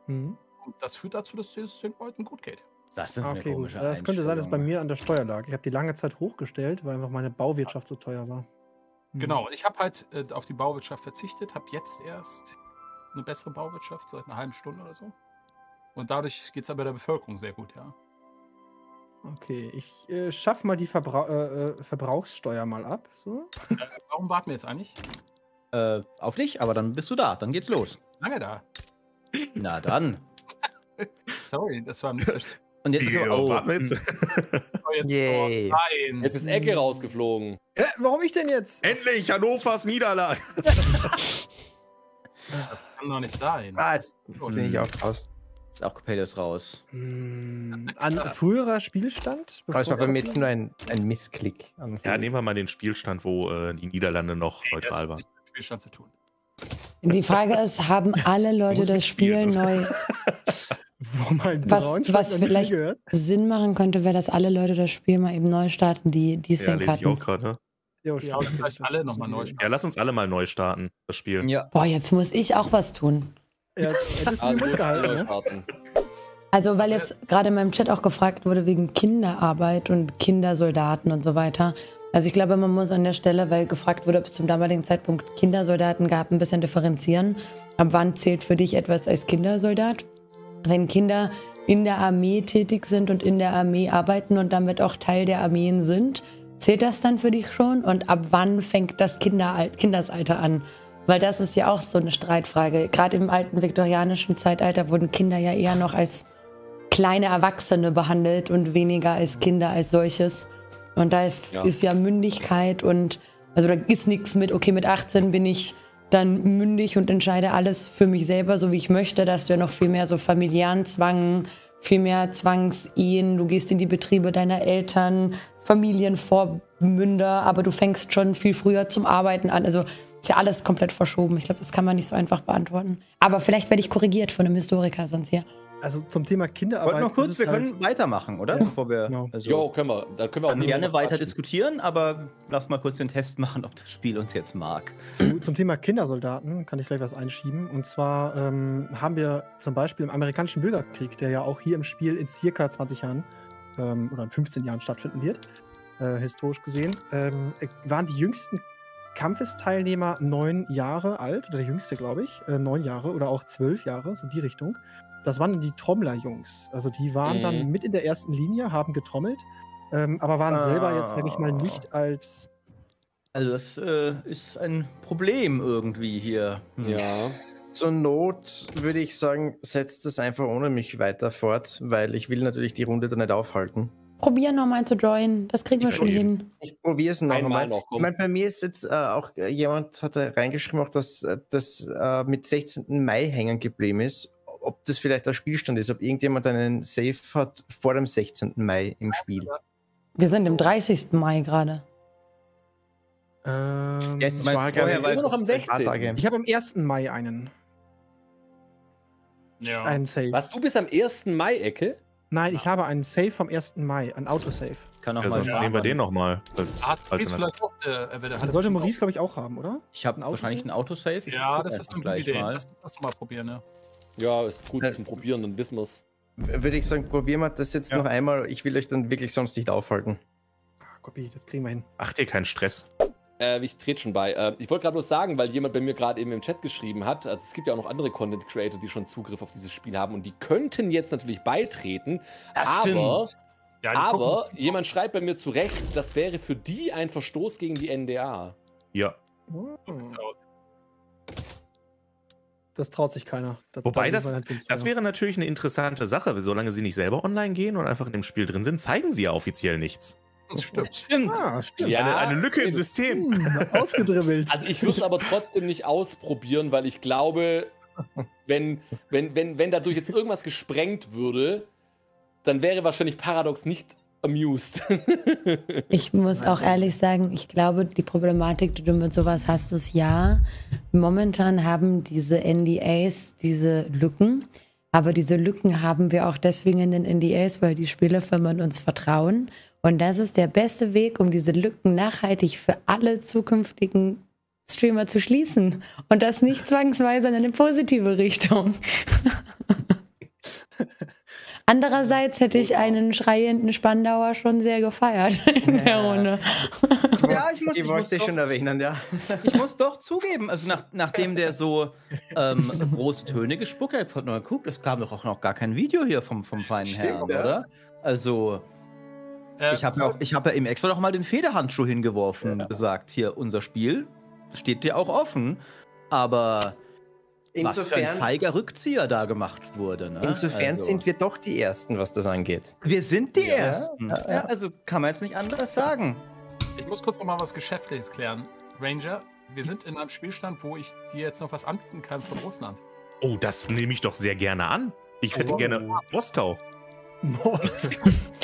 Mhm. Und das führt dazu, dass es den Leuten gut geht. Das, ist okay, gut. das könnte sein, dass es bei mir an der Steuer lag. Ich habe die lange Zeit hochgestellt, weil einfach meine Bauwirtschaft so teuer war. Mhm. Genau, ich habe halt äh, auf die Bauwirtschaft verzichtet, habe jetzt erst eine bessere Bauwirtschaft seit einer halben Stunde oder so. Und dadurch geht es aber der Bevölkerung sehr gut, ja. Okay, ich äh, schaffe mal die Verbra äh, äh, Verbrauchssteuer mal ab. So. Äh, warum warten wir jetzt eigentlich? Äh, auf dich, aber dann bist du da. Dann geht's los. Lange da. Na dann. Sorry, das war ein Missverständnis. Und jetzt ist so, oh. oh, jetzt, Yay. Oh, nein. Jetzt ist Ecke rausgeflogen. Äh, warum ich denn jetzt? Endlich Hannovers Niederlage. das kann doch nicht sein. Ah, jetzt bin ich auch raus. Ist auch Capellos raus. Hm, an früherer Spielstand? Aber es war bei mir jetzt nur ein, ein Missklick. Ja, nehmen wir mal den Spielstand, wo äh, die Niederlande noch hey, neutral waren. Spielstand zu tun. Die Frage ist, haben alle Leute das Spiel neu... was, was vielleicht Sinn machen könnte, wäre, dass alle Leute das Spiel mal eben neu starten, die, die es ja, lese ich auch gerade. Ne? Ja. Ja, lass uns alle mal neu starten, das Spiel. Ja. Boah, jetzt muss ich auch was tun. Ja, hättest du den gehalten, ne? Also, weil jetzt gerade in meinem Chat auch gefragt wurde wegen Kinderarbeit und Kindersoldaten und so weiter. Also ich glaube, man muss an der Stelle, weil gefragt wurde, ob es zum damaligen Zeitpunkt Kindersoldaten gab, ein bisschen differenzieren. Ab wann zählt für dich etwas als Kindersoldat? Wenn Kinder in der Armee tätig sind und in der Armee arbeiten und damit auch Teil der Armeen sind, zählt das dann für dich schon? Und ab wann fängt das Kinderal Kindesalter an? Weil das ist ja auch so eine Streitfrage. Gerade im alten viktorianischen Zeitalter wurden Kinder ja eher noch als kleine Erwachsene behandelt und weniger als Kinder als solches. Und da ja. ist ja Mündigkeit und also da ist nichts mit, okay, mit 18 bin ich dann mündig und entscheide alles für mich selber, so wie ich möchte. Da hast du ja noch viel mehr so familiären Zwang, viel mehr Zwangsehen. Du gehst in die Betriebe deiner Eltern, Familienvormünder, aber du fängst schon viel früher zum Arbeiten an. Also ist ja alles komplett verschoben. Ich glaube, das kann man nicht so einfach beantworten. Aber vielleicht werde ich korrigiert von einem Historiker sonst hier. Also zum Thema Kinderarbeit. Wollt noch kurz, wir halt können weitermachen, oder? Ja, Bevor wir. Genau. Also, jo, können wir. Da können wir auch gerne weiter diskutieren, aber lass mal kurz den Test machen, ob das Spiel uns jetzt mag. Zu, zum Thema Kindersoldaten kann ich vielleicht was einschieben. Und zwar ähm, haben wir zum Beispiel im amerikanischen Bürgerkrieg, der ja auch hier im Spiel in circa 20 Jahren ähm, oder in 15 Jahren stattfinden wird, äh, historisch gesehen, ähm, waren die jüngsten Kampfesteilnehmer neun Jahre alt, oder der jüngste, glaube ich, äh, neun Jahre oder auch zwölf Jahre, so die Richtung. Das waren dann die Trommlerjungs. Also die waren mhm. dann mit in der ersten Linie, haben getrommelt, ähm, aber waren ah. selber jetzt, sag ich mal, nicht als. Also das äh, ist ein Problem irgendwie hier. Hm. Ja. Zur Not würde ich sagen, setzt es einfach ohne mich weiter fort, weil ich will natürlich die Runde da nicht aufhalten. Probieren nochmal zu joinen. Das kriegen wir schon hin. Ich probiere es nochmal. Noch, ich meine, bei mir ist jetzt äh, auch, äh, jemand hat da reingeschrieben, auch, dass äh, das äh, mit 16. Mai hängen geblieben ist. Ob das vielleicht der Spielstand ist, ob irgendjemand einen Save hat vor dem 16. Mai im Spiel. Wir sind im 30. Mai gerade. Ähm, ja, es war vorher, weil immer noch am 16. Ich habe am 1. Mai einen. Ja. Einen Save. Was, du bist am 1. Mai-Ecke? Nein, ich habe einen Save vom 1. Mai, ein Autosave. Kann auch ja, mal sonst nehmen wir den nochmal. Als Hat Maurice vielleicht auch, äh, sollte Maurice, glaube ich, auch haben, oder? Ich habe wahrscheinlich einen Autosave. Ich ja, das ist eine gute Idee. Mal. Lass uns das mal probieren, ja. Ja, ist gut zum Probieren, dann wissen wir es. Würde ich sagen, probieren wir das jetzt ja. noch einmal. Ich will euch dann wirklich sonst nicht aufhalten. Copy, das kriegen wir hin. Ach dir keinen Stress. Äh, ich trete schon bei. Äh, ich wollte gerade bloß sagen, weil jemand bei mir gerade eben im Chat geschrieben hat, also es gibt ja auch noch andere Content Creator, die schon Zugriff auf dieses Spiel haben und die könnten jetzt natürlich beitreten, das aber, ja, aber jemand schreibt bei mir zu Recht, das wäre für die ein Verstoß gegen die NDA. Ja. Oh. Das traut sich keiner. Das Wobei das, das wäre natürlich eine interessante Sache. Solange sie nicht selber online gehen und einfach in dem Spiel drin sind, zeigen sie ja offiziell nichts. Stimmt. Stimmt. Ah, stimmt. Ja, eine, eine, Lücke im System. Hm, ausgedribbelt. Also ich würde es aber trotzdem nicht ausprobieren, weil ich glaube, wenn, wenn, wenn, wenn dadurch jetzt irgendwas gesprengt würde, dann wäre wahrscheinlich Paradox nicht amused. ich muss auch ehrlich sagen, ich glaube, die Problematik, die du mit sowas hast, ist ja, momentan haben diese NDAs diese Lücken. Aber diese Lücken haben wir auch deswegen in den NDAs, weil die Spielefirmen uns vertrauen und das ist der beste Weg, um diese Lücken nachhaltig für alle zukünftigen Streamer zu schließen. Und das nicht zwangsweise in eine positive Richtung. Andererseits hätte ich einen schreienden Spandauer schon sehr gefeiert in ja. der Runde. Ja, ich muss, ich muss doch, schon erwähnen, ja. Ich muss doch zugeben, also nach, nachdem der so ähm, große Töne gespuckt hat, geguckt, es kam doch auch noch gar kein Video hier vom, vom feinen Stimmt, Herrn, ja. oder? Also, äh, ich habe ja, hab ja eben extra noch mal den Federhandschuh hingeworfen und gesagt, hier, unser Spiel steht dir auch offen, aber insofern, was für ein feiger Rückzieher da gemacht wurde. Ne? Insofern also, sind wir doch die Ersten, was das angeht. Wir sind die ja, Ersten. Ja, ja. Also kann man jetzt nicht anderes sagen. Ich muss kurz noch mal was Geschäftliches klären. Ranger, wir sind in einem Spielstand, wo ich dir jetzt noch was anbieten kann von Russland. Oh, das nehme ich doch sehr gerne an. Ich hätte oh. gerne Moskau.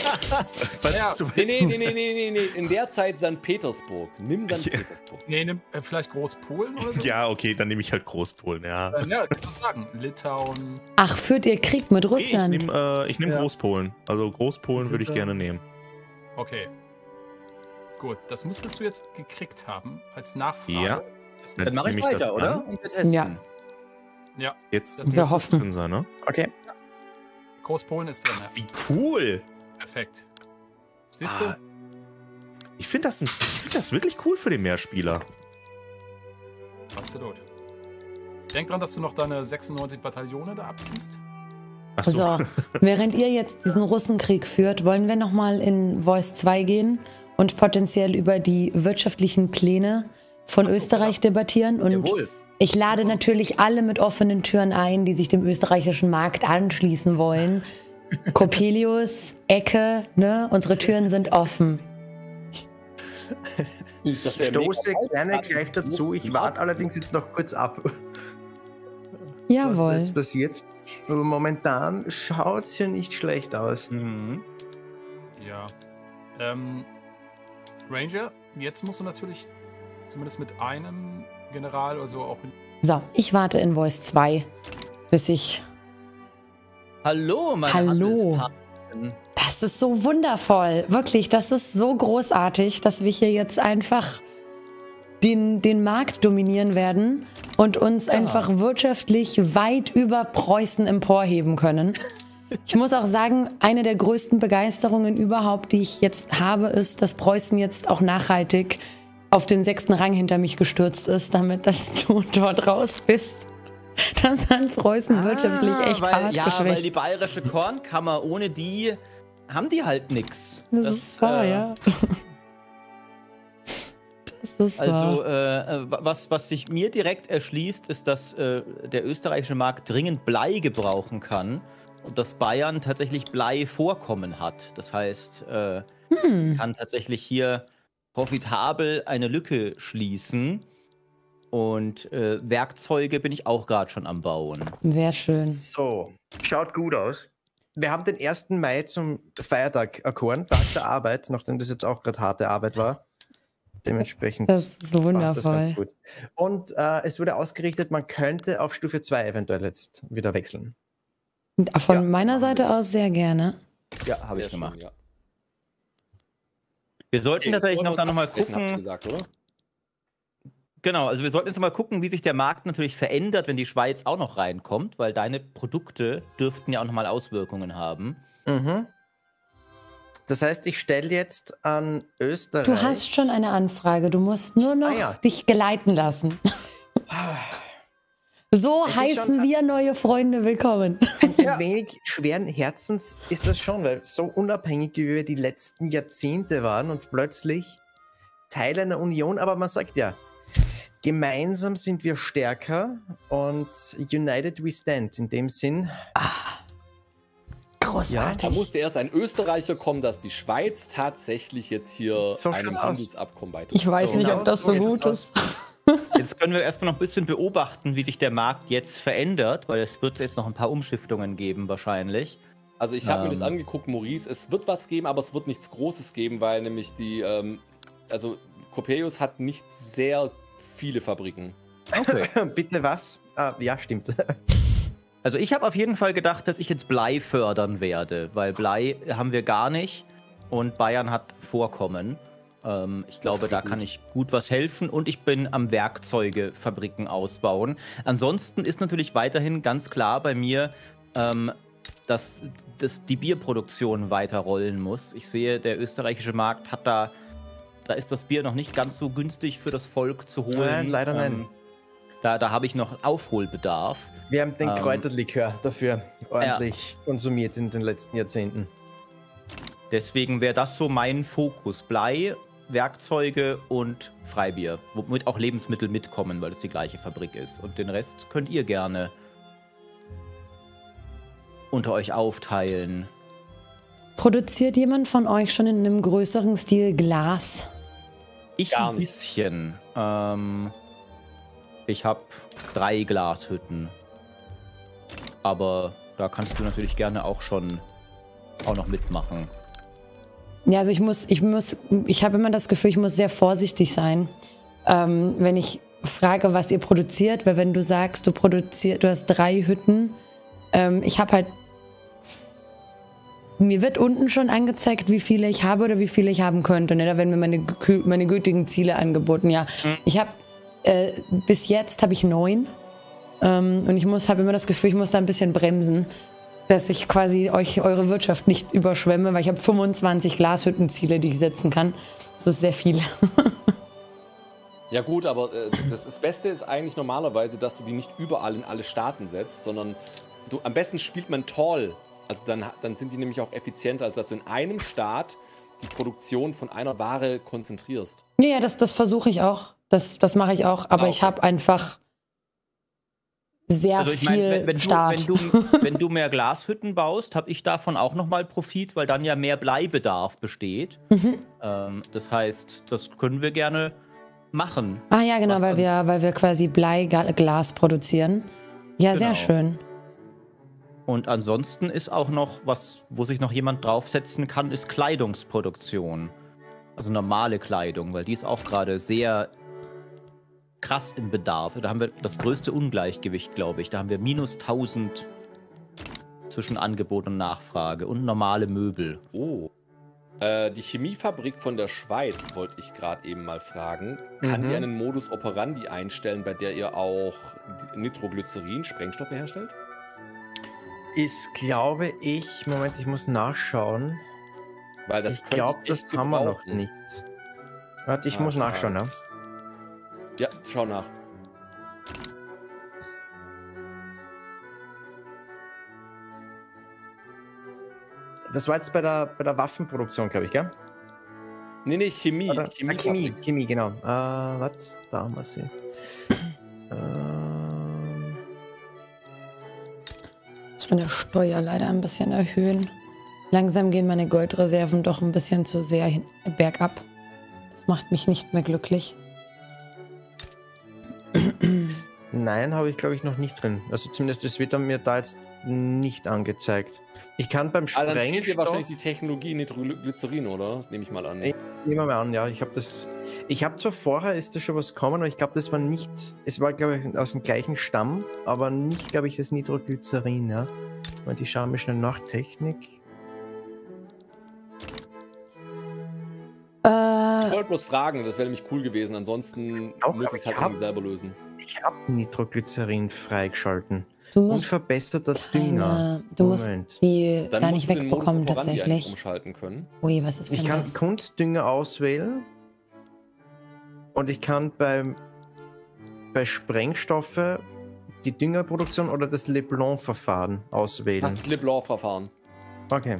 ja. nee, nee, nee, nee, nee, nee, In der Zeit St. Petersburg. Nimm St. Petersburg. Nee, nimm äh, vielleicht Großpolen oder so? Ja, okay, dann nehme ich halt Großpolen, ja. Äh, ja, kannst du sagen. Litauen. Ach, führt ihr Krieg mit Russland? Nee, ich nehme äh, nehm ja. Großpolen. Also Großpolen würde ich gerne nehmen. Okay. Gut, das müsstest du jetzt gekriegt haben als Nachfrage. Ja. Dann mache ich weiter, oder? Ja. Ja. Jetzt wir hoffen. drin sein, ne? Okay. Großpolen ist drin. Ach, wie cool. Perfekt. Siehst ah, du? Ich finde das, find das wirklich cool für den Mehrspieler. Absolut. Denk dran, dass du noch deine 96 Bataillone da abziehst. So. Also, während ihr jetzt diesen Russenkrieg führt, wollen wir nochmal in Voice 2 gehen und potenziell über die wirtschaftlichen Pläne von so, Österreich klar. debattieren. Und Jawohl. Ich lade natürlich alle mit offenen Türen ein, die sich dem österreichischen Markt anschließen wollen. Coppelius, Ecke, ne? Unsere Türen sind offen. Ich stoße gerne gleich dazu. Ich warte allerdings jetzt noch kurz ab. Jawohl. Was jetzt passiert. Aber momentan schaut es ja nicht schlecht aus. Mhm. Ja. Ähm, Ranger, jetzt musst du natürlich zumindest mit einem General oder so auch. So, ich warte in Voice 2, bis ich. Hallo, meine Hallo. Das ist so wundervoll. Wirklich, das ist so großartig, dass wir hier jetzt einfach den, den Markt dominieren werden und uns ja. einfach wirtschaftlich weit über Preußen emporheben können. Ich muss auch sagen, eine der größten Begeisterungen überhaupt, die ich jetzt habe, ist, dass Preußen jetzt auch nachhaltig auf den sechsten Rang hinter mich gestürzt ist, damit dass du dort raus bist. Das hat Preußen ah, wirtschaftlich echt weil, hart ja, geschwächt. weil die bayerische Kornkammer, ohne die haben die halt nichts. Das, das, ist wahr, äh, ja. Das ist also, äh, was, was sich mir direkt erschließt, ist, dass äh, der österreichische Markt dringend Blei gebrauchen kann. dass Bayern tatsächlich Blei-Vorkommen hat. Das heißt, äh, hm. kann tatsächlich hier profitabel eine Lücke schließen. Und äh, Werkzeuge bin ich auch gerade schon am Bauen. Sehr schön. So, schaut gut aus. Wir haben den 1. Mai zum Feiertag erkoren, Tag der Arbeit, nachdem das jetzt auch gerade harte Arbeit war. Dementsprechend. Das ist so wundervoll. Das ganz gut. Und äh, es wurde ausgerichtet, man könnte auf Stufe 2 eventuell jetzt wieder wechseln. Von ja, meiner Seite aus sehr gerne. Ja, habe ich gemacht. Schon, ja. Wir sollten tatsächlich noch, dann nochmal gucken. Gesagt, genau, also wir sollten jetzt nochmal gucken, wie sich der Markt natürlich verändert, wenn die Schweiz auch noch reinkommt, weil deine Produkte dürften ja auch nochmal Auswirkungen haben. Mhm. Das heißt, ich stelle jetzt an Österreich. Du hast schon eine Anfrage, du musst nur noch ah, ja. dich geleiten lassen. So es heißen wir neue Freunde willkommen. Ein, ein ja. wenig schweren Herzens ist das schon, weil so unabhängig wie wir die letzten Jahrzehnte waren und plötzlich Teil einer Union, aber man sagt ja, gemeinsam sind wir stärker und united we stand in dem Sinn. Ah, großartig. Ja, da musste erst ein Österreicher kommen, dass die Schweiz tatsächlich jetzt hier so einem Handelsabkommen weiter. Ich weiß so, nicht, ob das so gut ist. Jetzt können wir erstmal noch ein bisschen beobachten, wie sich der Markt jetzt verändert, weil es wird jetzt noch ein paar Umschiftungen geben wahrscheinlich. Also ich habe ähm. mir das ähm. angeguckt, Maurice. Es wird was geben, aber es wird nichts Großes geben, weil nämlich die, ähm, also Copeus hat nicht sehr viele Fabriken. Okay. Bitte was? Ah, ja, stimmt. also ich habe auf jeden Fall gedacht, dass ich jetzt Blei fördern werde, weil Blei haben wir gar nicht und Bayern hat Vorkommen. Ähm, ich glaube, da kann ich gut was helfen und ich bin am Werkzeugefabriken ausbauen. Ansonsten ist natürlich weiterhin ganz klar bei mir, ähm, dass, dass die Bierproduktion weiter rollen muss. Ich sehe, der österreichische Markt hat da, da ist das Bier noch nicht ganz so günstig für das Volk zu holen. Nein, leider ähm, nein. Da, da habe ich noch Aufholbedarf. Wir haben den ähm, Kräuterlikör dafür ordentlich ja. konsumiert in den letzten Jahrzehnten. Deswegen wäre das so mein Fokus. Blei Werkzeuge und Freibier, womit auch Lebensmittel mitkommen, weil es die gleiche Fabrik ist. Und den Rest könnt ihr gerne unter euch aufteilen. Produziert jemand von euch schon in einem größeren Stil Glas? Ich Gar ein bisschen. Ähm, ich habe drei Glashütten. Aber da kannst du natürlich gerne auch schon auch noch mitmachen. Ja, also ich muss, ich muss, ich habe immer das Gefühl, ich muss sehr vorsichtig sein, ähm, wenn ich frage, was ihr produziert, weil wenn du sagst, du produzierst, du hast drei Hütten, ähm, ich habe halt, mir wird unten schon angezeigt, wie viele ich habe oder wie viele ich haben könnte. Ne? Da werden mir meine, meine gültigen Ziele angeboten. Ja, mhm. ich habe äh, bis jetzt habe ich neun ähm, und ich muss, habe immer das Gefühl, ich muss da ein bisschen bremsen dass ich quasi euch eure Wirtschaft nicht überschwemme, weil ich habe 25 Glashüttenziele, die ich setzen kann. Das ist sehr viel. ja gut, aber äh, das, das, Beste ist eigentlich normalerweise, dass du die nicht überall in alle Staaten setzt, sondern du, am besten spielt man Tall. Also dann, dann sind die nämlich auch effizienter, als dass du in einem Staat die Produktion von einer Ware konzentrierst. Ja, das, das versuche ich auch. Das, das mache ich auch. Aber ah, okay. ich habe einfach sehr also ich viel mein, wenn, wenn, Start. Du, wenn, du, wenn du mehr Glashütten baust, habe ich davon auch nochmal Profit, weil dann ja mehr Bleibedarf besteht. Mhm. Ähm, das heißt, das können wir gerne machen. Ah ja, genau, weil wir, weil wir quasi Bleiglas produzieren. Ja, genau. sehr schön. Und ansonsten ist auch noch was, wo sich noch jemand draufsetzen kann, ist Kleidungsproduktion. Also normale Kleidung, weil die ist auch gerade sehr krass im Bedarf. Da haben wir das größte Ungleichgewicht, glaube ich. Da haben wir minus 1000 zwischen Angebot und Nachfrage und normale Möbel. Oh. Äh, die Chemiefabrik von der Schweiz wollte ich gerade eben mal fragen. Kann mhm. die einen Modus operandi einstellen, bei der ihr auch Nitroglycerin, Sprengstoffe herstellt? Ist, glaube ich, Moment, ich muss nachschauen. Weil das ich glaube, das haben wir noch nicht. Warte, ich ah, muss nachschauen, ja. Ja, schau nach. Das war jetzt bei der, bei der Waffenproduktion, glaube ich, gell? Nee, nee, Chemie. Oder, Chemie, ah, Chemie, Chemie, genau. Äh, was? Da haben wir sie. äh, unsere Steuer leider ein bisschen erhöhen. Langsam gehen meine Goldreserven doch ein bisschen zu sehr bergab. Das macht mich nicht mehr glücklich. Nein, habe ich glaube ich noch nicht drin. Also zumindest das wird mir da jetzt nicht angezeigt. Ich kann beim Sprengstoff... Ah, dann fehlt dir wahrscheinlich die Technologie Nitroglycerin, oder? Das nehme ich mal an. Ich nehme mal an, ja. Ich habe das... Ich habe zwar vorher, ist da schon was gekommen, aber ich glaube, das war nicht... Es war, glaube ich, aus dem gleichen Stamm, aber nicht, glaube ich, das Nitroglycerin, ja. Mal die schauen wir schnell nach. Technik. Äh, ich wollte bloß fragen, das wäre nämlich cool gewesen. Ansonsten auch, muss ich es halt hab, irgendwie selber lösen. Ich habe Nitroglycerin freigeschalten. Du musst und verbesserter keine, Dünger. Du Moment. musst die Dann gar nicht wegbekommen tatsächlich. Umschalten können. Ui, was ist denn Ich kann das? Kunstdünger auswählen und ich kann beim, bei Sprengstoffe die Düngerproduktion oder das Leblanc-Verfahren auswählen. Das Leblanc-Verfahren. Okay.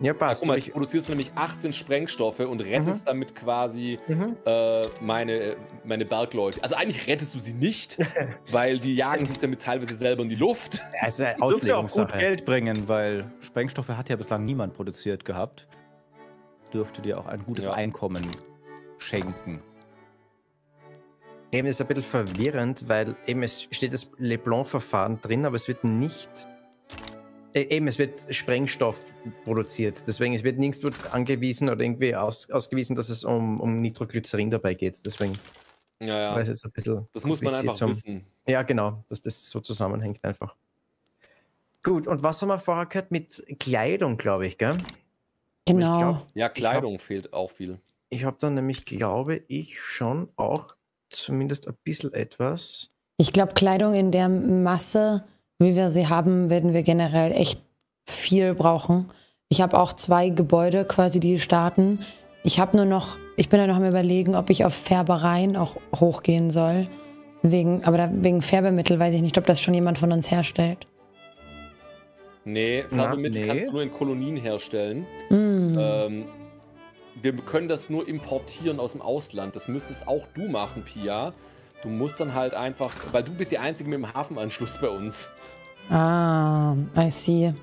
Ja, passt. Ja, guck mal, ich produzierst nämlich 18 Sprengstoffe und rettest mhm. damit quasi mhm. äh, meine, meine Bergleute. Also eigentlich rettest du sie nicht, weil die jagen sich damit teilweise selber in die Luft. Ja, es ist eine dürfte auch gut Geld bringen, weil Sprengstoffe hat ja bislang niemand produziert gehabt. Dürfte dir auch ein gutes ja. Einkommen schenken. Eben ist ein bisschen verwirrend, weil eben es steht das Leblanc-Verfahren drin, aber es wird nicht eben, es wird Sprengstoff produziert. Deswegen, es wird nirgendwo angewiesen oder irgendwie aus, ausgewiesen, dass es um, um Nitroglycerin dabei geht. Deswegen. Ja, ja. Weiß jetzt ein bisschen das muss man einfach zum, wissen. Ja, genau, dass das so zusammenhängt einfach. Gut, und was haben wir vorher gehört mit Kleidung, glaube ich, gell? Genau. Ich glaub, ja, Kleidung hab, fehlt auch viel. Ich habe dann nämlich, glaube ich, schon auch zumindest ein bisschen etwas. Ich glaube, Kleidung in der Masse wie wir sie haben, werden wir generell echt viel brauchen. Ich habe auch zwei Gebäude quasi, die starten. Ich habe nur noch, ich bin ja noch am überlegen, ob ich auf Färbereien auch hochgehen soll. Wegen, aber da, wegen Färbemittel weiß ich nicht, ob das schon jemand von uns herstellt. Nee, Färbemittel nee. kannst du nur in Kolonien herstellen. Mm. Ähm, wir können das nur importieren aus dem Ausland. Das müsstest auch du machen, Pia. Du musst dann halt einfach, weil du bist die Einzige mit dem Hafenanschluss bei uns. Ah, I see.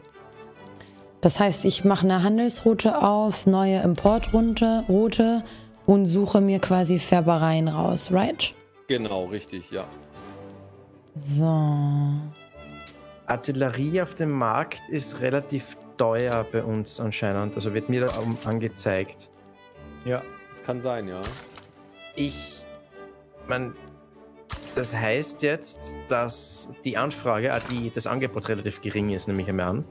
Das heißt, ich mache eine Handelsroute auf, neue Importroute Route und suche mir quasi Färbereien raus, right? Genau, richtig, ja. So. Artillerie auf dem Markt ist relativ teuer bei uns anscheinend. Also wird mir da angezeigt. Ja, das kann sein, ja. Ich, man, das heißt jetzt, dass die Anfrage, äh, die, das Angebot relativ gering ist, nehme ich einmal an.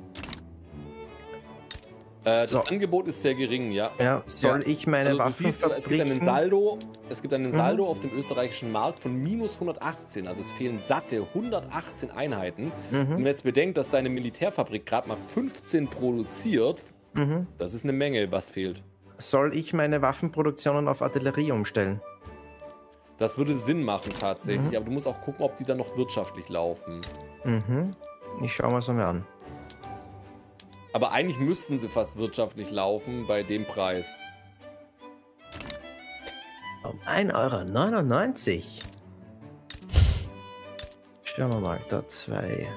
Äh, so. Das Angebot ist sehr gering, ja. Ja, soll ja. ich meine also, Waffen siehst, Es gibt einen Saldo, es gibt einen mhm. Saldo mhm. auf dem österreichischen Markt von minus 118. Also es fehlen satte 118 Einheiten. Mhm. Und wenn man jetzt bedenkt, dass deine Militärfabrik gerade mal 15 produziert, mhm. das ist eine Menge, was fehlt. Soll ich meine Waffenproduktionen auf Artillerie umstellen? Das würde Sinn machen tatsächlich, mhm. aber du musst auch gucken, ob die dann noch wirtschaftlich laufen. Mhm. Ich schaue mal so mir an. Aber eigentlich müssten sie fast wirtschaftlich laufen bei dem Preis. Um 1,99 Euro. Schauen wir mal, da zwei.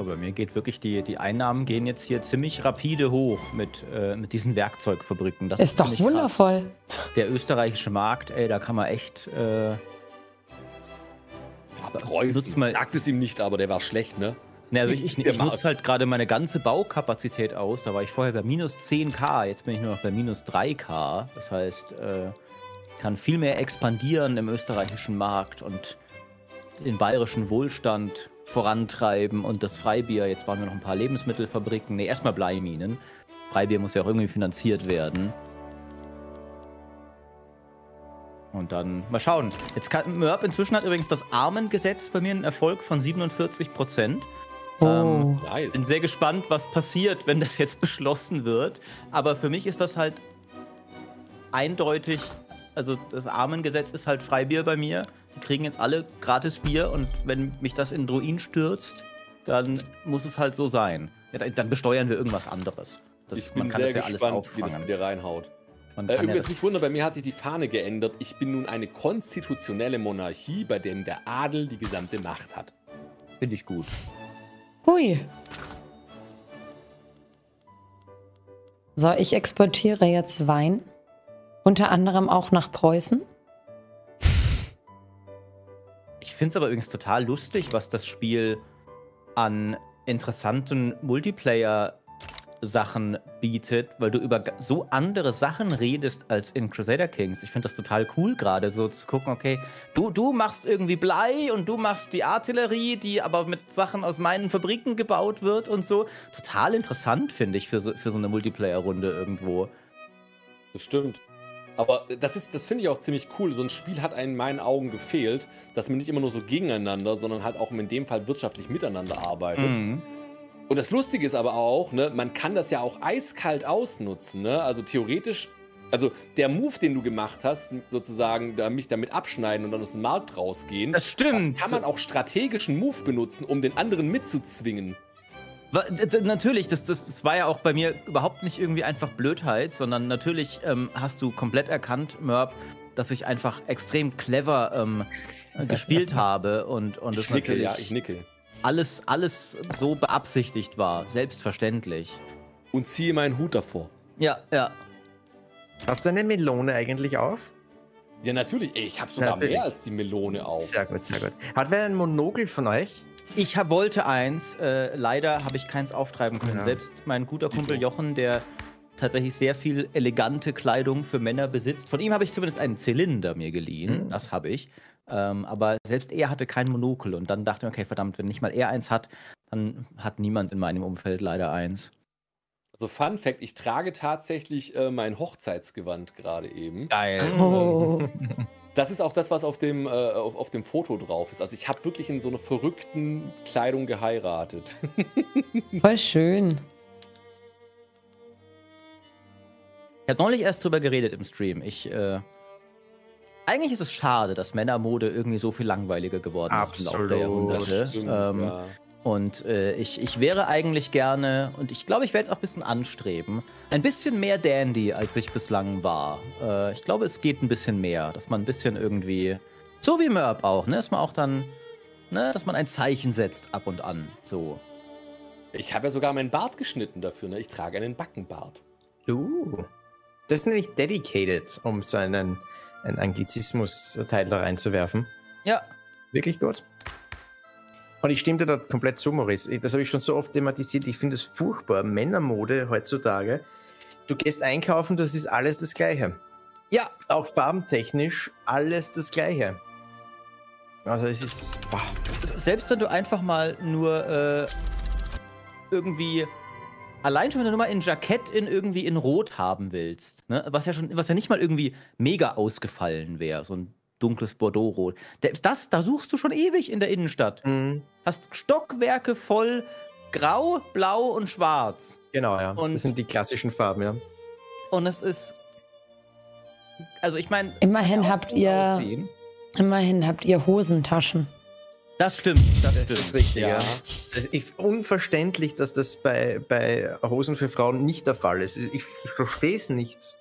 Aber mir geht wirklich, die, die Einnahmen gehen jetzt hier ziemlich rapide hoch mit, äh, mit diesen Werkzeugfabriken. Das ist, ist doch wundervoll. Krass. Der österreichische Markt, ey, da kann man echt. Äh, Preußen mal, sagt es ihm nicht, aber der war schlecht, ne? Ne, also ich, ich, ich nutze halt gerade meine ganze Baukapazität aus. Da war ich vorher bei minus 10k, jetzt bin ich nur noch bei minus 3k. Das heißt, äh, kann viel mehr expandieren im österreichischen Markt und den bayerischen Wohlstand vorantreiben und das Freibier, jetzt waren wir noch ein paar Lebensmittelfabriken, ne, erstmal Bleiminen. Freibier muss ja auch irgendwie finanziert werden. Und dann mal schauen. Jetzt kann, Mörb inzwischen hat übrigens das Armengesetz bei mir einen Erfolg von 47 Prozent. Oh. Ähm, nice. Bin sehr gespannt, was passiert, wenn das jetzt beschlossen wird. Aber für mich ist das halt eindeutig, also das Armengesetz ist halt Freibier bei mir. Die kriegen jetzt alle gratis Bier und wenn mich das in Druin stürzt, dann muss es halt so sein. Ja, dann besteuern wir irgendwas anderes. Das, ich bin man kann sehr das ja gespannt, alles auffangen. wie das mit dir reinhaut. Äh, übrigens ja nicht wundern, bei mir hat sich die Fahne geändert. Ich bin nun eine konstitutionelle Monarchie, bei dem der Adel die gesamte Macht hat. Finde ich gut. Hui. So, ich exportiere jetzt Wein. Unter anderem auch nach Preußen. Finde es aber übrigens total lustig, was das Spiel an interessanten Multiplayer Sachen bietet, weil du über so andere Sachen redest als in Crusader Kings. Ich finde das total cool gerade so zu gucken, okay, du, du machst irgendwie Blei und du machst die Artillerie, die aber mit Sachen aus meinen Fabriken gebaut wird und so. Total interessant, finde ich, für so, für so eine Multiplayer-Runde irgendwo. Das stimmt. Aber das das finde ich auch ziemlich cool. So ein Spiel hat in meinen Augen gefehlt, dass man nicht immer nur so gegeneinander, sondern halt auch in dem Fall wirtschaftlich miteinander arbeitet. Mhm. Und das Lustige ist aber auch, ne, man kann das ja auch eiskalt ausnutzen. Ne? Also theoretisch, also der Move, den du gemacht hast, sozusagen da, mich damit abschneiden und dann aus dem Markt rausgehen. Das stimmt. Das kann man auch strategischen Move benutzen, um den anderen mitzuzwingen. Natürlich, das, das, das, war ja auch bei mir überhaupt nicht irgendwie einfach Blödheit, sondern natürlich ähm, hast du komplett erkannt, Merb, dass ich einfach extrem clever ähm, gespielt habe und, und ich nicke, ja, ich nicke alles, alles so beabsichtigt war. Selbstverständlich. Und ziehe meinen Hut davor. Ja, ja. Hast du eine Melone eigentlich auf? Ja, natürlich. Ey, ich habe sogar natürlich. mehr als die Melone auf. Sehr gut, sehr gut. Hat wer ein Monokel von euch? Ich hab, wollte eins. Äh, leider habe ich keins auftreiben können. Ja. Selbst mein guter Kumpel Jochen, der tatsächlich sehr viel elegante Kleidung für Männer besitzt. Von ihm habe ich zumindest einen Zylinder mir geliehen. Mhm. Das habe ich. Ähm, aber selbst er hatte kein Monokel und dann dachte ich, okay, verdammt, wenn nicht mal er eins hat, dann hat niemand in meinem Umfeld leider eins. Also Fun Fact, ich trage tatsächlich äh, mein Hochzeitsgewand gerade eben. Geil. Oh. Das ist auch das, was auf dem, äh, auf, auf, dem Foto drauf ist. Also ich habe wirklich in so einer verrückten Kleidung geheiratet. Voll schön. Ich habe neulich erst drüber geredet im Stream. Ich äh, eigentlich ist es schade, dass Männermode irgendwie so viel langweiliger geworden Absolut. ist im Laufe der Jahrhunderte. Stimmt, ähm, ja. Und äh, ich, ich wäre eigentlich gerne, und ich glaube, ich werde es auch ein bisschen anstreben, ein bisschen mehr Dandy, als ich bislang war. Äh, ich glaube, es geht ein bisschen mehr, dass man ein bisschen irgendwie, so wie Merb auch, ne, dass man auch dann, ne, dass man ein Zeichen setzt ab und an, so. Ich habe ja sogar meinen Bart geschnitten dafür, ne? Ich trage einen Backenbart. Uh. Das ist nämlich dedicated, um so einen einen Anglizismus-Teil da reinzuwerfen. Ja. Wirklich gut. Und ich stimme dir da komplett zu, Maurice. Das habe ich schon so oft thematisiert. Ich finde es furchtbar. Männermode heutzutage. Du gehst einkaufen, das ist alles das Gleiche. Ja. Auch farbentechnisch alles das Gleiche. Also es ist. Boah. Selbst wenn du einfach mal nur äh, irgendwie allein schon, wenn du nur mal ein Jackett in irgendwie in Rot haben willst, ne? was ja schon, was ja nicht mal irgendwie mega ausgefallen wäre, so ein dunkles Bordeaux-Rot. Das, da suchst du schon ewig in der Innenstadt. Mhm. Hast Stockwerke voll Grau, Blau und Schwarz. Genau, ja. Und das sind die klassischen Farben, ja. Und es ist. Also ich meine. Immerhin habt ihr. Aussehen. Immerhin habt ihr Hosentaschen. Das stimmt, das, das stimmt. ist richtig, ja. Es ist unverständlich, dass das bei, bei Hosen für Frauen nicht der Fall ist. Ich, ich verstehe es nicht.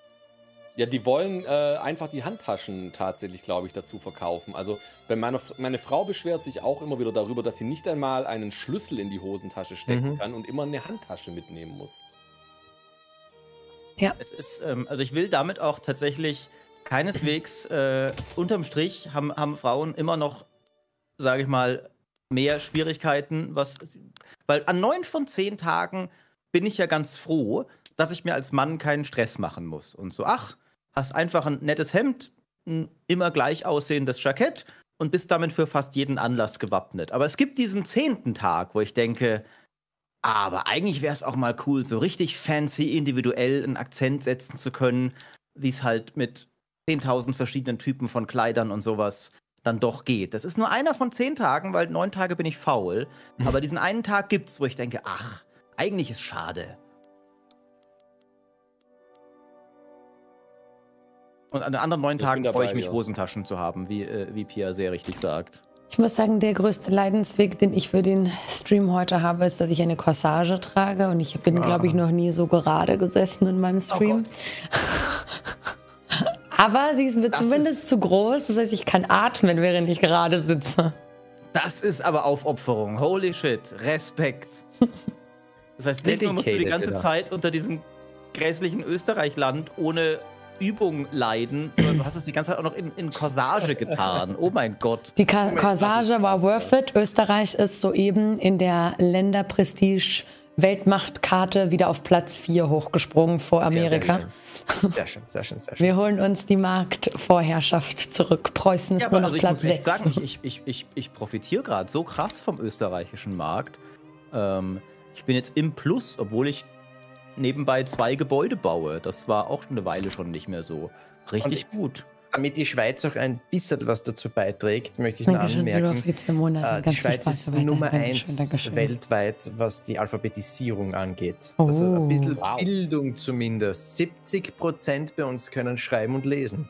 Ja, die wollen äh, einfach die Handtaschen tatsächlich, glaube ich, dazu verkaufen. Also, wenn meine, meine Frau beschwert sich auch immer wieder darüber, dass sie nicht einmal einen Schlüssel in die Hosentasche stecken mhm. kann und immer eine Handtasche mitnehmen muss. Ja. Es ist, ähm, also ich will damit auch tatsächlich keineswegs äh, unterm Strich haben, haben Frauen immer noch sage ich mal, mehr Schwierigkeiten, was. Weil an neun von zehn Tagen bin ich ja ganz froh, dass ich mir als Mann keinen Stress machen muss. Und so, ach, hast einfach ein nettes Hemd, ein immer gleich aussehendes Jackett und bist damit für fast jeden Anlass gewappnet. Aber es gibt diesen zehnten Tag, wo ich denke, aber eigentlich wäre es auch mal cool, so richtig fancy individuell einen Akzent setzen zu können, wie es halt mit 10.000 verschiedenen Typen von Kleidern und sowas dann doch geht. Das ist nur einer von zehn Tagen, weil neun Tage bin ich faul. Aber diesen einen Tag gibt's, wo ich denke, ach, eigentlich ist schade. Und an den anderen neun ich Tagen freue ich mich, ja. Hosentaschen zu haben, wie, äh, wie Pia sehr richtig sagt. Ich muss sagen, der größte Leidensweg, den ich für den Stream heute habe, ist, dass ich eine Corsage trage. Und ich bin, ah. glaube ich, noch nie so gerade gesessen in meinem oh Stream. Oh Aber sie ist mir das zumindest ist zu groß. Das heißt, ich kann atmen, während ich gerade sitze. Das ist aber Aufopferung. Holy shit. Respekt. Das heißt, nicht nur musst du die ganze Zeit unter diesem grässlichen Österreich-Land ohne Übung leiden, sondern du hast es die ganze Zeit auch noch in, in Corsage getan. Oh mein Gott. Die Ka Corsage war worth it. Österreich ist soeben in der Länderprestige Weltmachtkarte wieder auf Platz 4 hochgesprungen vor Amerika. Sehr, sehr, schön, sehr schön, sehr schön. Wir holen uns die Marktvorherrschaft zurück. Preußen ist ja, nur noch also Platz 6. Sagen, ich, ich, ich, ich profitiere gerade so krass vom österreichischen Markt. Ähm, ich bin jetzt im Plus, obwohl ich nebenbei zwei Gebäude baue. Das war auch eine Weile schon nicht mehr so. Richtig Und gut. Damit die Schweiz auch ein bisschen was dazu beiträgt, möchte ich noch anmerken, äh, die Schweiz ist Nummer eins weltweit, was die Alphabetisierung angeht. Oh. Also ein bisschen wow. Bildung zumindest. 70 Prozent bei uns können schreiben und lesen.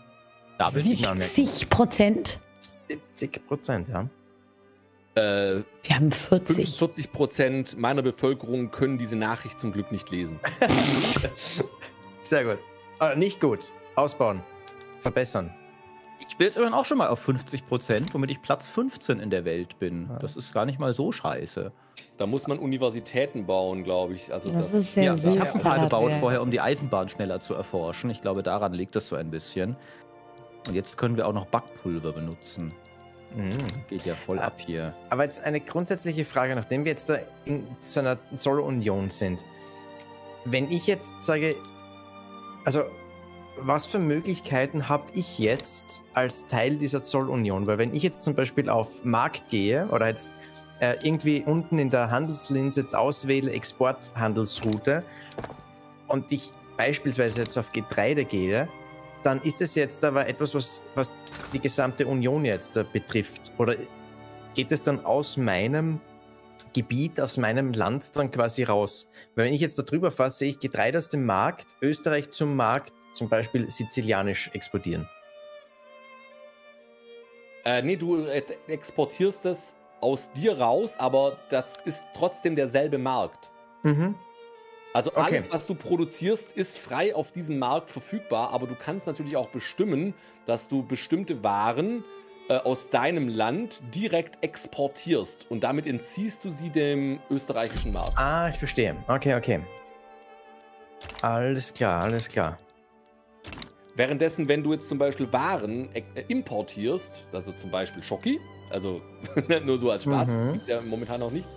Da 70 Prozent? 70 Prozent, ja. Äh, Wir haben 40. 45 Prozent meiner Bevölkerung können diese Nachricht zum Glück nicht lesen. Sehr gut. Äh, nicht gut. Ausbauen. Verbessern. Ich bin jetzt immerhin auch schon mal auf 50 Prozent, womit ich Platz 15 in der Welt bin. Das ist gar nicht mal so scheiße. Da muss man Universitäten bauen, glaube ich. Also das, das ist sehr ja, süß. Ich habe ein paar gebaut vorher, um die Eisenbahn schneller zu erforschen. Ich glaube, daran liegt das so ein bisschen. Und jetzt können wir auch noch Backpulver benutzen. Mhm. Geht ja voll ab hier. Aber jetzt eine grundsätzliche Frage, nachdem wir jetzt da in so einer Zollunion sind. Wenn ich jetzt sage, also was für Möglichkeiten habe ich jetzt als Teil dieser Zollunion? Weil wenn ich jetzt zum Beispiel auf Markt gehe oder jetzt äh, irgendwie unten in der Handelslinse jetzt auswähle Exporthandelsroute und ich beispielsweise jetzt auf Getreide gehe, dann ist es jetzt aber etwas, was, was die gesamte Union jetzt äh, betrifft. Oder geht es dann aus meinem Gebiet, aus meinem Land dann quasi raus? Weil wenn ich jetzt da drüber fahre, sehe ich Getreide aus dem Markt, Österreich zum Markt, zum Beispiel sizilianisch exportieren. Äh, nee, du äh, exportierst es aus dir raus, aber das ist trotzdem derselbe Markt. Mhm. Also okay. alles, was du produzierst, ist frei auf diesem Markt verfügbar, aber du kannst natürlich auch bestimmen, dass du bestimmte Waren äh, aus deinem Land direkt exportierst und damit entziehst du sie dem österreichischen Markt. Ah, ich verstehe. Okay, okay. Alles klar, alles klar. Währenddessen, wenn du jetzt zum Beispiel Waren äh, importierst, also zum Beispiel Schoki, also nur so als Spaß, mhm. gibt ja momentan noch nicht,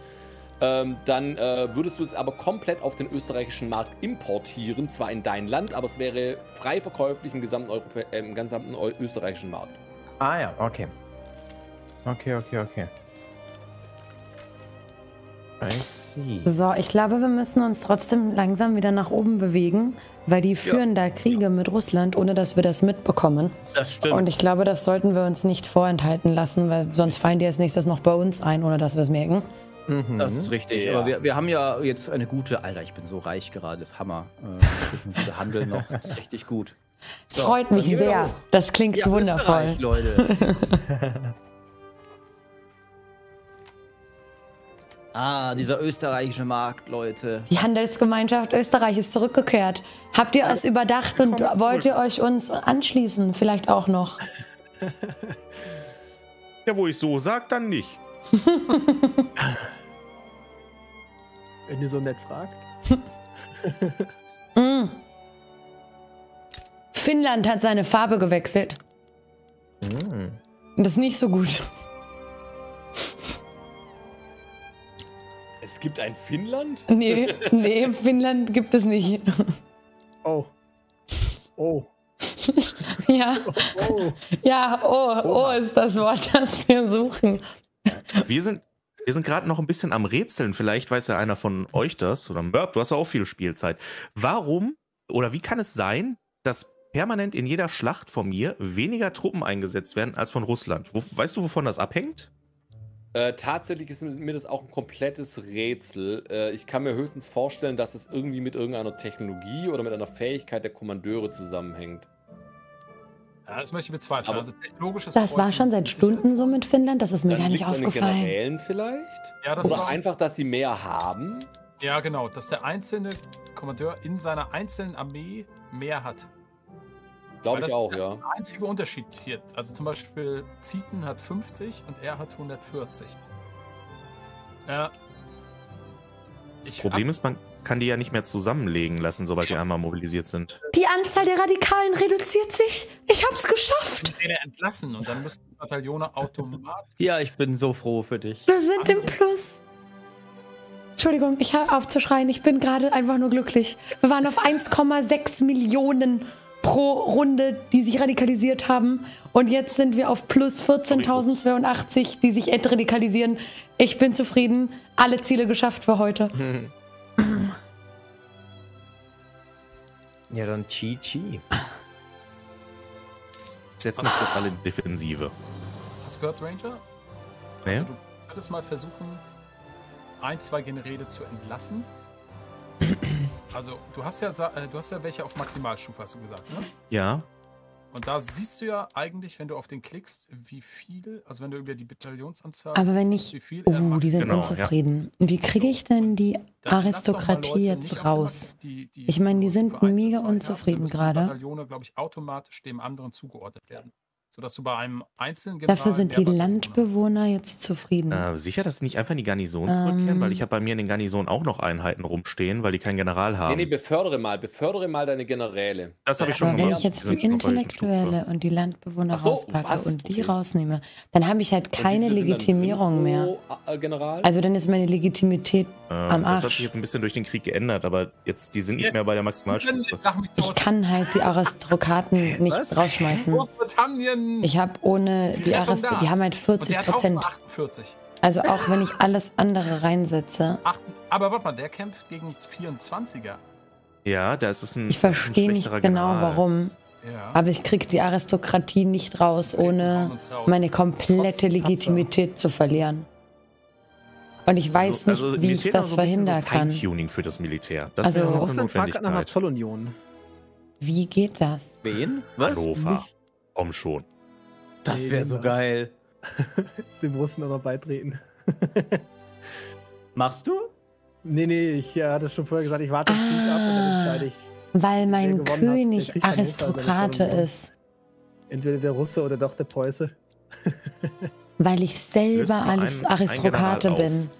ähm, dann äh, würdest du es aber komplett auf den österreichischen Markt importieren, zwar in dein Land, aber es wäre frei verkäuflich im gesamten, Europä äh, im gesamten österreichischen Markt. Ah ja, okay. Okay, okay, okay. So, ich glaube, wir müssen uns trotzdem langsam wieder nach oben bewegen, weil die führen ja. da Kriege mit Russland, ohne dass wir das mitbekommen. Das stimmt. Und ich glaube, das sollten wir uns nicht vorenthalten lassen, weil sonst fallen die als nächstes noch bei uns ein, ohne dass wir es merken. Mhm. Das ist richtig. Ja. Aber wir, wir haben ja jetzt eine gute. Alter, ich bin so reich gerade. Das ist Hammer. Äh, das ist ein Handel noch. Das ist richtig gut. So, Freut mich sehr. Das klingt ja, wundervoll. Leute. ah, dieser österreichische Markt, Leute. Die Handelsgemeinschaft Österreich ist zurückgekehrt. Habt ihr es überdacht und wollt ihr euch uns anschließen? Vielleicht auch noch. Ja, wo ich so sag, dann nicht. Wenn ihr so nett fragt. mm. Finnland hat seine Farbe gewechselt. Mm. Das ist nicht so gut. Es gibt ein Finnland? Nee, nee, Finnland gibt es nicht. Oh. Oh. ja. Oh. Ja, oh, oh ist das Wort, das wir suchen. Wir sind, wir sind gerade noch ein bisschen am Rätseln. Vielleicht weiß ja einer von euch das. Oder Mörb, du hast ja auch viel Spielzeit. Warum oder wie kann es sein, dass permanent in jeder Schlacht von mir weniger Truppen eingesetzt werden als von Russland? Wo, weißt du, wovon das abhängt? Äh, tatsächlich ist mir das auch ein komplettes Rätsel. Äh, ich kann mir höchstens vorstellen, dass es irgendwie mit irgendeiner Technologie oder mit einer Fähigkeit der Kommandeure zusammenhängt. Ja, das möchte ich bezweifeln. Aber also technologisches das war schon seit Stunden so mit Finnland, das ist mir gar nicht aufgefallen. Generälen vielleicht? Ja, das Oder einfach, dass sie mehr haben? Ja, genau, dass der einzelne Kommandeur in seiner einzelnen Armee mehr hat. Glaube ich auch, ja. Der einzige Unterschied hier, also zum Beispiel Zieten hat 50 und er hat 140. Ja. Das Problem ist, man kann die ja nicht mehr zusammenlegen lassen, sobald die einmal mobilisiert sind. Die Anzahl der Radikalen reduziert sich. Ich hab's geschafft. Ich entlassen und dann müssten Bataillone automatisch. Ja, ich bin so froh für dich. Wir sind im Plus. Entschuldigung, ich höre auf zu schreien. Ich bin gerade einfach nur glücklich. Wir waren auf 1,6 Millionen pro Runde, die sich radikalisiert haben. Und jetzt sind wir auf plus 14.082, die sich entradikalisieren. Ich bin zufrieden. Alle Ziele geschafft für heute. Ja, dann GG. Setzen wir kurz alle in Defensive. Hast du gehört, Ranger? Nee. Also, du könntest mal versuchen, ein, zwei Generäle zu entlassen. Also, du hast ja, äh, du hast ja welche auf Maximalstufe, hast du gesagt, ne? Ja. Und da siehst du ja eigentlich, wenn du auf den klickst, wie viel, also wenn du über die Bataillonsanzahl. Aber wenn ich. Wie viel oh, die sind genau, unzufrieden. Ja. Wie kriege ich denn die Aristokratie jetzt raus? Die, die ich meine, die sind mega unzufrieden gerade. Bataillone, glaube ich, automatisch dem anderen zugeordnet werden sodass du bei einem einzelnen General Dafür sind die Landbewohner jetzt zufrieden. Äh, sicher, dass sie nicht einfach in die Garnison zurückkehren, ähm, weil ich habe bei mir in den Garnisonen auch noch Einheiten rumstehen, weil die keinen General haben. Nee, nee, befördere mal, befördere mal deine Generäle. Das habe ich schon Aber gemacht. Wenn ich jetzt die, die Intellektuelle und die Landbewohner so, rauspacke was? und die okay. rausnehme, dann habe ich halt keine Legitimierung mehr. Äh, General? Also dann ist meine Legitimität äh, am Arsch. Das hat sich jetzt ein bisschen durch den Krieg geändert, aber jetzt, die sind nicht mehr bei der Maximalstufe. Ich kann halt die Aristokraten nicht was? rausschmeißen. Großbritannien ich habe ohne die, die Ariste, die haben halt 40 Prozent. Also auch wenn ich alles andere reinsetze. Ach, aber warte mal, der kämpft gegen 24er. Ja, da ist es ein. Ich verstehe nicht genau General. warum. Ja. Aber ich kriege die Aristokratie nicht raus, ohne raus. meine komplette Legitimität zu verlieren. Und ich weiß also, nicht, also wie ich das so verhindern so kann. Tuning für das Militär. Das also Russland fragt nach einer Zollunion. Wie geht das? Wen? Was? Hannover. Komm schon. Das wäre so geil. Dem Russen aber beitreten. Machst du? Nee, nee, ich ja, hatte schon vorher gesagt, ich warte ah, ab und dann entscheide ich. Weil mein König hat, Aristokrate ist. Entweder der Russe oder doch der Preuße. weil ich selber alles Aristokrate bin,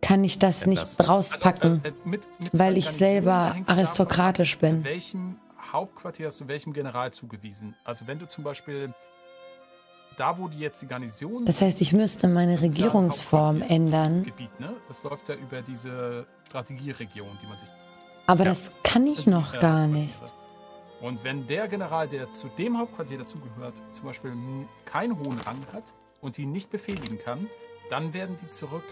kann ich das nicht rauspacken. Also, äh, mit, mit weil ich selber aristokratisch bin. Welchem Hauptquartier hast du welchem General zugewiesen? Also wenn du zum Beispiel da, wo die jetzt die Garnison. Das heißt, ich müsste meine Regierungsform ändern. Gebiet, ne? Das läuft ja über diese Strategieregion, die man sich. Aber ja, das kann ich das noch die, gar nicht. Und wenn der General, der zu dem Hauptquartier dazugehört, zum Beispiel keinen hohen Rang hat und die nicht befehligen kann, dann werden die zurück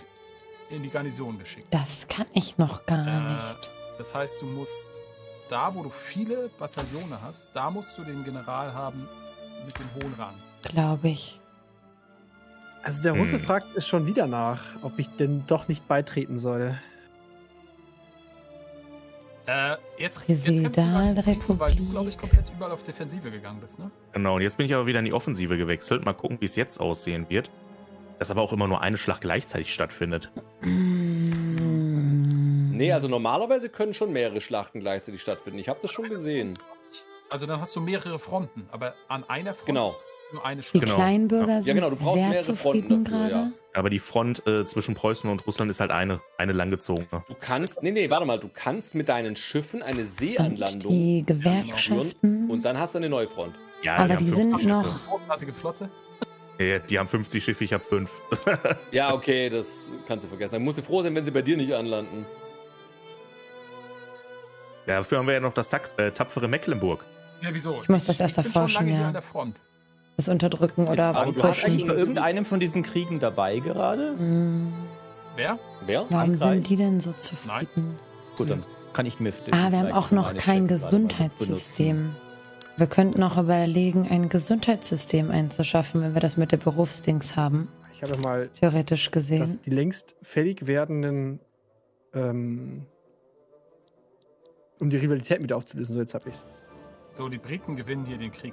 in die Garnison geschickt. Das kann ich noch gar äh, nicht. Das heißt, du musst da, wo du viele Bataillone hast, da musst du den General haben mit dem hohen Rang glaube ich. Also der Russe hm. fragt es schon wieder nach, ob ich denn doch nicht beitreten soll. Äh, jetzt, Präsidialrepublik. Weil du, glaube ich, komplett überall auf Defensive gegangen bist, ne? Genau, und jetzt bin ich aber wieder in die Offensive gewechselt. Mal gucken, wie es jetzt aussehen wird. Dass aber auch immer nur eine Schlacht gleichzeitig stattfindet. Nee, also normalerweise können schon mehrere Schlachten gleichzeitig stattfinden. Ich habe das schon gesehen. Also dann hast du mehrere Fronten, aber an einer Front genau eine Die genau. Kleinbürger ja. sind ja, genau, du brauchst sehr zufrieden gerade. Ja. Aber die Front äh, zwischen Preußen und Russland ist halt eine, eine langgezogene. Du kannst, nee, nee, warte mal, du kannst mit deinen Schiffen eine Seeanlandung und die Gewerkschaften und dann hast du eine neue Front. Ja, aber die, die sind Schiffe. noch. Großartige Flotte. Ja, die haben 50 Schiffe, ich habe 5. ja, okay, das kannst du vergessen. Dann musst du froh sein, wenn sie bei dir nicht anlanden. Ja, dafür haben wir ja noch das äh, tapfere Mecklenburg. Ja, wieso? Ich muss das erst erforschen, ja. An der Front das unterdrücken oder Aber du hast eigentlich bei irgendeinem von diesen Kriegen dabei gerade? Mhm. Wer? Wer? Warum Frankreich? sind die denn so zufrieden? Nein. Gut, dann kann ich mir. Ah, wir haben auch noch kein Gesundheitssystem. Wir könnten auch überlegen, ein Gesundheitssystem einzuschaffen, wenn wir das mit der Berufsdings haben. Ich habe mal theoretisch gesehen, dass die längst fällig werdenden, ähm, um die Rivalität mit aufzulösen. So jetzt habe ich's. So, die Briten gewinnen hier den Krieg.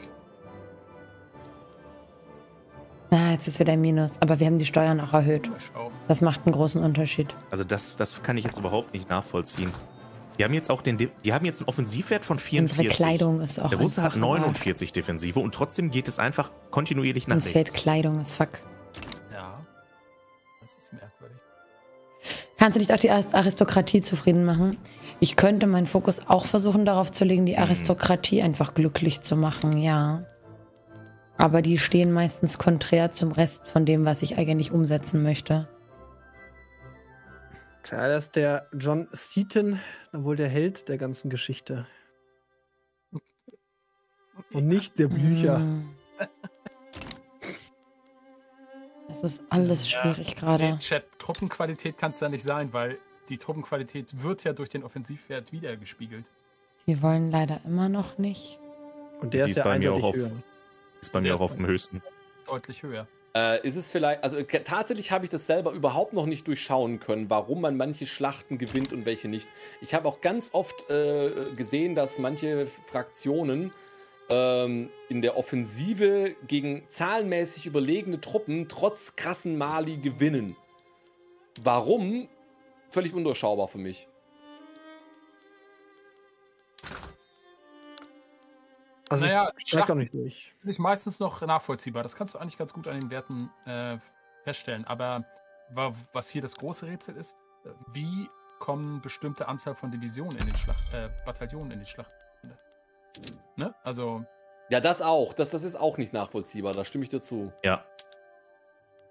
Na, jetzt ist wieder ein Minus. Aber wir haben die Steuern auch erhöht. Das macht einen großen Unterschied. Also das, das kann ich jetzt überhaupt nicht nachvollziehen. Die haben jetzt auch den, die haben jetzt einen Offensivwert von 44. Unsere Kleidung ist auch Der Russe hat 49 arg. Defensive und trotzdem geht es einfach kontinuierlich nach Uns rechts. Uns fehlt Kleidung, ist fuck. Ja, das ist merkwürdig. Kannst du dich auch die Aristokratie zufrieden machen? Ich könnte meinen Fokus auch versuchen, darauf zu legen, die mhm. Aristokratie mhm. einfach glücklich zu machen, ja. Aber die stehen meistens konträr zum Rest von dem, was ich eigentlich umsetzen möchte. Tja, das ist der John Seaton, wohl der Held der ganzen Geschichte. Und nicht der Blücher. Mm. Das ist alles schwierig ja, gerade. Chat, Truppenqualität kann es da nicht sein, weil die Truppenqualität wird ja durch den Offensivwert wiedergespiegelt. Die wollen leider immer noch nicht. Und der die ist, ja bei mir auch auf, höher. Ist bei mir auch auf dem höchsten. Deutlich höher. Äh, ist es vielleicht, also tatsächlich habe ich das selber überhaupt noch nicht durchschauen können, warum man manche Schlachten gewinnt und welche nicht. Ich habe auch ganz oft äh, gesehen, dass manche Fraktionen ähm, in der Offensive gegen zahlenmäßig überlegene Truppen trotz krassen Mali gewinnen. Warum? Völlig undurchschaubar für mich. Also naja, ich steige auch nicht durch. Finde ich meistens noch nachvollziehbar. Das kannst du eigentlich ganz gut an den Werten äh, feststellen. Aber was hier das große Rätsel ist, äh, wie kommen bestimmte Anzahl von Divisionen in den Schlacht, äh, Bataillonen in die Schlacht? Ne? Also. Ja, das auch. Das, das ist auch nicht nachvollziehbar. Da stimme ich dazu. Ja.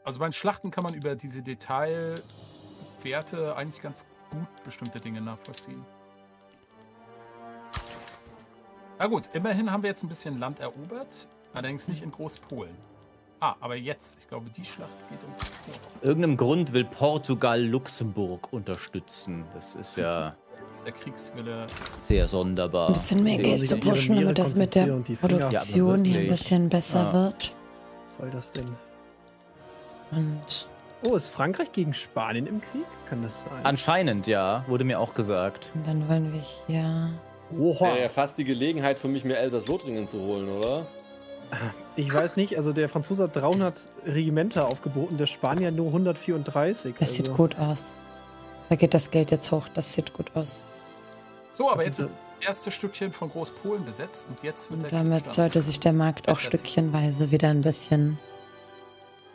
Also bei den Schlachten kann man über diese Detailwerte eigentlich ganz gut bestimmte Dinge nachvollziehen. Na gut, immerhin haben wir jetzt ein bisschen Land erobert, allerdings nicht in Großpolen. Ah, aber jetzt, ich glaube, die Schlacht geht um Irgendeinem Grund will Portugal Luxemburg unterstützen. Das ist ja jetzt der Kriegswille sehr sonderbar. Ein bisschen mehr Geld zu pushen, damit das mit der Produktion ja, hier ein bisschen besser ah. wird. Was soll das denn? Und Oh, ist Frankreich gegen Spanien im Krieg? Kann das sein? Anscheinend, ja. Wurde mir auch gesagt. Und dann wollen wir hier Oha. Wäre ja fast die Gelegenheit für mich, mir Elsass-Lothringen zu holen, oder? Ich weiß nicht, also der Franzose hat 300 Regimenter aufgeboten, der Spanier nur 134. Das also. sieht gut aus. Da geht das Geld jetzt hoch, das sieht gut aus. So, aber jetzt ist das erste Stückchen von Großpolen besetzt und jetzt wird und der Damit sollte sich der Markt auch stückchenweise wieder ein bisschen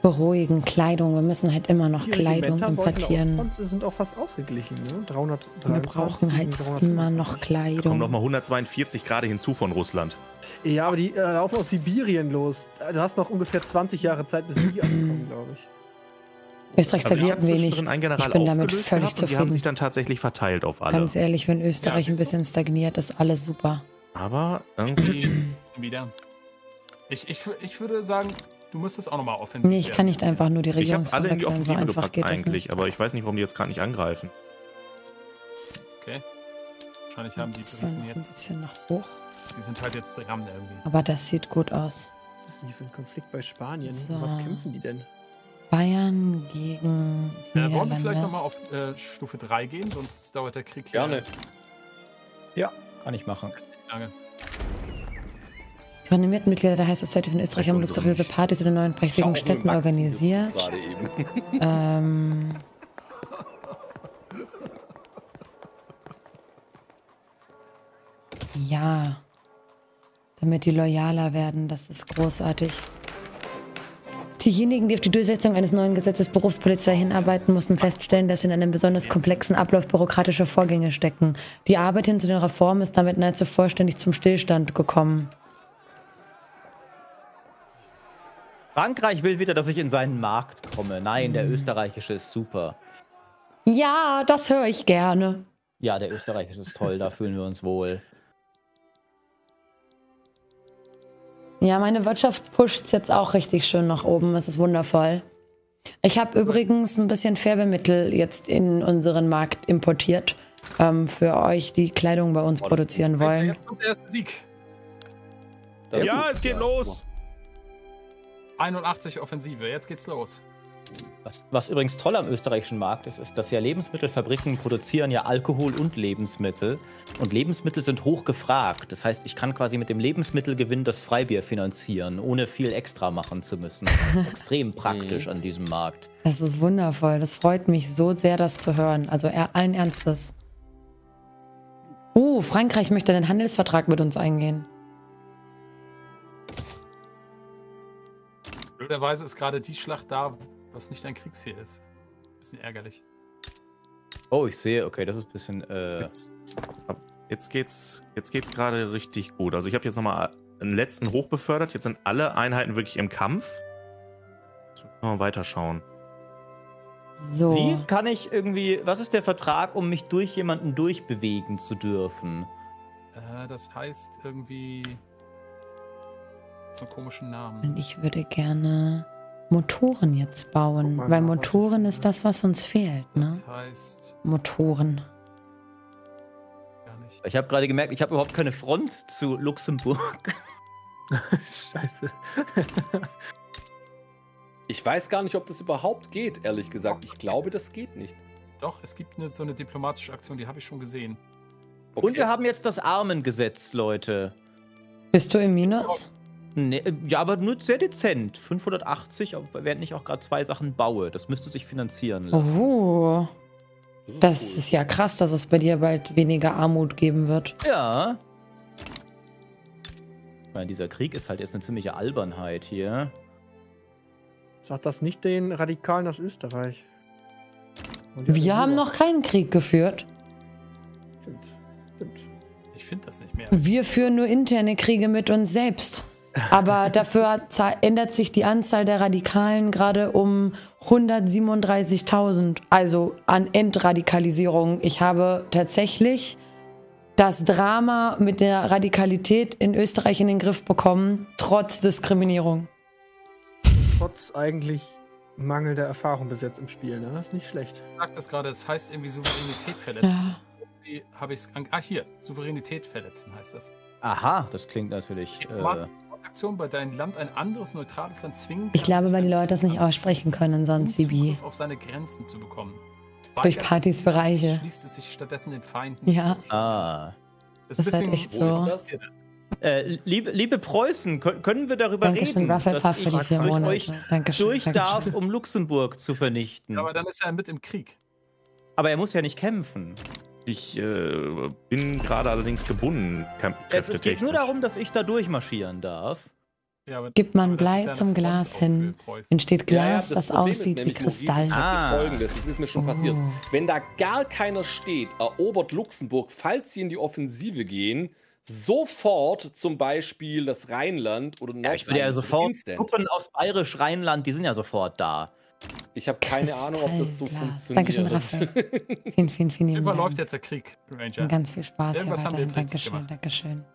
beruhigen. Kleidung, wir müssen halt immer noch Kleidung importieren. Auch, sind auch fast ausgeglichen, ne? 300, wir brauchen halt immer noch Kleidung. Da kommen nochmal 142 gerade hinzu von Russland. Ja, aber die äh, laufen aus Sibirien los. Du hast noch ungefähr 20 Jahre Zeit, bis die ankommen, glaube ich. Österreich also stagniert wenig. ich bin damit völlig zufrieden. Die haben sich dann tatsächlich verteilt auf alle. Ganz ehrlich, wenn Österreich ja, ein bisschen stagniert, ist alles super. Aber irgendwie... Wieder. Ich, ich, ich würde sagen, Du müsstest auch nochmal offensiv Nee, ich kann nicht einfach nur die Regierung Ich habe alle in die Offensive so gepackt eigentlich, aber ich weiß nicht, warum die jetzt gerade nicht angreifen. Okay. Wahrscheinlich haben die Briten jetzt... Ein bisschen nach hoch. Die sind halt jetzt dran irgendwie. Aber das sieht gut aus. Was ist denn hier für ein Konflikt bei Spanien? So. Was kämpfen die denn? Bayern gegen äh, Wollen wir vielleicht nochmal auf äh, Stufe 3 gehen? Sonst dauert der Krieg hier. Gerne. Ja, kann ich machen. Lange. Die renommierten Mitglieder der Heiße Zeit von Österreich haben luxuriöse Partys in den neuen prächtigen Städten organisiert. ähm, ja. Damit die loyaler werden, das ist großartig. Diejenigen, die auf die Durchsetzung eines neuen Gesetzes Berufspolizei hinarbeiten, mussten feststellen, dass sie in einem besonders komplexen Ablauf bürokratischer Vorgänge stecken. Die Arbeit hin zu den Reformen ist damit nahezu vollständig zum Stillstand gekommen. Frankreich will wieder, dass ich in seinen Markt komme. Nein, der hm. österreichische ist super. Ja, das höre ich gerne. Ja, der österreichische ist toll, da fühlen wir uns wohl. Ja, meine Wirtschaft pusht es jetzt auch richtig schön nach oben. Es ist wundervoll. Ich habe übrigens ein bisschen Färbemittel jetzt in unseren Markt importiert. Ähm, für euch, die Kleidung bei uns oh, produzieren wollen. Jetzt kommt der erste Sieg. Ja, es geht los. 81 Offensive, jetzt geht's los. Was, was, übrigens toll am österreichischen Markt ist, ist, dass ja Lebensmittelfabriken produzieren ja Alkohol und Lebensmittel. Und Lebensmittel sind hoch gefragt. Das heißt, ich kann quasi mit dem Lebensmittelgewinn das Freibier finanzieren, ohne viel extra machen zu müssen. Das ist extrem praktisch mhm. an diesem Markt. Das ist wundervoll. Das freut mich so sehr, das zu hören. Also allen Ernstes. Uh, Frankreich möchte einen Handelsvertrag mit uns eingehen. Blöderweise ist gerade die Schlacht da, was nicht ein Kriegsziel ist. Bisschen ärgerlich. Oh, ich sehe, okay, das ist ein bisschen. Äh jetzt, jetzt geht's, jetzt geht's gerade richtig gut. Also ich habe jetzt nochmal einen letzten hochbefördert. Jetzt sind alle Einheiten wirklich im Kampf. Jetzt müssen wir mal weiterschauen. So. Wie kann ich irgendwie, was ist der Vertrag, um mich durch jemanden durchbewegen zu dürfen? Äh, das heißt irgendwie so einen komischen Namen. Und ich würde gerne Motoren jetzt bauen, weil Motoren ist das, was uns fehlt. Ne? Das heißt. Motoren. Gar nicht. Ich habe gerade gemerkt, ich habe überhaupt keine Front zu Luxemburg. Scheiße. ich weiß gar nicht, ob das überhaupt geht, ehrlich gesagt. Ich glaube, das geht nicht. Doch, es gibt eine, so eine diplomatische Aktion, die habe ich schon gesehen. Okay. Und wir haben jetzt das Armengesetz, Leute. Bist du im Minus? Nee, äh, ja, aber nur sehr dezent. 580, während ich auch gerade zwei Sachen baue. Das müsste sich finanzieren lassen. Oh. Das ist ja krass, dass es bei dir bald weniger Armut geben wird. Ja. Ich meine, dieser Krieg ist halt jetzt eine ziemliche Albernheit hier. Sagt das nicht den Radikalen aus Österreich? Wir haben noch keinen Krieg geführt. Stimmt. Stimmt. Ich finde das nicht mehr. Wir führen nur interne Kriege mit uns selbst. Aber dafür ändert sich die Anzahl der Radikalen gerade um 137.000, also an Entradikalisierung. Ich habe tatsächlich das Drama mit der Radikalität in Österreich in den Griff bekommen, trotz Diskriminierung. Trotz eigentlich mangelnder Erfahrung bis jetzt im Spiel, ne? Das ist nicht schlecht. Ich sag das gerade, es heißt irgendwie Souveränität verletzen. Ja. Irgendwie habe ich es. Ah, hier, Souveränität verletzen heißt das. Aha, das klingt natürlich. Äh, Aktion bei deinem Land ein anderes neutrales Land zwingen Ich glaube, weil die Leute das nicht aussprechen können, sonst Sibi. auf seine Grenzen zu bekommen. Durch Partys für Reiche. Schließt es sich stattdessen den Feinden. Ja. Ah. Das, das ist halt echt so. Äh, liebe, liebe, Preußen, können wir darüber Dankeschön, reden, dass ich durch euch Dankeschön, durch Dankeschön. darf, um Luxemburg zu vernichten? Ja, aber dann ist er mit im Krieg. Aber er muss ja nicht kämpfen. Ich äh, bin gerade allerdings gebunden. Es, es geht nur darum, dass ich da durchmarschieren darf. Ja, aber, Gibt man Blei ja zum Glas hin, entsteht Glas, ja, ja, das, das aussieht wie Kristall. Ah. Folgendes, das ist mir schon oh. passiert. Wenn da gar keiner steht, erobert Luxemburg, falls sie in die Offensive gehen, sofort zum Beispiel das Rheinland oder Nordrhein. Ja, ich würde ja sofort Truppen aus Bayerisch-Rheinland, die sind ja sofort da. Ich habe keine Ahnung, ob das so funktioniert. Dankeschön, Raphael. vielen, vielen, vielen Dank. Überläuft jetzt der Krieg, Ranger. Ganz viel Spaß Irgendwas hier weiterhin. Dankeschön, gemacht. Dankeschön.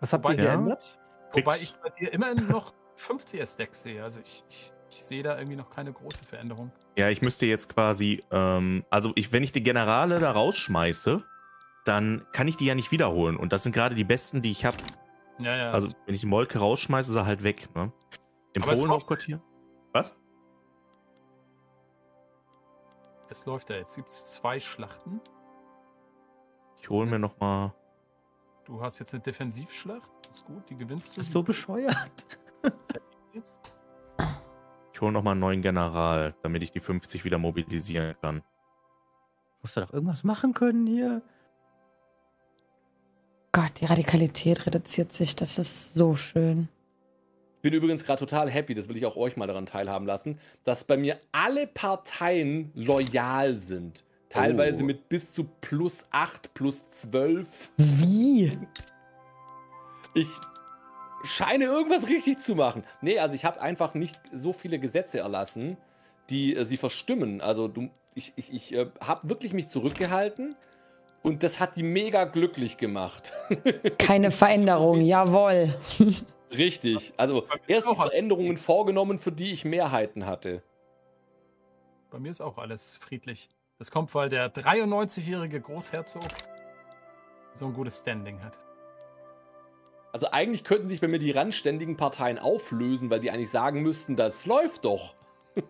Was habt ihr geändert? Wobei ich bei dir immerhin noch 50er-Stacks sehe. Also ich, ich, ich sehe da irgendwie noch keine große Veränderung. Ja, ich müsste jetzt quasi, ähm, also ich, wenn ich die Generale da rausschmeiße, dann kann ich die ja nicht wiederholen. Und das sind gerade die besten, die ich habe. Ja, ja. Also wenn ich die Molke rausschmeiße, ist er halt weg. Ne? Im Polen-Hauptquartier. Was? Es läuft da jetzt. Gibt es zwei Schlachten? Ich hole mir noch mal. Du hast jetzt eine Defensivschlacht. Das ist gut, die gewinnst du. Das ist so bescheuert. ich hole noch mal einen neuen General, damit ich die 50 wieder mobilisieren kann. Muss da doch irgendwas machen können hier. Gott, die Radikalität reduziert sich. Das ist so schön bin übrigens gerade total happy, das will ich auch euch mal daran teilhaben lassen, dass bei mir alle Parteien loyal sind. Teilweise oh. mit bis zu plus 8, plus 12. Wie? Ich scheine irgendwas richtig zu machen. Nee, also ich habe einfach nicht so viele Gesetze erlassen, die äh, sie verstimmen. Also du, ich, ich, ich äh, habe wirklich mich zurückgehalten und das hat die mega glücklich gemacht. Keine Veränderung, jawohl. Richtig. Also erst Veränderungen vorgenommen, für die ich Mehrheiten hatte. Bei mir ist auch alles friedlich. Das kommt, weil der 93-jährige Großherzog so ein gutes Standing hat. Also eigentlich könnten sich bei mir die randständigen Parteien auflösen, weil die eigentlich sagen müssten, das läuft doch.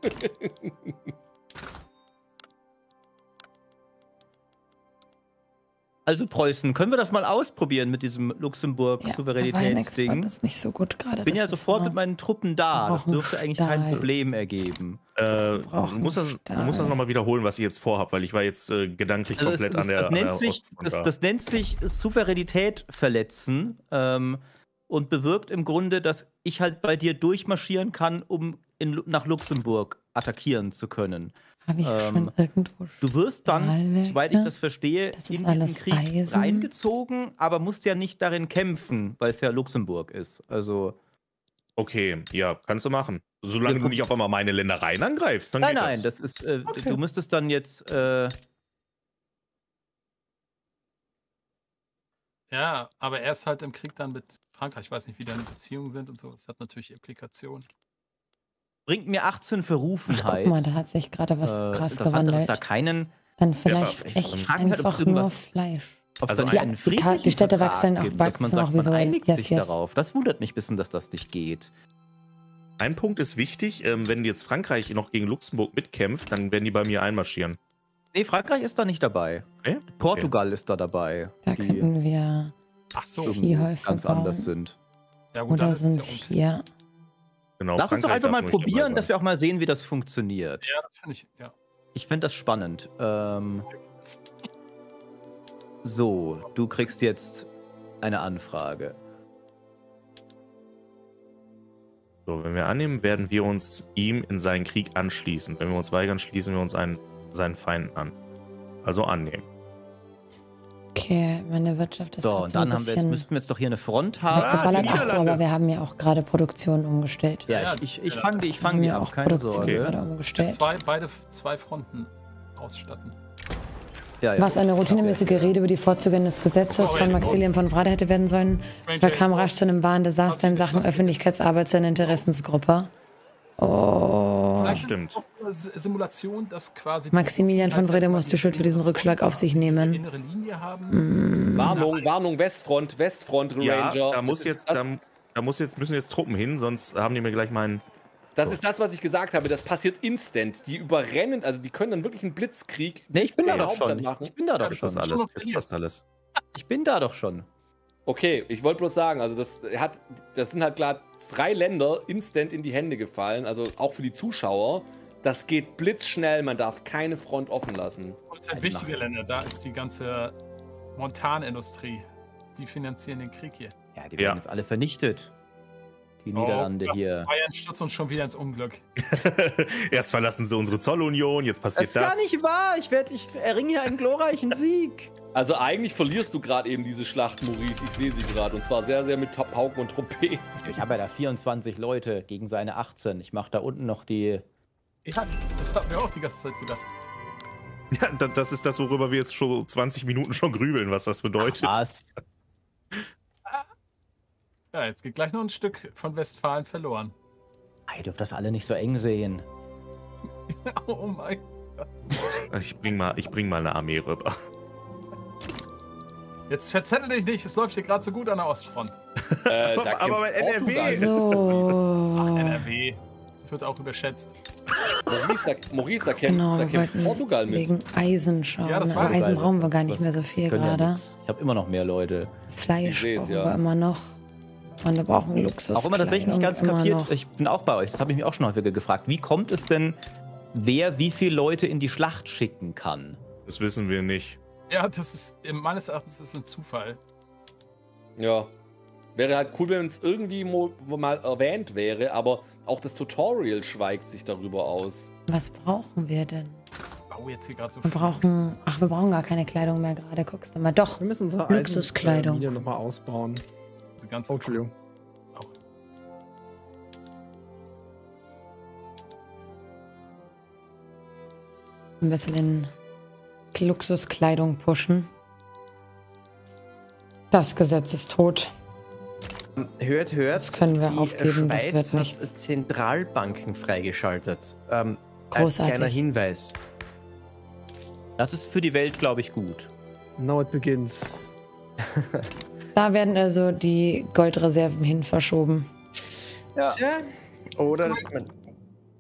Also Preußen, können wir das mal ausprobieren mit diesem Luxemburg-Souveränitätsding? Ja, das ist nicht so gut gerade. Bin ja sofort mit meinen Truppen da. Das dürfte eigentlich Stahl. kein Problem ergeben. Äh, du musst das, du musst das nochmal wiederholen, was ich jetzt vorhabe, weil ich war jetzt äh, gedanklich also komplett das, an der. Das nennt, sich, das, das, nennt sich Souveränität verletzen ähm, und bewirkt im Grunde, dass ich halt bei dir durchmarschieren kann, um in, nach Luxemburg attackieren zu können. Habe ich ähm, schon irgendwo Du wirst dann, soweit ich das verstehe, das in diesen Krieg Eisen. reingezogen, aber musst ja nicht darin kämpfen, weil es ja Luxemburg ist. Also. Okay, ja, kannst du machen. Solange du nicht auf einmal meine Ländereien angreifst, dann nein, geht nein, das, das ist, äh, okay. du müsstest dann jetzt. Äh, ja, aber er ist halt im Krieg dann mit Frankreich. Ich weiß nicht, wie deine Beziehungen sind und so. Das hat natürlich Implikationen bringt mir 18 Verrufenheit. Ach, guck mal, da hat sich gerade was äh, krass gewandelt. Dass da keinen. Dann vielleicht ja, echt einfach halt, nur Fleisch. Also ja, die, die Städte wachsen auch, wachsen man sagt, auch visuell. Man einigt yes, sich yes. darauf. Das wundert mich ein bisschen, dass das nicht geht. Ein Punkt ist wichtig, ähm, wenn jetzt Frankreich noch gegen Luxemburg mitkämpft, dann werden die bei mir einmarschieren. Nee, Frankreich ist da nicht dabei. Okay? Portugal okay. ist da dabei. Da könnten wir Ach so. ganz bauen. anders sind. Ja, gut, Oder sind es hier Genau, Lass uns doch einfach mal probieren, dass wir auch mal sehen, wie das funktioniert. Ja, das finde ich, ja. Ich finde das spannend. Ähm, so, du kriegst jetzt eine Anfrage. So, wenn wir annehmen, werden wir uns ihm in seinen Krieg anschließen. Wenn wir uns weigern, schließen wir uns einen, seinen Feinden an. Also annehmen. Okay, meine Wirtschaft ist So, und dann haben wir jetzt, müssten wir jetzt doch hier eine Front haben. Weggeballert. Ach so, aber wir haben ja auch gerade Produktion umgestellt. Ja, ja ich, ich fange die, ich fang die auch, keine Produktion Sorge. Gerade umgestellt. Zwei, beide zwei Fronten ausstatten. Ja, ja. Was eine routinemäßige Rede über die Vorzüge des Gesetzes von Maximilian von Wrade hätte werden sollen, verkam rasch zu einem wahren Desaster in Sachen Öffentlichkeitsarbeit seiner Interessensgruppe. Oh. Vielleicht Stimmt. Ist eine Simulation, dass quasi Maximilian von Wrede muss die Schuld für diesen Rückschlag auf sich nehmen. Innere Linie haben. Mm. Warnung, Warnung, Westfront, Westfront, ja, Ranger. Da muss jetzt, da, da, muss jetzt, müssen jetzt Truppen hin, sonst haben die mir gleich meinen. Das so. ist das, was ich gesagt habe. Das passiert instant. Die überrennen, also die können dann wirklich einen Blitzkrieg. Nee, ich bin da doch schon. Machen. Ich bin da doch schon. Alles. Jetzt passt alles. Ich bin da doch schon. Okay, ich wollte bloß sagen, also das hat, das sind halt klar drei Länder instant in die Hände gefallen, also auch für die Zuschauer. Das geht blitzschnell, man darf keine Front offen lassen. Das sind wichtige Länder, da ist die ganze Montanindustrie. Die finanzieren den Krieg hier. Ja, die werden ja. jetzt alle vernichtet. Die oh, Niederlande hier. Bayern stürzt uns schon wieder ins Unglück. Erst verlassen sie unsere Zollunion, jetzt passiert das. Das ist gar nicht wahr. Ich, werd, ich erringe hier einen glorreichen Sieg. Also eigentlich verlierst du gerade eben diese Schlacht, Maurice. Ich sehe sie gerade. Und zwar sehr, sehr mit Pauken und Trompeten. Ich habe ja da 24 Leute gegen seine 18. Ich mache da unten noch die... Ja, das hat mir auch die ganze Zeit gedacht. Ja, das ist das, worüber wir jetzt schon 20 Minuten schon grübeln, was das bedeutet. Ach, was? Ja, jetzt geht gleich noch ein Stück von Westfalen verloren. Ihr dürft das alle nicht so eng sehen. oh mein Gott. Ich bring mal, ich bring mal eine Armee rüber. Jetzt verzettel dich nicht, es läuft hier gerade so gut an der Ostfront. Äh, aber bei NRW. So. Ach, NRW. Wird auch überschätzt. Maurice, da, Maurice, da kämpft, genau, da kämpft Portugal mit. Wegen Eisen schauen. Ja, das ne? Eisen brauchen wir gar nicht mehr so viel gerade. Ja ich habe immer noch mehr Leute. Fleisch brauchen ja. wir immer noch. Und wir brauchen Luxus. Auch immer tatsächlich nicht ganz kapiert. Noch. Ich bin auch bei euch. Das habe ich mich auch schon häufiger gefragt. Wie kommt es denn, wer wie viele Leute in die Schlacht schicken kann? Das wissen wir nicht. Ja, das ist, meines Erachtens ist ein Zufall. Ja. Wäre halt cool, wenn es irgendwie mal erwähnt wäre, aber auch das Tutorial schweigt sich darüber aus. Was brauchen wir denn? Oh, jetzt hier gerade so wir brauchen, ach, wir brauchen gar keine Kleidung mehr gerade. Guckst du mal. Doch, wir müssen unsere Luxuskleidung. Äh, nochmal ausbauen. Diese ganze oh, Entschuldigung. Auch. Ein bisschen in Luxuskleidung pushen. Das Gesetz ist tot. Hört, hört. Das können wir die aufgeben, Schweiz das wird nichts. Hat Zentralbanken freigeschaltet. Ähm, Großartig. Als kleiner Hinweis. Das ist für die Welt, glaube ich, gut. Now it begins. da werden also die Goldreserven hin verschoben. Ja. Oder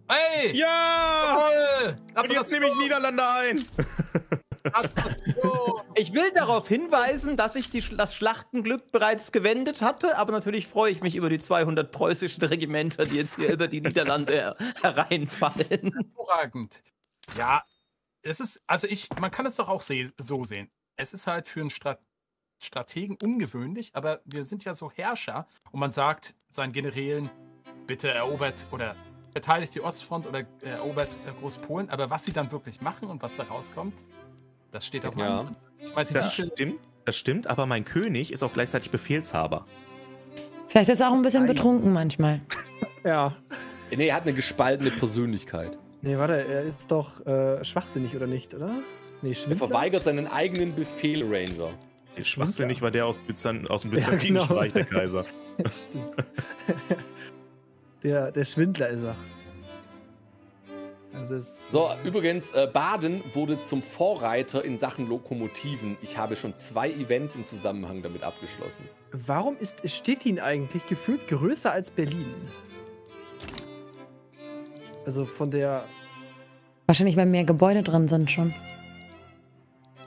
Hey! Ja! Und jetzt nehme ich Niederlande ein. Ich will darauf hinweisen, dass ich die, das Schlachtenglück bereits gewendet hatte, aber natürlich freue ich mich über die 200 preußischen Regimenter, die jetzt hier über die Niederlande hereinfallen. Hervorragend. Ja, es ist, also ich, man kann es doch auch se so sehen. Es ist halt für einen Strat Strategen ungewöhnlich, aber wir sind ja so Herrscher und man sagt seinen Generälen, bitte erobert oder verteidigt die Ostfront oder erobert äh, Großpolen, aber was sie dann wirklich machen und was da rauskommt, das steht auf ja. meinem. Ich meinte, das stimmt, das stimmt, aber mein König ist auch gleichzeitig Befehlshaber. Vielleicht ist er auch ein bisschen Nein. betrunken manchmal. ja. Nee, er hat eine gespaltene Persönlichkeit. Nee, warte, er ist doch äh, schwachsinnig, oder nicht, oder? Nee, Er verweigert seinen eigenen Befehl, Ranger. Schwachsinnig war der aus, Byzan aus dem Byzantinischen ja, genau. Reich, der Kaiser. Stimmt. der, der Schwindler ist er. Also so, übrigens, äh, Baden wurde zum Vorreiter in Sachen Lokomotiven. Ich habe schon zwei Events im Zusammenhang damit abgeschlossen. Warum ist Stettin eigentlich gefühlt größer als Berlin? Also von der. Wahrscheinlich, weil mehr Gebäude drin sind schon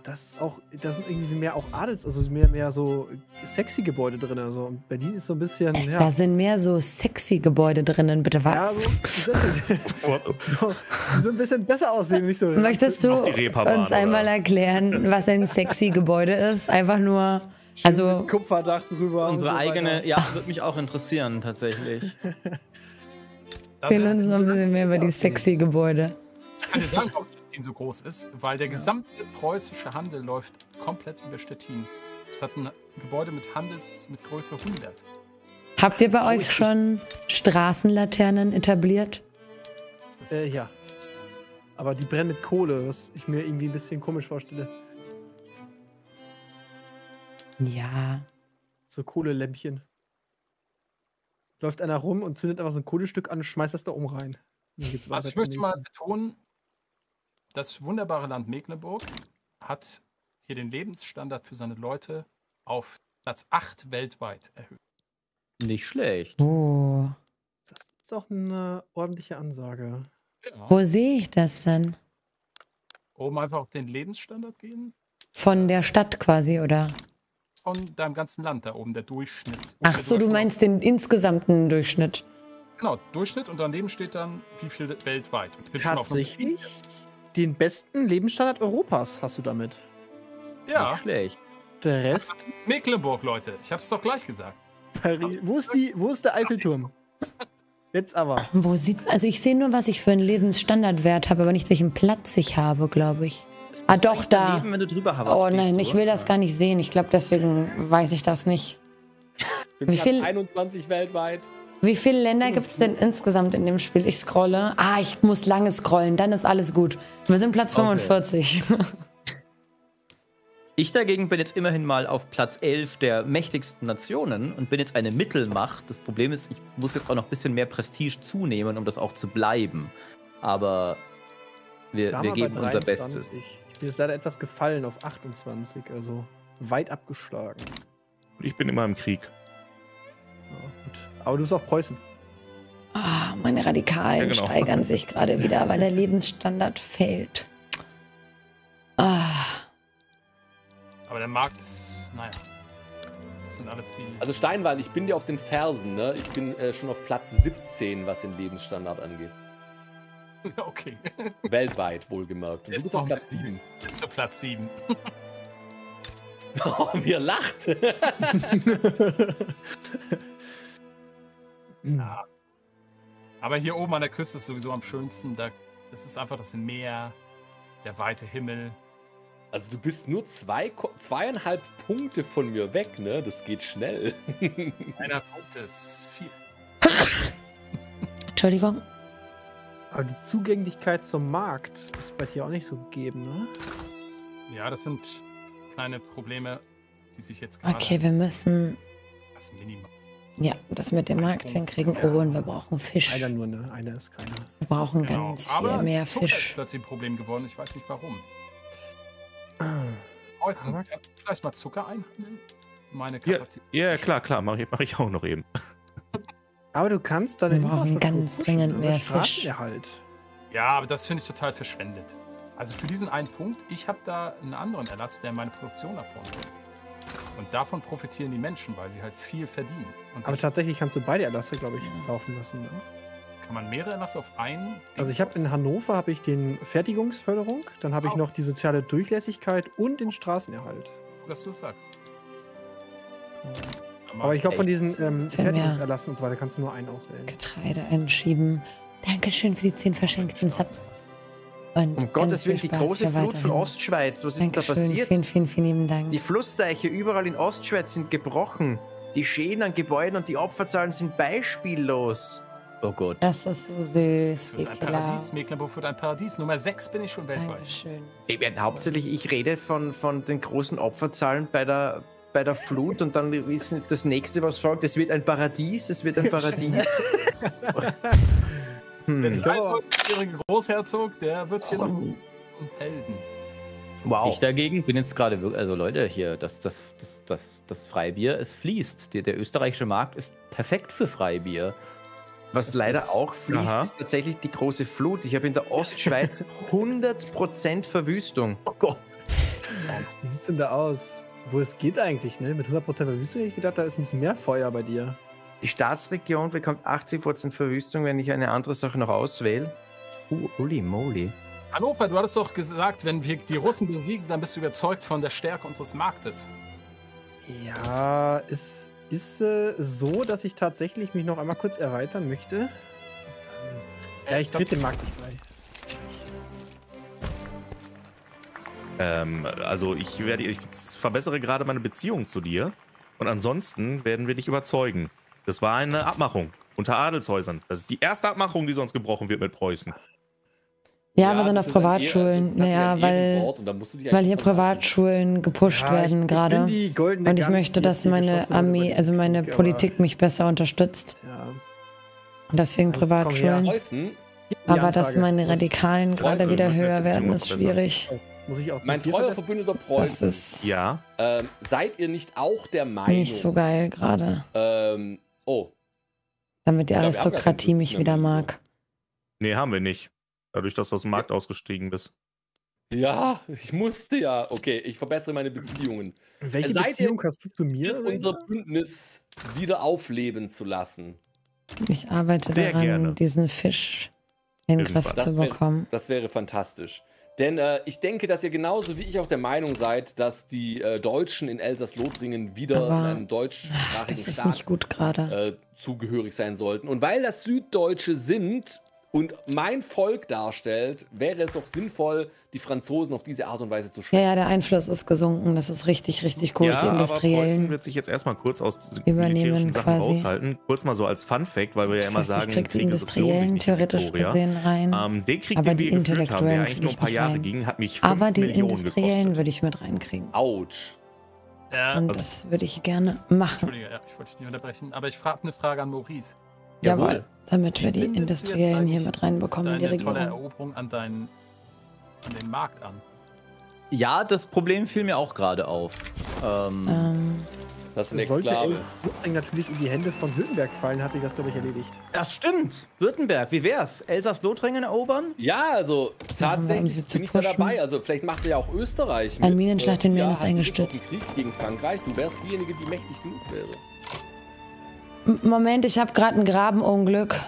das ist auch, da sind irgendwie mehr auch Adels, also mehr, mehr so sexy Gebäude drin. Also und Berlin ist so ein bisschen. Ja. Da sind mehr so sexy Gebäude drinnen, bitte was? Ja, so, so, so, ein bisschen besser aussehen, nicht so. Möchtest du uns einmal erklären, was ein sexy Gebäude ist? Einfach nur. Also Kupferdach drüber. Unsere so eigene, weiter. ja, würde mich auch interessieren tatsächlich. Erzähl uns noch ein bisschen mehr über die sexy Gebäude. Ich kann dir sagen, Stettin so groß ist, weil der gesamte preußische Handel läuft komplett über Stettin. Es hat ein Gebäude mit Handels mit Größe 100. Habt ihr bei oh, euch schon Straßenlaternen etabliert? Äh, ja. Aber die brennen mit Kohle, was ich mir irgendwie ein bisschen komisch vorstelle. Ja. So Kohlelämpchen. Läuft einer rum und zündet einfach so ein Kohlestück an und schmeißt das da oben rein. Also ich möchte mal betonen, das wunderbare Land Mecklenburg hat hier den Lebensstandard für seine Leute auf Platz 8 weltweit erhöht. Nicht schlecht. Oh. Das ist doch eine ordentliche Ansage. Ja. Wo sehe ich das denn? Oben einfach auf den Lebensstandard gehen? Von der Stadt quasi, oder? Von deinem ganzen Land da oben, der Durchschnitt. Ach so, du meinst den insgesamten Durchschnitt. Genau, Durchschnitt und daneben steht dann, wie viel weltweit. Tatsächlich? Den besten Lebensstandard Europas hast du damit. Ja. Nicht schlecht. Der Rest? Mecklenburg, Leute. Ich hab's doch gleich gesagt. Paris. Wo ist, die, wo ist der Eiffelturm? Jetzt aber. Wo sieht, also ich sehe nur, was ich für einen Lebensstandardwert habe, aber nicht welchen Platz ich habe, glaube ich. Ah, doch, da. Leben, wenn du drüber oh nein, ich will das gar nicht sehen. Ich glaube, deswegen weiß ich das nicht. Wie viel? 21 weltweit. Wie viele Länder gibt es denn insgesamt in dem Spiel? Ich scrolle. Ah, ich muss lange scrollen, dann ist alles gut. Wir sind Platz 45. Okay. Ich dagegen bin jetzt immerhin mal auf Platz 11 der mächtigsten Nationen und bin jetzt eine Mittelmacht. Das Problem ist, ich muss jetzt auch noch ein bisschen mehr Prestige zunehmen, um das auch zu bleiben. Aber wir, wir geben unser Bestes. Ich, mir ist leider etwas gefallen auf 28, also weit abgeschlagen. Ich bin immer im Krieg. Ja, gut. Aber du bist auch Preußen. Oh, meine Radikalen ja, genau. steigern sich gerade wieder, weil der Lebensstandard fällt. Ah. Aber der Markt ist, naja. Das sind alles die. Also Steinwall, ich bin dir auf den Fersen, ne? Ich bin äh, schon auf Platz 17, was den Lebensstandard angeht. Okay. Weltweit, wohlgemerkt. Und du bist auf Platz 7. Jetzt zu Platz 7. oh, mir lacht. Ja. Aber hier oben an der Küste ist sowieso am schönsten. Da, das ist einfach das Meer, der weite Himmel. Also du bist nur zwei, zweieinhalb Punkte von mir weg, ne? Das geht schnell. Einer Punkt ist viel. Entschuldigung. Aber die Zugänglichkeit zum Markt ist bei dir auch nicht so gegeben, ne? Ja, das sind kleine Probleme, die sich jetzt gerade. Okay, wir müssen. Das Minimum. Ja, das mit dem Markt hinkriegen. Oh, und wir brauchen Fisch. Einer nur, ne? Einer ist keiner. Wir brauchen genau. ganz viel Aber mehr Zucker Fisch. ist plötzlich ein Problem geworden. Ich weiß nicht warum. Äußern, kannst du vielleicht mal Zucker einhandeln? Meine Kapazität. Ja, ja klar, klar. Mache ich, mach ich auch noch eben. Aber du kannst deine Wir brauchen ganz dringend mehr Fisch. Halt. Ja, aber das finde ich total verschwendet. Also für diesen einen Punkt, ich habe da einen anderen Erlass, der meine Produktion nach vorne bringt. Und davon profitieren die Menschen, weil sie halt viel verdienen. Aber tatsächlich kannst du beide Erlasse, glaube ich, laufen lassen. Ne? Kann man mehrere Erlasse auf einen? Also ich habe in Hannover habe ich den Fertigungsförderung, dann habe ich noch die soziale Durchlässigkeit und den Straßenerhalt. Dass du das sagst. Aber ich glaube, von diesen ähm, Fertigungserlassen und so weiter kannst du nur einen auswählen. Getreide einschieben. Dankeschön für die zehn verschenkten Subs. Und um Gottes Willen, die große Flut von Ostschweiz. Was ist denn da passiert? Vielen, vielen, vielen lieben Dank. Die Flussdeiche überall in Ostschweiz sind gebrochen. Die Schäden an Gebäuden und die Opferzahlen sind beispiellos. Oh Gott. Das ist so süß. Wird ein Paradies. Mecklenburg wird ein Paradies. Nummer 6 bin ich schon weltweit. Dankeschön. Ich, hauptsächlich, ich rede von, von den großen Opferzahlen bei der, bei der Flut und dann ist das nächste, was folgt, es wird ein Paradies, es wird ein Paradies. hm. Der 23-jährige Großherzog, der wird hier oh. noch zum Helden. Wow. Ich dagegen bin jetzt gerade wirklich, also Leute, hier, das, das, das, das, das Freibier, es fließt. Der, der österreichische Markt ist perfekt für Freibier. Was leider auch fließt, Aha. ist tatsächlich die große Flut. Ich habe in der Ostschweiz 100% Verwüstung. Oh Gott. Wie sieht's denn da aus? Wo es geht eigentlich, ne? Mit 100% Verwüstung hätte ich gedacht, da ist ein bisschen mehr Feuer bei dir. Die Staatsregion bekommt 80% Verwüstung, wenn ich eine andere Sache noch auswähle. Uh, holy moly. Hannover, du hattest doch gesagt, wenn wir die Russen besiegen, dann bist du überzeugt von der Stärke unseres Marktes. Ja, ist ist äh, so, dass ich tatsächlich mich noch einmal kurz erweitern möchte. Dann, ja, ich trete den Markt nicht bei. Ähm, also ich werde, ich verbessere gerade meine Beziehung zu dir und ansonsten werden wir dich überzeugen. Das war eine Abmachung unter Adelshäusern. Das ist die erste Abmachung, die sonst gebrochen wird mit Preußen. Ja, ja wir sind auf Privatschulen. Naja, weil, weil hier Privatschulen gepusht ja, werden gerade. Und ich möchte, dass meine Armee, also meine Politik mich besser unterstützt. Ja. Deswegen Privatschulen. Aber dass meine Radikalen gerade wieder höher werden, ist schwierig. mein treuer Verbündeter Preußen. ja. Ähm, seid ihr nicht auch der Meinung? Nicht so geil gerade. Ähm, oh. Damit die Aristokratie mich wieder mag. Nee, haben wir nicht. Dadurch, dass du aus dem Markt ausgestiegen bist. Ja, ich musste ja. Okay, ich verbessere meine Beziehungen. Welche Seid Beziehung hast du zu mir? Unser Bündnis wieder aufleben zu lassen. Ich arbeite Sehr daran, gerne. diesen Fisch in den Griff zu bekommen. Wär, das wäre fantastisch. Denn äh, ich denke, dass ihr genauso wie ich auch der Meinung seid, dass die äh, Deutschen in Elsass-Lothringen wieder Aber, in einem deutschsprachigen Staat äh, zugehörig sein sollten. Und weil das Süddeutsche sind, und mein Volk darstellt, wäre es doch sinnvoll, die Franzosen auf diese Art und Weise zu schützen. Ja, ja, der Einfluss ist gesunken. Das ist richtig, richtig gut. Ja, die Industriellen aber Preußen wird sich jetzt erstmal kurz aus übernehmen Sachen quasi. raushalten. Kurz mal so als Fun Fact, weil wir das ja immer sagen, ich die Industriellen theoretisch gesehen rein. Ähm, den Krieg, aber den wir geführt haben, der eigentlich nur ein paar Jahre ging, hat mich 5 Aber die Millionen Industriellen würde ich mit reinkriegen. Autsch. Ja. Und also, das würde ich gerne machen. Entschuldige, ja, ich wollte dich nicht unterbrechen, aber ich frage eine Frage an Maurice. Jawohl, damit wir die Industriellen hier mit reinbekommen in die Regierung. tolle Eroberung an, deinen, an den Markt an. Ja, das Problem fiel mir auch gerade auf. Ähm, ähm, das ist sollte Exklave. natürlich in die Hände von Württemberg fallen, hat sich das, glaube ich, erledigt. Das stimmt. Württemberg, wie wär's? Elsass-Lothringen erobern? Ja, also tatsächlich bin ich da dabei. Also vielleicht macht ihr ja auch Österreich mit. Ein Minenschlacht in Mähren ja, ist eingestürzt. Krieg gegen Frankreich. Du wärst diejenige, die mächtig genug wäre. Moment, ich habe gerade ein Grabenunglück.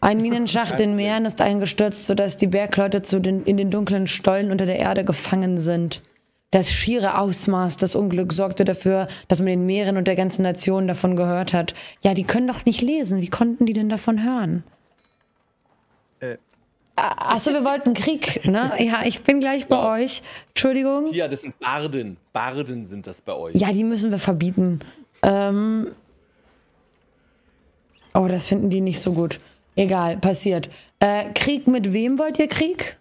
Ein Minenschacht in Meeren ist eingestürzt, sodass die Bergleute zu den, in den dunklen Stollen unter der Erde gefangen sind. Das schiere Ausmaß des Unglücks sorgte dafür, dass man den Meeren und der ganzen Nation davon gehört hat. Ja, die können doch nicht lesen. Wie konnten die denn davon hören? Äh. Achso, wir wollten Krieg, ne? Ja, ich bin gleich bei ja. euch. Entschuldigung. Ja, das sind Barden. Barden sind das bei euch. Ja, die müssen wir verbieten. Ähm, Oh, das finden die nicht so gut. Egal, passiert. Äh, Krieg mit wem wollt ihr Krieg?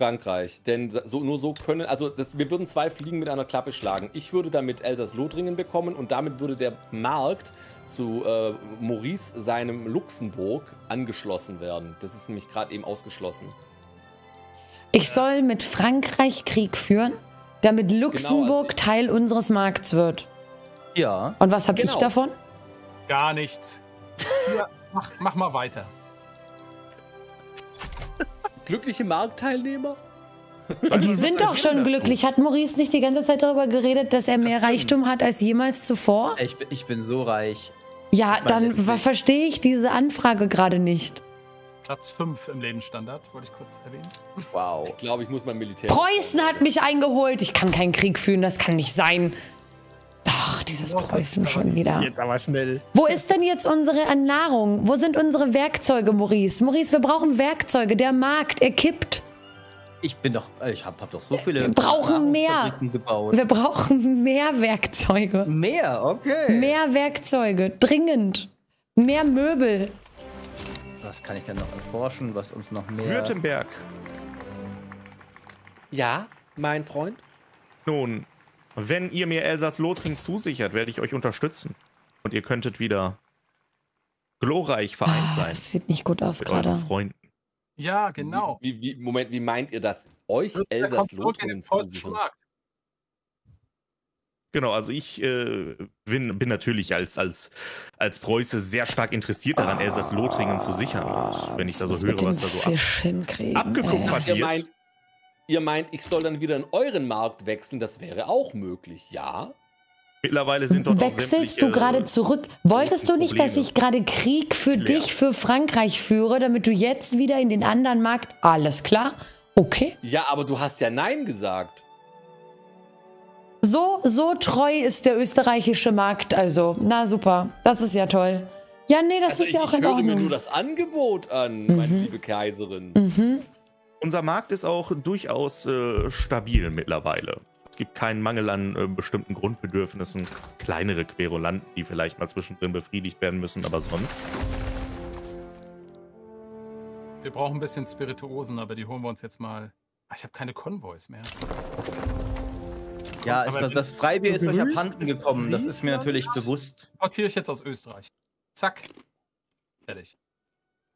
Frankreich. Denn so, nur so können, also das, wir würden zwei Fliegen mit einer Klappe schlagen. Ich würde damit Elsass-Lothringen bekommen und damit würde der Markt zu äh, Maurice, seinem Luxemburg, angeschlossen werden. Das ist nämlich gerade eben ausgeschlossen. Ich soll mit Frankreich Krieg führen, damit Luxemburg genau, also Teil unseres Markts wird. Ja. Und was habe genau. ich davon? Gar nichts. Ja, mach, mach mal weiter. Glückliche Marktteilnehmer? Die sind doch schon glücklich. Hat Maurice nicht die ganze Zeit darüber geredet, dass er mehr Reichtum hat als jemals zuvor? Ich, bin- ich bin so reich. Ja, Man dann wa- verstehe ich diese Anfrage gerade nicht. Platz 5 im Lebensstandard, wollte ich kurz erwähnen. Wow. Ich glaube, ich muss mein Militär. Preußen hat mich eingeholt. Ich kann keinen Krieg führen, das kann nicht sein. Ach, dieses Preußen schon wieder. Jetzt aber schnell. Wo ist denn jetzt unsere Nahrung? Wo sind unsere Werkzeuge, Maurice? Maurice, wir brauchen Werkzeuge. Der Markt, er kippt. Ich bin doch, ich hab, hab doch so viele. Wir brauchen mehr. Gebaut. Wir brauchen mehr Werkzeuge. Mehr, okay. Mehr Werkzeuge, dringend. Mehr Möbel. Was kann ich denn noch erforschen, was uns noch mehr. Württemberg. Ja, mein Freund. Nun, wenn ihr mir Elsass-Lothringen zusichert, werde ich euch unterstützen. Und ihr könntet wieder glorreich vereint Ah, sein das sieht nicht gut aus mit euren gerade. Freunden. Ja, genau. Wie, wie, Moment, wie meint ihr das? Euch in Elsass-Lothringen zusichern? Genau, also ich äh, bin, bin natürlich als, als, als Preuße sehr stark interessiert daran, Elsass-Lothringen zu sichern. Und wenn ich da so höre, was da so ab, abgekupfert Ihr wird. meint, ihr meint, ich soll dann wieder in euren Markt wechseln? Das wäre auch möglich, ja? mittlerweile sind dort Wechselst du gerade zurück? Wolltest du nicht, dass Probleme. ich gerade Krieg für Klärt. dich, für Frankreich führe, damit du jetzt wieder in den anderen Markt? Alles klar? Okay. Ja, aber du hast ja Nein gesagt. So, so treu ist der österreichische Markt also. Na super, das ist ja toll. Ja, nee, das Also ist ich, ja auch ich in höre mir nur Ordnung. das Angebot an, meine liebe Kaiserin. Mhm. Unser Markt ist auch durchaus äh, stabil mittlerweile. Es gibt keinen Mangel an äh, bestimmten Grundbedürfnissen. Kleinere Querulanten, die vielleicht mal zwischendrin befriedigt werden müssen, aber sonst. Wir brauchen ein bisschen Spirituosen, aber die holen wir uns jetzt mal. Ah, Ich habe keine Konvois mehr. Ja, das, das Freibier ist euch abhanden gekommen. Das ist mir natürlich bewusst. Importiere ich jetzt aus Österreich. Zack. Fertig.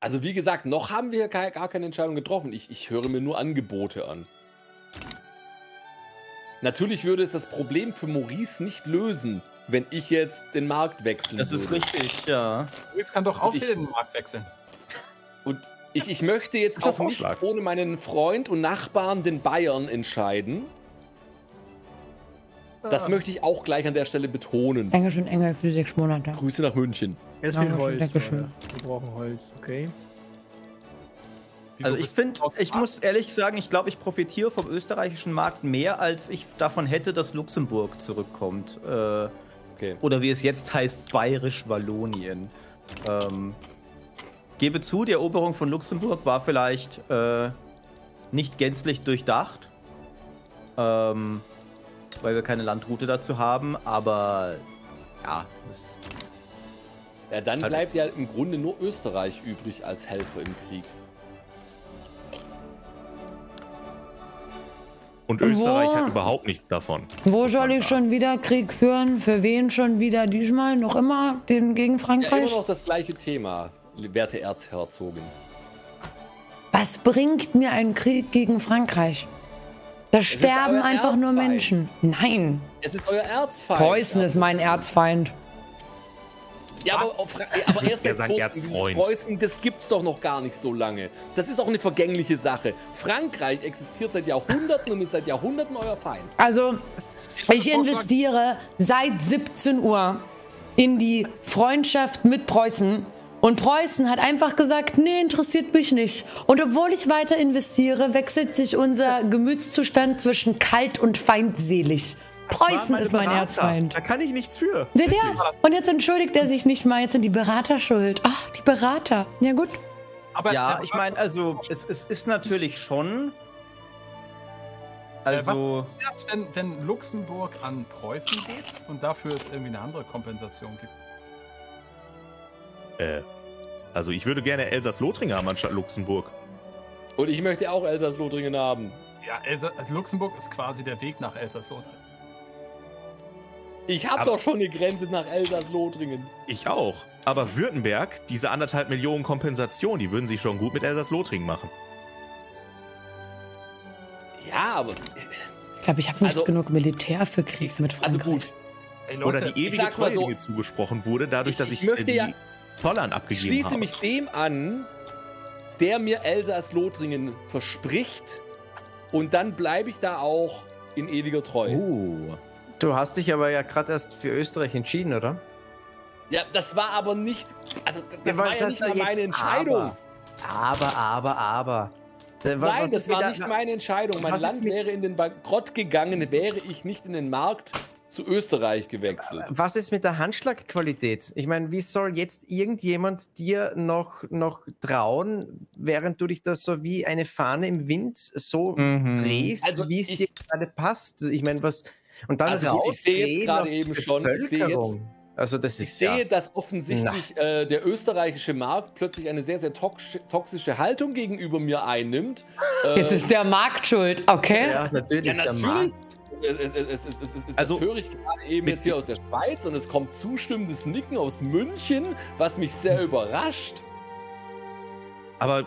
Also wie gesagt, noch haben wir gar gar keine Entscheidung getroffen. Ich, ich höre mir nur Angebote an. Natürlich würde es das Problem für Maurice nicht lösen, wenn ich jetzt den Markt wechseln Das ist würde. richtig, ja. Luis kann doch auch ich- wieder den Markt wechseln. Und ich, ich möchte jetzt auch nicht ohne meinen Freund und Nachbarn, den Bayern, entscheiden. Das möchte ich auch gleich an der Stelle betonen. Dankeschön, Engel, für die sechs Monate. Grüße nach München. Jetzt Ja, viel schön, Holz. Dankeschön. Wir brauchen Holz, okay? Also ich finde, ich muss ehrlich sagen, ich glaube, ich profitiere vom österreichischen Markt mehr, als ich davon hätte, dass Luxemburg zurückkommt. Äh, Okay. oder wie es jetzt heißt, Bayerisch-Wallonien. Ähm, gebe zu, die Eroberung von Luxemburg war vielleicht äh, nicht gänzlich durchdacht, ähm, weil wir keine Landroute dazu haben, aber ja, es, Ja, dann Halt bleibt ja im Grunde nur Österreich übrig als Helfer im Krieg. Und Österreich Wo- hat überhaupt nichts davon. Wo soll ich schon wieder Krieg führen? Für wen schon wieder diesmal? Noch immer den gegen Ja, Frankreich? immer noch das gleiche Thema, werte Erzherzogin. Was bringt mir ein Krieg gegen Frankreich? Da sterben euer einfach nur Erzfeind. Menschen. Nein, Es ist euer Erzfeind. Preußen ist mein Erzfeind. Ja, aber, aber erst Erzfreund? Preußen, das gibt's doch noch gar nicht so lange. Das ist auch eine vergängliche Sache. Frankreich existiert seit Jahrhunderten und ist seit Jahrhunderten euer Feind. Also, ich investiere seit 17 Uhr in die Freundschaft mit Preußen. Und Preußen hat einfach gesagt, nee, interessiert mich nicht. Und obwohl ich weiter investiere, wechselt sich unser Gemütszustand zwischen kalt und feindselig. Preußen ist mein Berater. Erzfeind. Da kann ich nichts für. Seht ihr? Und jetzt entschuldigt er sich nicht mal. Jetzt sind die Berater schuld. Ach, die Berater. Ja gut. Aber ja, der ich meine, also es, es ist natürlich schon. Äh, was- Also, Jetzt, wenn, wenn Luxemburg an Preußen geht und dafür es irgendwie eine andere Kompensation gibt. Äh, also ich würde gerne Elsass-Lothringen haben anstatt Luxemburg. Und ich möchte auch Elsass-Lothringen haben. Ja, Elsa also Luxemburg ist quasi der Weg nach Elsass-Lothringen. Ich habe doch schon eine Grenze nach Elsass-Lothringen. Ich auch. Aber Württemberg, diese anderthalb Millionen Kompensation, die würden sie schon gut mit Elsass-Lothringen machen. Ja, aber Ich glaube, ich habe nicht Also- genug Militär für Krieg mit also Frankreich. gut. Ey, Oder Leute, die ewige Treue, so. die mir zugesprochen wurde, dadurch, Ich- dass ich ich, möchte äh, die ja- Zollern Ich abgegeben schließe habe. mich dem an, der mir Elsass-Lothringen verspricht, und dann bleibe ich da auch in ewiger Treue. Uh. Du hast dich aber ja gerade erst für Österreich entschieden, oder? Ja, das war aber nicht, also das ja, war ja nicht mal meine Entscheidung. Aber, aber, aber. Äh, was, Nein, was das war nicht meine Entscheidung. Mein Land wäre in den Bankrott gegangen, wäre ich nicht in den Markt zu Österreich gewechselt. Was ist mit der Handschlagqualität? Ich meine, wie soll jetzt irgendjemand dir noch, noch trauen, während du dich da so wie eine Fahne im Wind so mhm. drehst, also wie es dir gerade passt? Ich meine, was. Und dann also ich sehe jetzt gerade eben schon, ich sehe jetzt, also das ich ist, sehe, ja. dass offensichtlich äh, der österreichische Markt plötzlich eine sehr, sehr toxische Haltung gegenüber mir einnimmt. Jetzt äh, ist der Markt schuld, okay? Ja, natürlich. Ja, natürlich. Es, es, es, also, das höre ich gerade eben jetzt hier aus der Schweiz und es kommt zustimmendes Nicken aus München, was mich sehr überrascht. Aber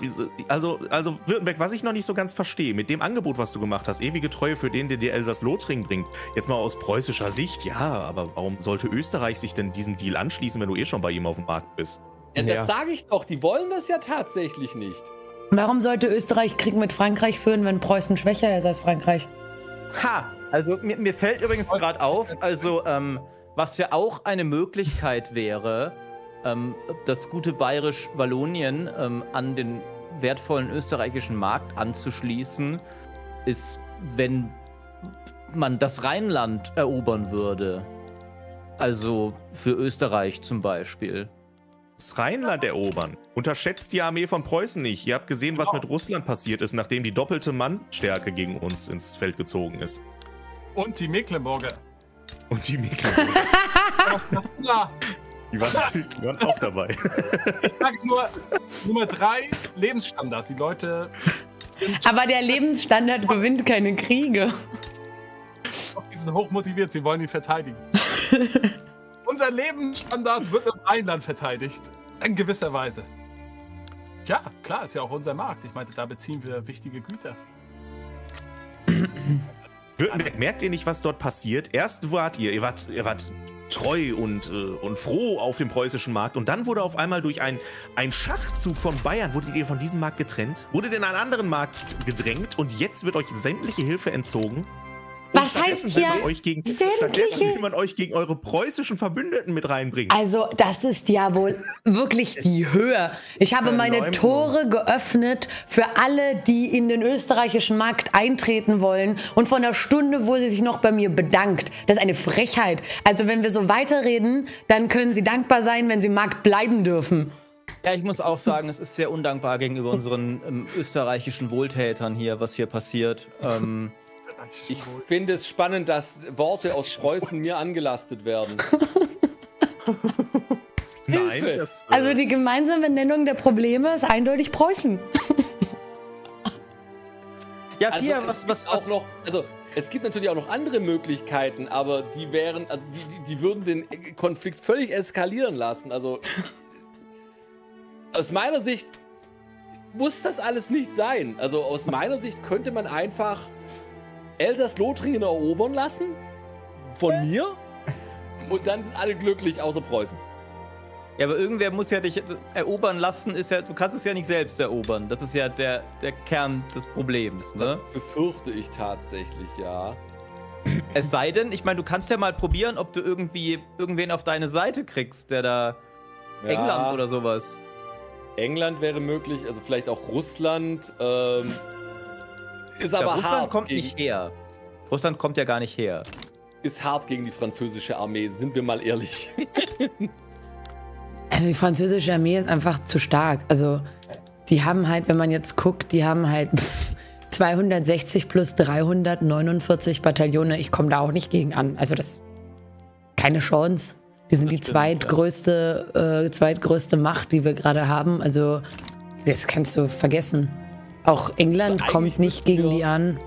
also, also Württemberg, was ich noch nicht so ganz verstehe, mit dem Angebot, was du gemacht hast, ewige Treue für den, der dir Elsass-Lothringen bringt, jetzt mal aus preußischer Sicht, ja, aber warum sollte Österreich sich denn diesem Deal anschließen, wenn du eh schon bei ihm auf dem Markt bist? Ja, das ja. sage ich doch, die wollen das ja tatsächlich nicht. Warum sollte Österreich Krieg mit Frankreich führen, wenn Preußen schwächer ist als Frankreich? Ha! Also mir, mir fällt übrigens gerade auf, also ähm, was ja auch eine Möglichkeit wäre, ähm, das gute bayerisch Wallonien ähm, an den wertvollen österreichischen Markt anzuschließen, ist, wenn man das Rheinland erobern würde. Also für Österreich zum Beispiel. Das Rheinland erobern. Unterschätzt die Armee von Preußen nicht. Ihr habt gesehen, was mit Russland passiert ist, nachdem die doppelte Mannstärke gegen uns ins Feld gezogen ist. Und die Mecklenburger. Und die Mecklenburger. die waren, natürlich, die waren auch dabei. Ich sage nur Nummer drei, Lebensstandard. Die Leute. Aber der Lebensstandard gewinnt keine Kriege. Die sind hochmotiviert, sie wollen ihn verteidigen. Unser Lebensstandard wird im Rheinland verteidigt. In gewisser Weise. Ja, klar, ist ja auch unser Markt. Ich meinte, da beziehen wir wichtige Güter. Württemberg, merkt ihr nicht, was dort passiert? Erst wart ihr, ihr wart, ihr wart treu und, äh, und froh auf dem preußischen Markt. Und dann wurde auf einmal durch einen Schachzug von Bayern, wurdet ihr von diesem Markt getrennt, wurdet in einen anderen Markt gedrängt und jetzt wird euch sämtliche Hilfe entzogen. Was heißt hier euch gegen, sämtliche? Wie man euch gegen eure preußischen Verbündeten mit reinbringt. Also das ist ja wohl wirklich die Höhe. Ich habe meine Tore geöffnet für alle, die in den österreichischen Markt eintreten wollen. Und von der Stunde wurde sie sich noch bei mir bedankt. Das ist eine Frechheit. Also wenn wir so weiterreden, dann können sie dankbar sein, wenn sie im Markt bleiben dürfen. Ja, ich muss auch sagen, es ist sehr undankbar gegenüber unseren ähm, österreichischen Wohltätern hier, was hier passiert. Ähm, ich finde es spannend, dass Worte aus Preußen mir angelastet werden. Nein. Das, äh also die gemeinsame Nennung der Probleme ist eindeutig Preußen. ja, Pia, also was, was, was auch noch, also es gibt natürlich auch noch andere Möglichkeiten, aber die wären, also die, die, die würden den Konflikt völlig eskalieren lassen. Also aus meiner Sicht muss das alles nicht sein. Also aus meiner Sicht könnte man einfach Elsass-Lothringen erobern lassen. Von mir. Und dann sind alle glücklich, außer Preußen. Ja, aber irgendwer muss ja dich erobern lassen, ist ja, du kannst es ja nicht selbst erobern. Das ist ja der, der Kern des Problems, ne? Das befürchte ich tatsächlich, ja. Es sei denn, ich meine, du kannst ja mal probieren, ob du irgendwie irgendwen auf deine Seite kriegst, der da ja. England oder sowas. England wäre möglich, also vielleicht auch Russland. Ähm, ist aber ja, Russland hart kommt gegen, nicht her. Russland kommt ja gar nicht her. Ist hart gegen die französische Armee, sind wir mal ehrlich. also die französische Armee ist einfach zu stark. Also die haben halt, wenn man jetzt guckt, die haben halt 260 plus 349 Bataillone. Ich komme da auch nicht gegen an. Also das keine Chance. Die sind das die stimmt, zweitgrößte, ja. äh, zweitgrößte Macht, die wir gerade haben. Also das kannst du vergessen. Auch England also kommt nicht gegen die an.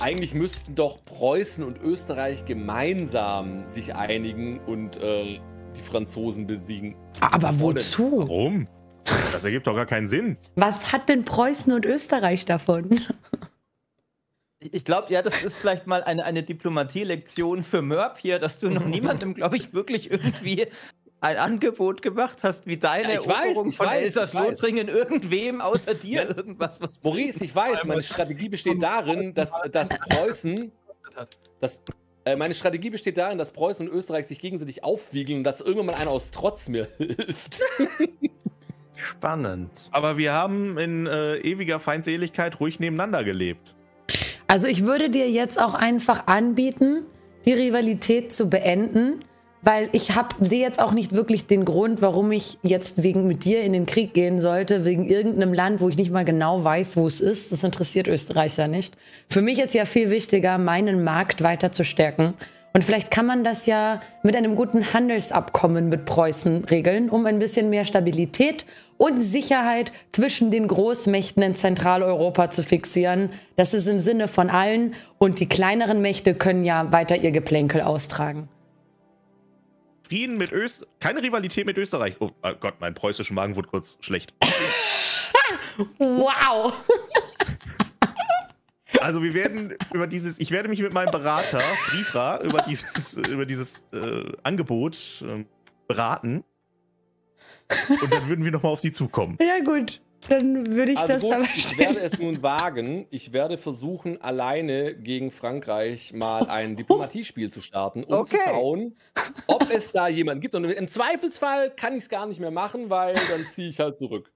Eigentlich müssten doch Preußen und Österreich gemeinsam sich einigen und äh, die Franzosen besiegen. Aber wozu? Warum? Das ergibt doch gar keinen Sinn. Was hat denn Preußen und Österreich davon? Ich glaube, ja, das ist vielleicht mal eine, eine Diplomatie-Lektion für Mörp hier, dass du noch niemandem, glaube ich, wirklich irgendwie ein Angebot gemacht hast, wie deine ja, ich Eroberung weiß, ich von Elsass-Lothringen irgendwem außer dir irgendwas was Maurice, ich weiß, meine Strategie besteht darin, dass, dass Preußen, dass, äh, meine Strategie besteht darin, dass Preußen und Österreich sich gegenseitig aufwiegeln und dass irgendwann mal einer aus Trotz mir hilft. Spannend. Aber wir haben in äh, ewiger Feindseligkeit ruhig nebeneinander gelebt. Also ich würde dir jetzt auch einfach anbieten, die Rivalität zu beenden weil ich sehe jetzt auch nicht wirklich den Grund, warum ich jetzt wegen mit dir in den Krieg gehen sollte, wegen irgendeinem Land, wo ich nicht mal genau weiß, wo es ist. Das interessiert Österreicher nicht. Für mich ist ja viel wichtiger, meinen Markt weiter zu stärken. Und vielleicht kann man das ja mit einem guten Handelsabkommen mit Preußen regeln, um ein bisschen mehr Stabilität und Sicherheit zwischen den Großmächten in Zentraleuropa zu fixieren. Das ist im Sinne von allen und die kleineren Mächte können ja weiter ihr Geplänkel austragen. Frieden mit Österreich, keine Rivalität mit Österreich. Oh, oh Gott, mein preußischer Magen wurde kurz schlecht. wow. Also wir werden über dieses, ich werde mich mit meinem Berater, Frifra, über dieses, über dieses äh, Angebot äh, beraten. Und dann würden wir nochmal auf sie zukommen. Ja, gut. Dann würde ich also das gut, aber Ich werde es nun wagen. Ich werde versuchen, alleine gegen Frankreich mal ein Diplomatiespiel zu starten, um okay. zu schauen, ob es da jemanden gibt. Und im Zweifelsfall kann ich es gar nicht mehr machen, weil dann ziehe ich halt zurück.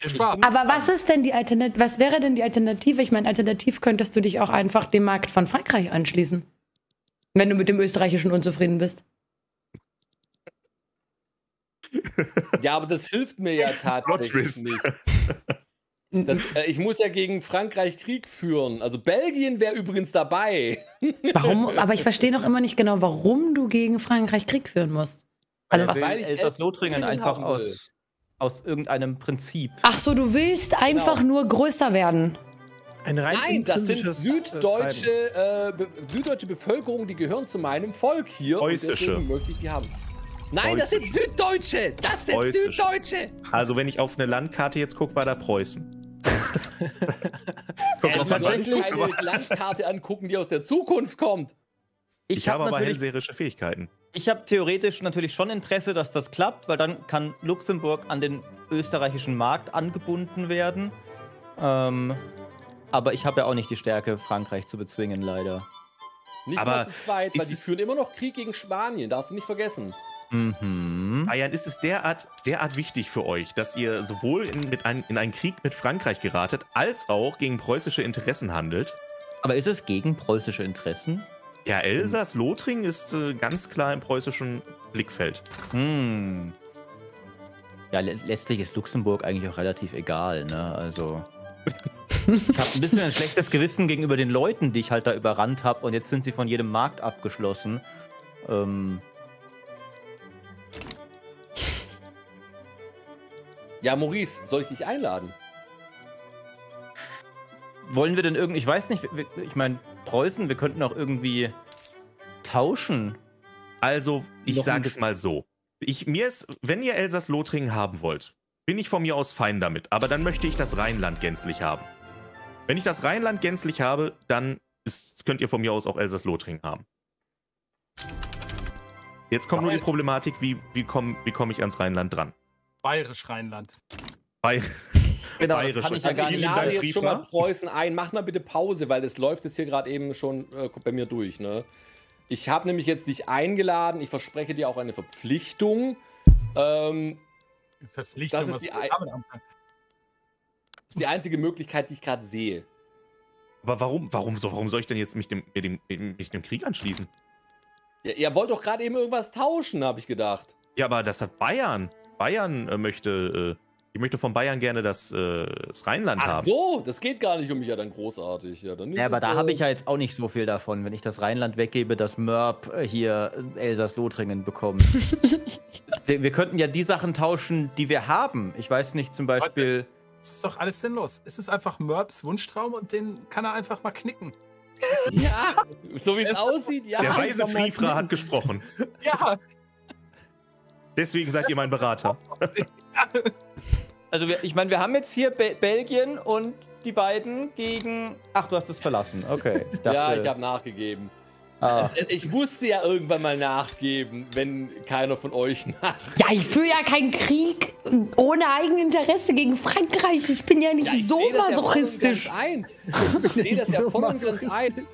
Aber was ist denn die Alternative? Was wäre denn die Alternative? Ich meine, alternativ könntest du dich auch einfach dem Markt von Frankreich anschließen. Wenn du mit dem österreichischen unzufrieden bist. Ja, aber das hilft mir ja tatsächlich nicht. Das, äh, ich muss ja gegen Frankreich Krieg führen. Also Belgien wäre übrigens dabei. Warum? Aber ich verstehe noch immer nicht genau, warum du gegen Frankreich Krieg führen musst. Also was? Weil ich Elsass-Lothringen einfach aus, aus irgendeinem Prinzip. Ach so, du willst einfach genau. nur größer werden. Nein, das sind süddeutsche, äh, be süddeutsche Bevölkerung, die gehören zu meinem Volk hier. Preußische. Und deswegen möchte ich die haben. Nein, das sind Süddeutsche! Das sind Preußische. Süddeutsche! Also, wenn ich auf eine Landkarte jetzt gucke, war da Preußen. Guck äh, man sollte eine Landkarte angucken, die aus der Zukunft kommt. Ich, ich habe hab aber hellseherische Fähigkeiten. Ich habe theoretisch natürlich schon Interesse, dass das klappt, weil dann kann Luxemburg an den österreichischen Markt angebunden werden. Ähm, aber ich habe ja auch nicht die Stärke, Frankreich zu bezwingen, leider. Nicht aber mal zu zweit, weil die führen immer noch Krieg gegen Spanien, darfst du nicht vergessen. Mhm. Bayern, ist es derart, derart wichtig für euch, dass ihr sowohl in, mit ein, in einen Krieg mit Frankreich geratet, als auch gegen preußische Interessen handelt? Aber ist es gegen preußische Interessen? Ja, Elsass-Lothringen ist äh, ganz klar im preußischen Blickfeld. Hm. Ja, letztlich ist Luxemburg eigentlich auch relativ egal, ne? Also. ich habe ein bisschen ein schlechtes Gewissen gegenüber den Leuten, die ich halt da überrannt habe und jetzt sind sie von jedem Markt abgeschlossen. Ähm, Ja, Maurice, soll ich dich einladen? Wollen wir denn irgendwie, ich weiß nicht, ich meine, Preußen, wir könnten auch irgendwie tauschen. Also, ich sage es mal so. Ich, mir ist, wenn ihr Elsass-Lothringen haben wollt, bin ich von mir aus fein damit. Aber dann möchte ich das Rheinland gänzlich haben. Wenn ich das Rheinland gänzlich habe, dann ist, könnt ihr von mir aus auch Elsass-Lothringen haben. Jetzt kommt nur die Problematik, wie, wie komme wie komm ich ans Rheinland dran? Bayerisch Rheinland. Bay genau, Bayerisch. Kann ich ja gar nicht. Ich lade jetzt schon mal Preußen ein. Mach mal bitte Pause, weil es läuft jetzt hier gerade eben schon äh, bei mir durch. Ne? Ich habe nämlich jetzt dich eingeladen. Ich verspreche dir auch eine Verpflichtung. Ähm, Verpflichtung? Das ist, die, das ist die einzige Möglichkeit, die ich gerade sehe. Aber warum, warum, so, warum soll ich denn jetzt mich dem, dem, mich dem Krieg anschließen? Ja, ihr wollt doch gerade eben irgendwas tauschen, habe ich gedacht. Ja, aber das hat Bayern. Bayern äh, möchte, äh, ich möchte von Bayern gerne das, äh, das Rheinland Ach haben. Ach so, das geht gar nicht um mich ja dann großartig. Ja, dann ja aber da habe ich ja jetzt auch nicht so viel davon, wenn ich das Rheinland weggebe, dass Mörb hier Elsass-Lothringen bekommt. wir, wir, könnten ja die Sachen tauschen, die wir haben. Ich weiß nicht, zum Beispiel. Es ist doch alles sinnlos. Es ist einfach Mörbs Wunschtraum und den kann er einfach mal knicken. ja, so wie es aussieht, ja. Der weise Frifra hat gesprochen. Ja, Deswegen seid ihr mein Berater. Also wir, ich meine, wir haben jetzt hier Be Belgien und die beiden gegen. Ach, du hast es verlassen. Okay. Ich dachte, ja, ich habe nachgegeben. Ah. Ich musste ja irgendwann mal nachgeben, wenn keiner von euch nach. Ja, ich führe ja keinen Krieg ohne Eigeninteresse gegen Frankreich. Ich bin ja nicht ja, so masochistisch. Ja ein. Ich sehe das ja voll und ganz ein.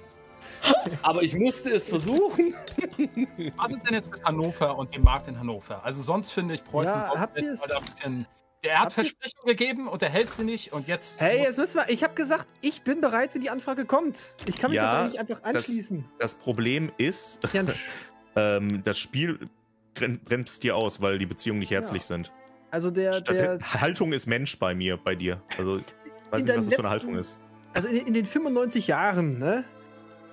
Aber ich musste es versuchen. Was ist denn jetzt mit Hannover und dem Markt in Hannover? Also sonst finde ich Preußen ja, habt es? Bisschen er hat Versprechungen gegeben und er hält sie nicht und jetzt. Hey, jetzt müssen wir. Ich habe gesagt, ich bin bereit, wenn die Anfrage kommt. Ich kann mich ja, doch nicht einfach anschließen. Das, das Problem ist, ähm, das Spiel bremst dir aus, weil die Beziehungen nicht herzlich ja. sind. Also der, der, Haltung ist Mensch bei mir, bei dir. Also ich weiß nicht, was das für eine Haltung ist. Also in, in, den 95 Jahren, ne?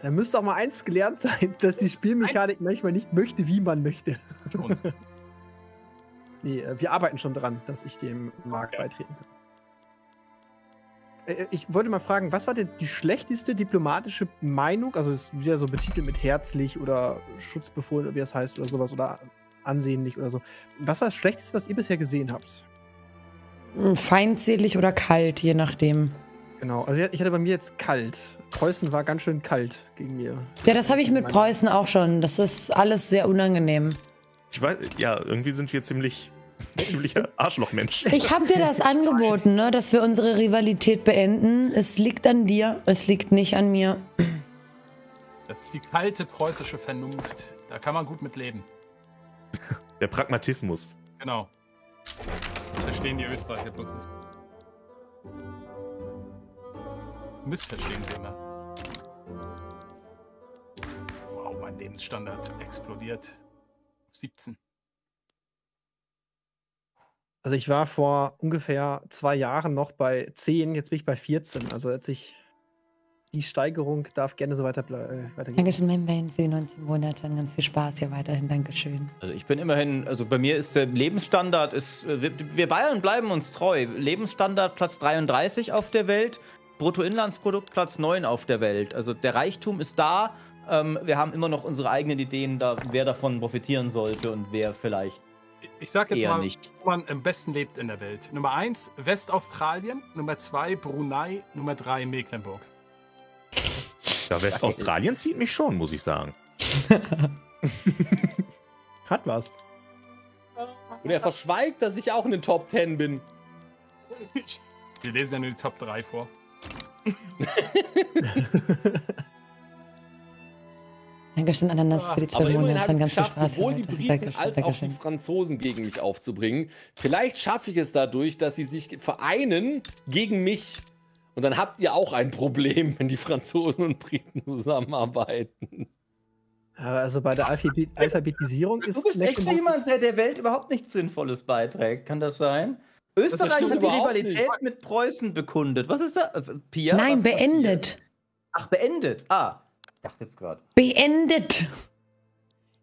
Da müsste auch mal eins gelernt sein, dass die Spielmechanik manchmal nicht möchte, wie man möchte. Nee, äh, wir arbeiten schon dran, dass ich dem Markt ja. beitreten kann. Äh, äh, ich wollte mal fragen, was war denn die schlechteste diplomatische Meinung? Also ist wieder so betitelt mit herzlich oder schutzbefohlen, wie das heißt, oder sowas, oder ansehnlich oder so. Was war das Schlechteste, was ihr bisher gesehen habt? Feindselig oder kalt, je nachdem. Genau, also ich hatte bei mir jetzt kalt. Preußen war ganz schön kalt gegen mir. Ja, das habe ich mit Preußen auch schon. Das ist alles sehr unangenehm. Ich weiß, ja, irgendwie sind wir ziemlich, ziemlicher Arschlochmensch. Ich habe dir das angeboten, ne, dass wir unsere Rivalität beenden. Es liegt an dir, es liegt nicht an mir. Das ist die kalte preußische Vernunft. Da kann man gut mit leben. Der Pragmatismus. Genau. Das verstehen die Österreicher bloß nicht. Missverstehen sie immer. Wow, mein Lebensstandard explodiert. 17. Also ich war vor ungefähr zwei Jahren noch bei 10, jetzt bin ich bei 14. Also hat sich die Steigerung darf gerne so weiter, äh, weitergehen. Dankeschön, Membrain, für die 19 Monate. Ganz viel Spaß hier weiterhin. Dankeschön. Also ich bin immerhin, also bei mir ist der Lebensstandard, ist, wir, wir Bayern bleiben uns treu. Lebensstandard Platz 33 auf der Welt, Bruttoinlandsprodukt Platz 9 auf der Welt. Also der Reichtum ist da, ähm, wir haben immer noch unsere eigenen Ideen, da, wer davon profitieren sollte und wer vielleicht. Ich sag jetzt mal, nicht. wo man am besten lebt in der Welt. Nummer 1 Westaustralien, Nummer 2 Brunei, Nummer 3 Mecklenburg. Ja, Westaustralien zieht mich schon, muss ich sagen. Hat was. Und er verschweigt, dass ich auch in den Top 10 bin. Wir lesen ja nur die Top 3 vor. Dankeschön, Ananas, für die zwei Monate. Hat ganz geschafft, viel Spaß sowohl die Briten Dankeschön, als Dankeschön. auch die Franzosen gegen mich aufzubringen. Vielleicht schaffe ich es dadurch, dass sie sich vereinen gegen mich. Und dann habt ihr auch ein Problem, wenn die Franzosen und Briten zusammenarbeiten. Also bei der Alphabet Alphabetisierung ist. Du bist echt jemand, der der Welt überhaupt nichts Sinnvolles beiträgt. Kann das sein? Österreich hat die Rivalität nicht. mit Preußen bekundet. Was ist da? Äh, Pia? Nein, beendet. Passiert? Ach, beendet. Ah, dachte jetzt gerade. Beendet.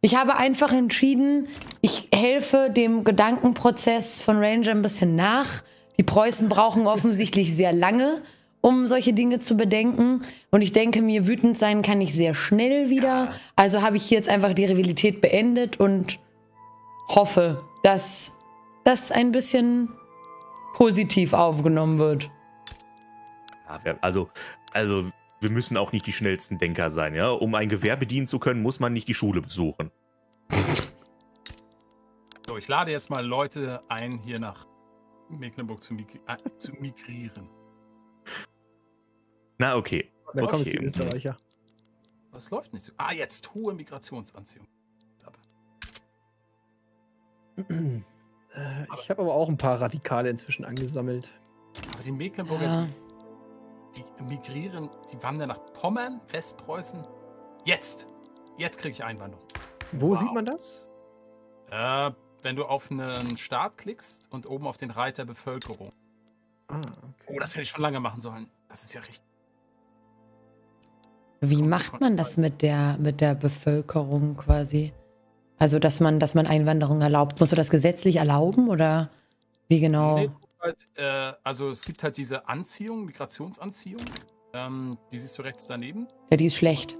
Ich habe einfach entschieden, ich helfe dem Gedankenprozess von Ranger ein bisschen nach. Die Preußen brauchen offensichtlich sehr lange, um solche Dinge zu bedenken. Und ich denke mir, wütend sein kann ich sehr schnell wieder. Also habe ich hier jetzt einfach die Rivalität beendet und hoffe, dass das ein bisschen positiv aufgenommen wird. Ja, also, also wir müssen auch nicht die schnellsten Denker sein, ja. Um ein Gewehr bedienen zu können, muss man nicht die Schule besuchen. So, ich lade jetzt mal Leute ein, hier nach Mecklenburg zu, migri äh, zu migrieren. Na, okay. Willkommen okay. die Österreicher. Was läuft nicht so? Ah, jetzt hohe Migrationsanziehung. Ich habe aber auch ein paar Radikale inzwischen angesammelt. Aber die Mecklenburger, ja die migrieren, die wandern nach Pommern, Westpreußen. Jetzt! Jetzt kriege ich Einwanderung. Wo wow. sieht man das? Äh, wenn du auf einen Start klickst und oben auf den Reiter Bevölkerung. Ah, okay. Oh, das hätte ich schon lange machen sollen. Das ist ja richtig. Wie macht man das mit der, mit der Bevölkerung quasi? Also, dass man, dass man Einwanderung erlaubt. Musst du das gesetzlich erlauben oder wie genau? Nee, halt, äh, also es gibt halt diese Anziehung, Migrationsanziehung. Ähm, die siehst du rechts daneben. Ja, die ist schlecht.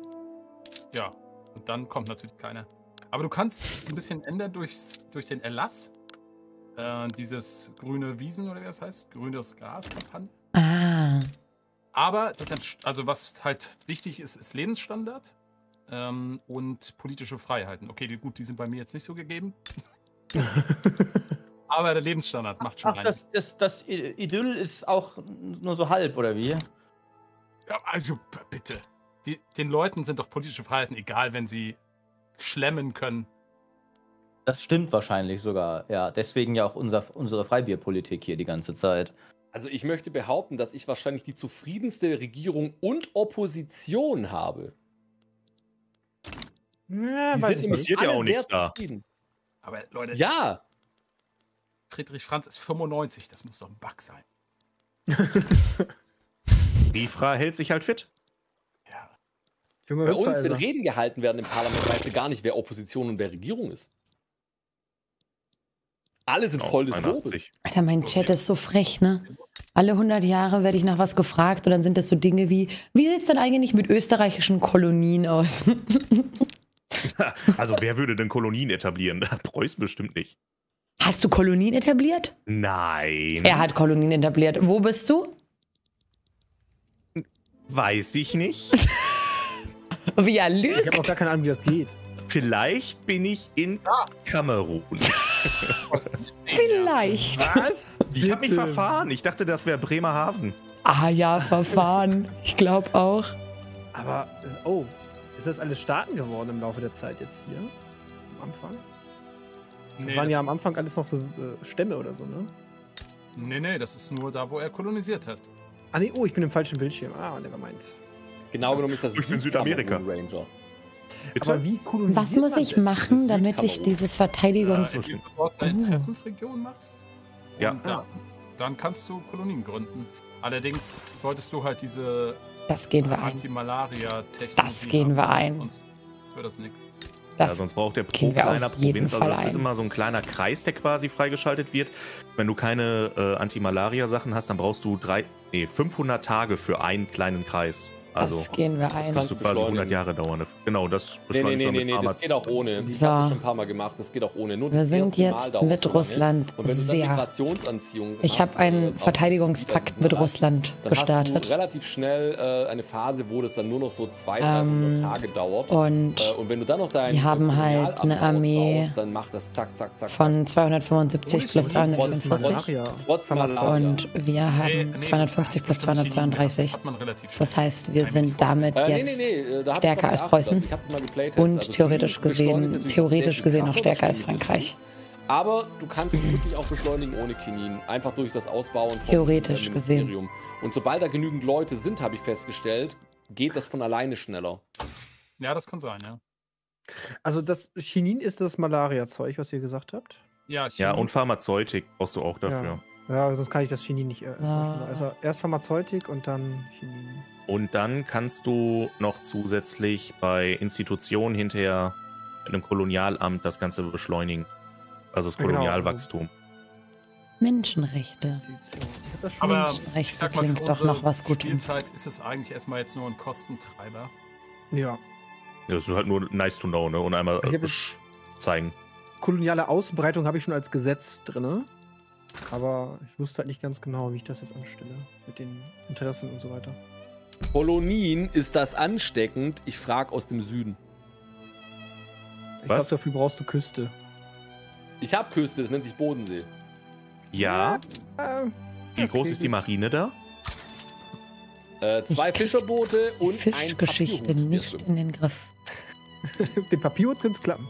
Ja, und dann kommt natürlich keiner. Aber du kannst es ein bisschen ändern durch, durch den Erlass. Äh, dieses grüne Wiesen oder wie das heißt, grünes Gras-Kampagne. Ah. Aber das, also was halt wichtig ist, ist Lebensstandard. Ähm, und politische Freiheiten. Okay, die, gut, die sind bei mir jetzt nicht so gegeben. Aber der Lebensstandard macht schon Ach, das, das, das Idyll ist auch nur so halb, oder wie? Ja, also bitte. Die, den Leuten sind doch politische Freiheiten egal, wenn sie schlemmen können. Das stimmt wahrscheinlich sogar. Ja, deswegen ja auch unser, unsere Freibierpolitik hier die ganze Zeit. Also ich möchte behaupten, dass ich wahrscheinlich die zufriedenste Regierung und Opposition habe. Ja, die sind passiert ja auch nichts da. Aber Leute, ja. Friedrich Franz ist 95, das muss doch ein Bug sein. Bifra hält sich halt fit. Ja. Junge Bei uns, wenn Reden gehalten werden im Parlament, weißt du gar nicht, wer Opposition und wer Regierung ist. Alle sind voll des Lobes. Alter, mein Chat ist so frech, ne? Alle 100 Jahre werde ich nach was gefragt und dann sind das so Dinge wie, wie sieht es denn eigentlich mit österreichischen Kolonien aus? also wer würde denn Kolonien etablieren? Preußen bestimmt nicht. Hast du Kolonien etabliert? Nein. Er hat Kolonien etabliert. Wo bist du? Weiß ich nicht. wie er lügt. Ich habe auch gar keine Ahnung, wie das geht. Vielleicht bin ich in Kamerun. Vielleicht. Was? Ich habe mich verfahren. Ich dachte, das wäre Bremerhaven. Ah ja, verfahren. Ich glaube auch. Aber, oh, ist das alles Staaten geworden im Laufe der Zeit jetzt hier? Am Anfang? Das nee, waren das ja am Anfang alles noch so äh, Stämme oder so, ne? Nee, nee, das ist nur da, wo er kolonisiert hat. Ah, nee, oh, ich bin im falschen Bildschirm. Ah, never mind. Genau genommen ist das Ich bin Südamerika. Ranger. Bitte? Aber wie Was muss ich machen, damit ich dieses Verteidigungs... Ja, wenn du dort eine Interessensregion machst, ja. Dann, dann, kannst du Kolonien gründen. Allerdings solltest du halt diese das gehen wir Anti-Malaria-Technik. Das gehen wir ein. Das nichts. ja, sonst braucht der pro kleiner Provinz, also das ist immer so ein kleiner Kreis, der quasi freigeschaltet wird. Wenn du keine äh, Anti-Malaria-Sachen hast, dann brauchst du drei, nee, 500 Tage für einen kleinen Kreis. Also, das gehen wir ein. Das kannst du quasi 100 Jahre dauern. Genau, das beschleunigt nee, nee, nee, nee, das geht auch ohne. So. Ich habe das schon ein paar Mal gemacht, das geht auch ohne. Nur wir sind jetzt mit Russland sehr. Ich habe einen Verteidigungspakt mit Russland dann gestartet. Hast du relativ schnell äh, eine Phase, wo das dann nur noch so 200, ähm, 300 Tage dauert. Und, äh, und wenn du dann noch dein die haben halt eine Armee baust, dann macht das zack, zack, zack, von 275 plus 345. Und wir haben 250 plus 232. Das heißt, wir sind damit jetzt stärker als Preußen und also theoretisch gesehen, theoretisch gesehen noch stärker als Frankreich. Aber du kannst es wirklich auch beschleunigen ohne Kinin, einfach durch das Ausbauen vom Theoretisch gesehen. Und sobald da genügend Leute sind, habe ich festgestellt, geht das von alleine schneller. Ja, das kann sein, ja. Also das Chinin ist das Malaria-Zeug, was ihr gesagt habt? Ja, Chinin. ja, und Pharmazeutik brauchst du auch dafür. Ja, ja sonst kann ich das Chinin nicht. Äh, ah. Also erst Pharmazeutik und dann Chinin. Und dann kannst du noch zusätzlich bei Institutionen hinterher mit einem Kolonialamt das Ganze beschleunigen. Also das genau. Kolonialwachstum. Menschenrechte. Aber Menschenrechte sag mal, klingt doch noch was Gutes. Spielzeit ist es eigentlich erstmal jetzt nur ein Kostentreiber. Ja. Ja, das ist halt nur nice to know, ne? Und einmal äh, zeigen. Koloniale Ausbreitung habe ich schon als Gesetz drin. Aber ich wusste halt nicht ganz genau, wie ich das jetzt anstelle. Mit den Interessen und so weiter. Kolonien, ist das ansteckend? Ich frage aus dem Süden. Ich glaube, dafür brauchst du Küste. Ich habe Küste, das nennt sich Bodensee. Ja. ja. Wie okay. groß ist die Marine da? Äh, zwei Fischerboote und Fischgeschichte ein nicht in den Griff. den Papierhut könnte es klappen.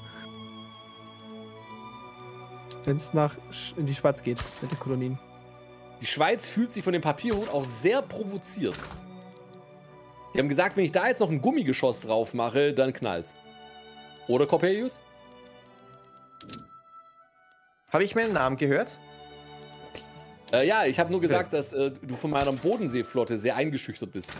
Wenn es nach in die Schweiz geht mit den Kolonien. Die Schweiz fühlt sich von dem Papierhut auch sehr provoziert. Die haben gesagt, wenn ich da jetzt noch ein Gummigeschoss drauf mache, dann knallt's. Oder Coppelius? Habe ich meinen Namen gehört? Äh, ja, ich habe nur gesagt, dass äh, du von meiner Bodenseeflotte sehr eingeschüchtert bist.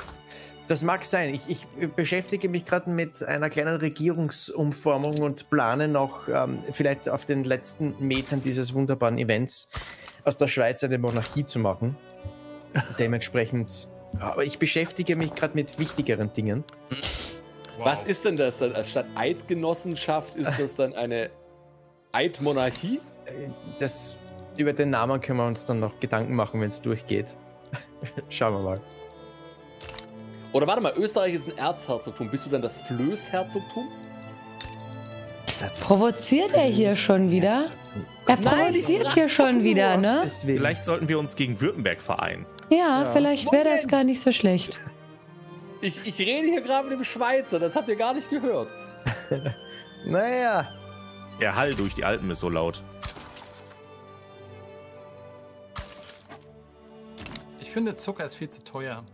Das mag sein. Ich, ich beschäftige mich gerade mit einer kleinen Regierungsumformung und plane noch ähm, vielleicht auf den letzten Metern dieses wunderbaren Events aus der Schweiz eine Monarchie zu machen. Dementsprechend aber ich beschäftige mich gerade mit wichtigeren Dingen. Wow. Was ist denn das dann? Statt Eidgenossenschaft ist das dann eine Eidmonarchie? Äh, das, über den Namen können wir uns dann noch Gedanken machen, wenn es durchgeht. Schauen wir mal. Oder warte mal, Österreich ist ein Erzherzogtum. Bist du dann das Flößherzogtum? Das provoziert er hier schon wieder? Er provoziert Nein, hier schon wieder, ne? Deswegen. Vielleicht sollten wir uns gegen Württemberg vereinen. Ja, ja. vielleicht wäre das gar nicht so schlecht. Ich, ich rede hier gerade mit dem Schweizer, das habt ihr gar nicht gehört. naja. Der Hall durch die Alpen ist so laut. Ich finde, Zucker ist viel zu teuer.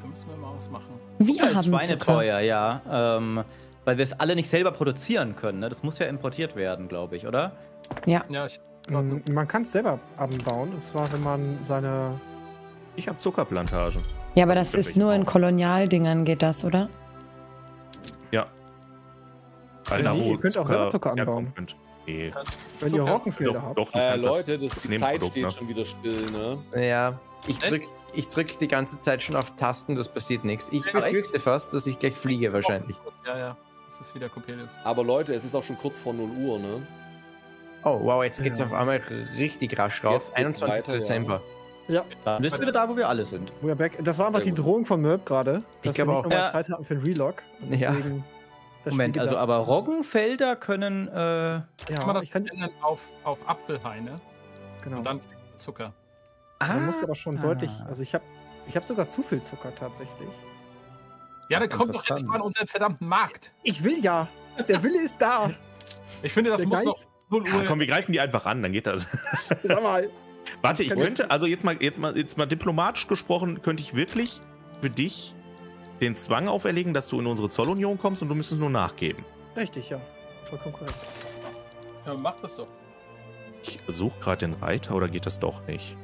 Da müssen wir mal was machen. Wir Zucker haben ist Schweineteuer, ja. Ähm, weil wir es alle nicht selber produzieren können. Ne? Das muss ja importiert werden, glaube ich, oder? Ja. Ja, ich man kann es selber anbauen. Und zwar, wenn man seine. Ich habe Zuckerplantagen. Ja, aber das, das ist nur in Kolonialdingern geht das, oder? Ja. Alter, nee, ihr könnt auch selber Zucker anbauen. Nee. Wenn Zucker. ihr Roggenfelder habt. Doch, äh, Leute, das, die Zeit steht ne? schon wieder still, ne? Ja. Ich drück, ich drück die ganze Zeit schon auf Tasten, das passiert nichts. Ich befürchte fast, dass ich gleich fliege wahrscheinlich. Ja, ja. Es ist wieder Coppelius. Aber Leute, es ist auch schon kurz vor 0 Uhr, ne? Oh, wow, jetzt geht's ja. auf einmal richtig rasch raus. 21. Weiter, Dezember. Ja. Dann bist du wieder da, wo wir alle sind. We back. Das war einfach die Drohung von Merb gerade, dass ich wir nicht auch. Ja. Zeit hatten für einen Relog. Ja. Moment, also aber Roggenfelder können. Äh, ja, kann man das kann auf, auf Apfelhaine. Genau. Und dann Zucker. Ah, man muss aber schon ah. deutlich. Also ich habe ich hab sogar zu viel Zucker tatsächlich. Ja, dann kommt doch jetzt mal an unseren verdammten Markt. Ich will ja. Der Wille ist da. Ich finde, das Der muss Geist. noch. Ja, komm, wir greifen die einfach an, dann geht das. Sag mal. Warte, ich könnte, also jetzt mal, jetzt mal, jetzt mal diplomatisch gesprochen, könnte ich wirklich für dich den Zwang auferlegen, dass du in unsere Zollunion kommst und du müsstest nur nachgeben. Richtig, ja. Vollkommen korrekt. Ja, mach das doch. Ich suche gerade den Reiter oder geht das doch nicht?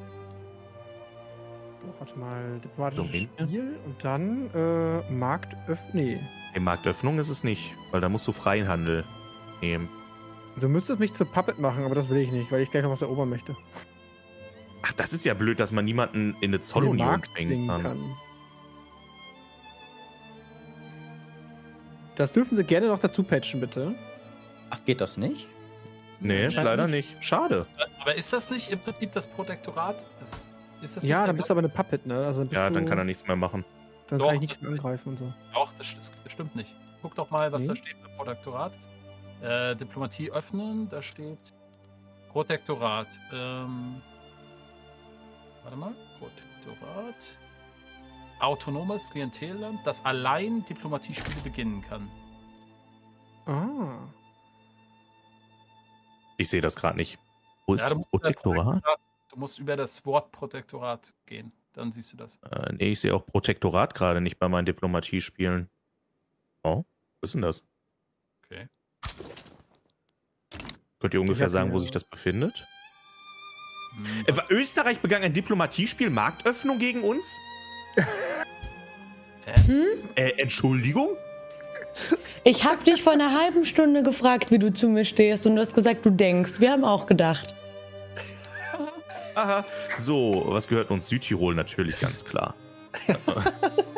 Warte mal, diplomatisches Spiel und dann äh, Marktöffnung. Nee. Nee, Marktöffnung ist es nicht, weil da musst du Freihandel nehmen. Du müsstest mich zur Puppet machen, aber das will ich nicht, weil ich gleich noch was erobern möchte. Ach, das ist ja blöd, dass man niemanden in eine Zollunion zwingen kann. kann. Das dürfen sie gerne noch dazu patchen, bitte. Ach, geht das nicht? Nee, leider nicht. Schade. Aber ist das nicht im Prinzip das Protektorat? Das ist das ja, dann bist du aber eine Puppet, ne? Also ja, dann kann er nichts mehr machen. Dann doch, kann ich nichts mehr angreifen und so. Doch, das, das, das stimmt nicht. Guck doch mal, was nee. da steht beim Protektorat. Äh, Diplomatie öffnen, da steht Protektorat. Ähm, warte mal, Protektorat. Autonomes Klientelland, das allein Diplomatiespiele beginnen kann. Ah. Ich sehe das gerade nicht. Wo ist ja, Protektorat? Du musst über das Wort Protektorat gehen. Dann siehst du das. Äh, nee, ich sehe auch Protektorat gerade nicht bei meinen Diplomatiespielen. Oh, was ist denn das? Okay. Könnt ihr ungefähr sagen, wo sich das befindet? Hm, äh, Österreich begann ein Diplomatiespiel Marktöffnung gegen uns? hm? Äh, Entschuldigung? Ich habe dich vor einer halben Stunde gefragt, wie du zu mir stehst und du hast gesagt, du denkst. Wir haben auch gedacht. Aha. So, was gehört uns? Südtirol natürlich, ganz klar.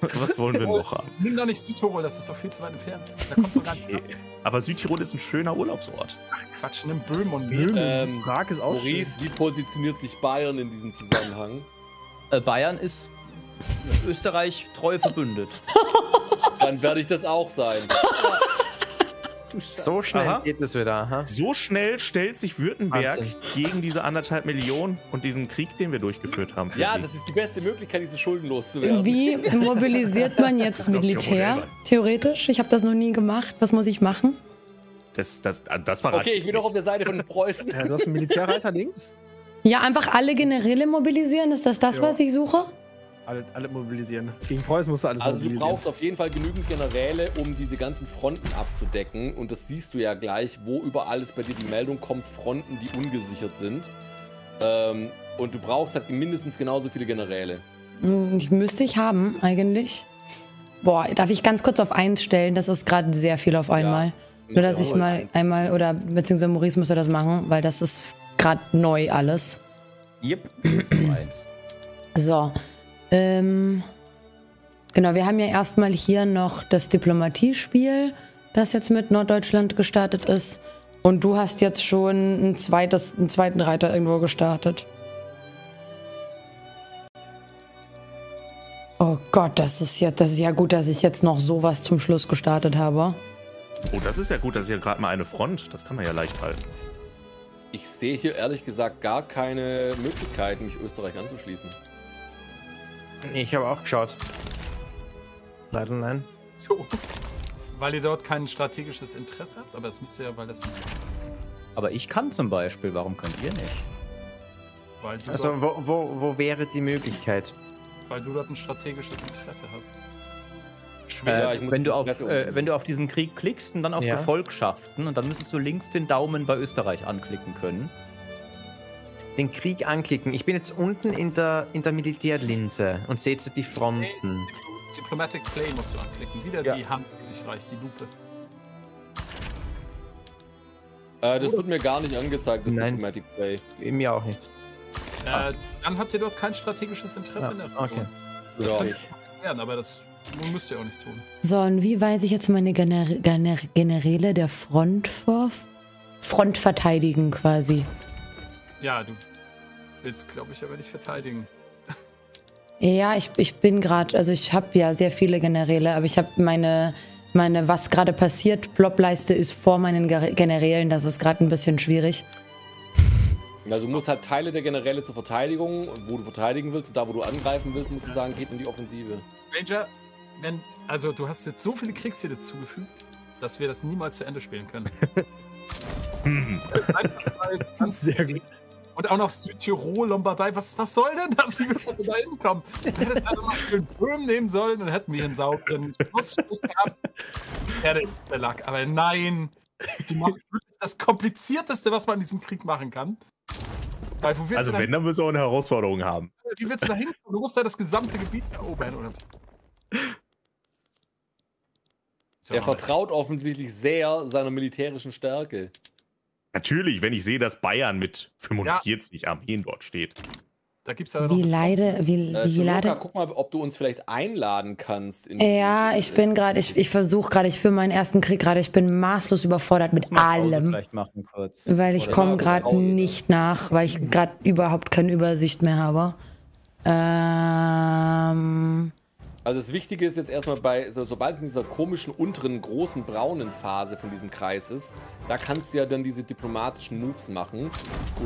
was wollen wir noch haben? Nimm doch nicht Südtirol, das ist doch viel zu weit entfernt. Da kommst du gar nicht okay. Aber Südtirol ist ein schöner Urlaubsort. Ach Quatsch, nimm Böhm und Böhm. Ähm, Prag ist auch Maurice, schön. wie positioniert sich Bayern in diesem Zusammenhang? Äh, Bayern ist Österreich treu verbündet. Dann werde ich das auch sein. So schnell Aha. geht es wieder. Aha. So schnell stellt sich Württemberg Wahnsinn. gegen diese anderthalb Millionen und diesen Krieg, den wir durchgeführt haben. Ja, sie. das ist die beste Möglichkeit, diese Schulden loszuwerden. Wie mobilisiert man jetzt Militär? Theoretisch? Ich habe das noch nie gemacht. Was muss ich machen? Das, das, das verrate Okay, ich bin doch auf der Seite von Preußen. Ja, du hast einen Militärreiter links. Ja, einfach alle Generäle mobilisieren. Ist das das, ja. was ich suche? Alle, alle mobilisieren. Gegen Preußen musst du alles also mobilisieren. Also du brauchst auf jeden Fall genügend Generäle, um diese ganzen Fronten abzudecken. Und das siehst du ja gleich, wo überall es bei dir die Meldung kommt, Fronten, die ungesichert sind. Ähm, und du brauchst halt mindestens genauso viele Generäle. Hm, die müsste ich haben, eigentlich. Boah, darf ich ganz kurz auf eins stellen? Das ist gerade sehr viel auf einmal. Ja, Nur, dass ich mal eins. einmal, oder beziehungsweise Maurice müsste das machen, weil das ist gerade neu alles. Yep, eins. So, ähm, genau, wir haben ja erstmal hier noch das Diplomatiespiel, das jetzt mit Norddeutschland gestartet ist. Und du hast jetzt schon ein zweites, einen zweiten Reiter irgendwo gestartet. Oh Gott, das ist ja, das ist ja gut, dass ich jetzt noch sowas zum Schluss gestartet habe. Oh, das ist ja gut, das ist ja gerade mal eine Front. Das kann man ja leicht halten. Ich sehe hier ehrlich gesagt gar keine Möglichkeit, mich Österreich anzuschließen. Ich habe auch geschaut. Leider nein. So. Weil ihr dort kein strategisches Interesse habt, aber es müsste ja, weil das. Aber ich kann zum Beispiel, warum könnt ihr nicht? also, wo, wo, wo wäre die Möglichkeit? Weil du dort ein strategisches Interesse hast. Schwer, äh, wenn, du auf, äh, wenn du auf diesen Krieg klickst und dann auf ja. Gefolgschaften und dann müsstest du links den Daumen bei Österreich anklicken können. Den Krieg anklicken. Ich bin jetzt unten in der, in der Militärlinse und sehe jetzt die Fronten. Okay. Diplomatic Play musst du anklicken. Wieder ja. die Hand, die sich reicht, die Lupe. Äh, das wird mir gar nicht angezeigt, das Nein. Diplomatic Play. Mir auch nicht. Äh, dann habt ihr dort kein strategisches Interesse ja. in der Region. Okay. Das ja. kann ich erklären, aber das müsst ihr auch nicht tun. So, und wie weise ich jetzt meine Gener Gener Generäle der Front vor? Front verteidigen quasi. Ja, du willst, glaube ich, aber nicht verteidigen. Ja, ich, ich bin gerade, also ich habe ja sehr viele Generäle, aber ich habe meine, meine, was gerade passiert, Blobleiste ist vor meinen Generälen, das ist gerade ein bisschen schwierig. Also du musst halt Teile der Generäle zur Verteidigung, wo du verteidigen willst und da, wo du angreifen willst, musst du sagen, geht in die Offensive. Ranger, wenn, also du hast jetzt so viele Kriegsziele zugefügt, dass wir das niemals zu Ende spielen können. Sehr gut. Und auch noch Südtirol, Lombardei. Was, was soll denn das? Wie willst du denn da hinkommen? Du hättest einfach mal den Böhmen nehmen sollen, dann hätten wir hier einen sauberen Schlussstrich gehabt. Ja, der, lag. Aber nein, du machst wirklich das Komplizierteste, was man in diesem Krieg machen kann. Weil, also wenn, dann müssen wir auch eine Herausforderung haben. Wie willst du da hinkommen? Du musst da das gesamte Gebiet erobern, oder? Er vertraut offensichtlich sehr seiner militärischen Stärke. Natürlich, wenn ich sehe, dass Bayern mit 45 ja. Armeen dort steht. Da gibt's aber noch wie leide, wie, äh, wie leide. Guck mal, ob du uns vielleicht einladen kannst. ja, ich bin gerade, ich, ich versuche gerade, ich führe meinen ersten Krieg gerade, ich bin maßlos überfordert mit allem. Vielleicht machen kurz. Weil ich komme gerade nicht nach, weil ich gerade überhaupt keine Übersicht mehr habe. Ähm. Also das Wichtige ist jetzt erstmal bei, so, sobald es in dieser komischen unteren großen braunen Phase von diesem Kreis ist, da kannst du ja dann diese diplomatischen Moves machen.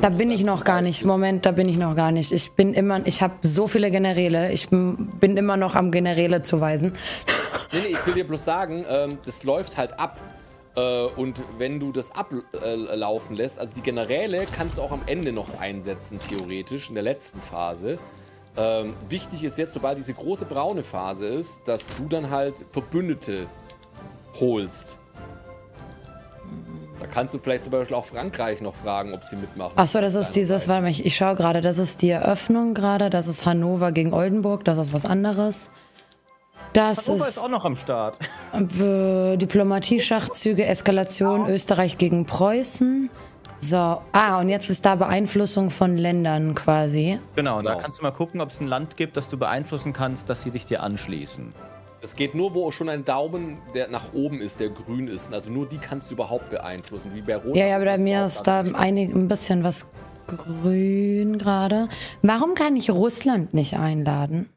Da bin ich noch gar nicht. Moment, da bin ich noch gar nicht. Ich bin immer, ich habe so viele Generäle. Ich bin immer noch am Generäle zu weisen. Nee, nee, ich will dir bloß sagen, ähm, das läuft halt ab. Äh, und wenn du das ablaufen lässt, also die Generäle kannst du auch am Ende noch einsetzen, theoretisch, in der letzten Phase. Ähm, wichtig ist jetzt, sobald diese große braune Phase ist, dass du dann halt Verbündete holst. Da kannst du vielleicht zum Beispiel auch Frankreich noch fragen, ob sie mitmachen. Achso, das ist dieses, warte mal, ich, ich schaue gerade, das ist die Eröffnung gerade, das ist Hannover gegen Oldenburg, das ist was anderes. Das Hannover ist, ist auch noch am Start. Äh, Diplomatie-Schachzüge, Eskalation, Österreich gegen Preußen. So, ah, und jetzt ist da Beeinflussung von Ländern quasi. Genau, da genau. kannst du mal gucken, ob es ein Land gibt, das du beeinflussen kannst, dass sie sich dir anschließen. Das geht nur, wo schon ein Daumen, der nach oben ist, der grün ist. Also nur die kannst du überhaupt beeinflussen. Wie bei Rot ja, ja, aber bei mir ist da einig, ein bisschen was grün gerade. Warum kann ich Russland nicht einladen?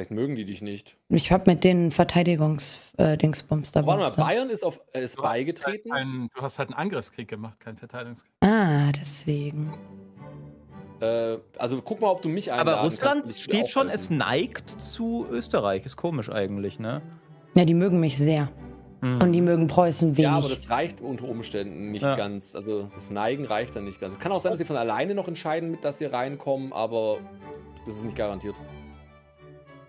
Vielleicht mögen die dich nicht. Ich habe mit den Verteidigungsdingsbums äh, dabei. Warte mal, Bayern ist, auf, ist du beigetreten? Hast ein, du hast halt einen Angriffskrieg gemacht, keinen Verteidigungskrieg. Ah, deswegen. Äh, also guck mal, ob du mich einladen Aber Russland kannst, steht schon, es neigt zu Österreich. Ist komisch eigentlich, ne? Ja, die mögen mich sehr. Hm. Und die mögen Preußen wenig. Ja, aber das reicht unter Umständen nicht ja. ganz. Also das Neigen reicht dann nicht ganz. Es kann auch sein, dass sie von alleine noch entscheiden, mit dass sie reinkommen, aber das ist nicht garantiert.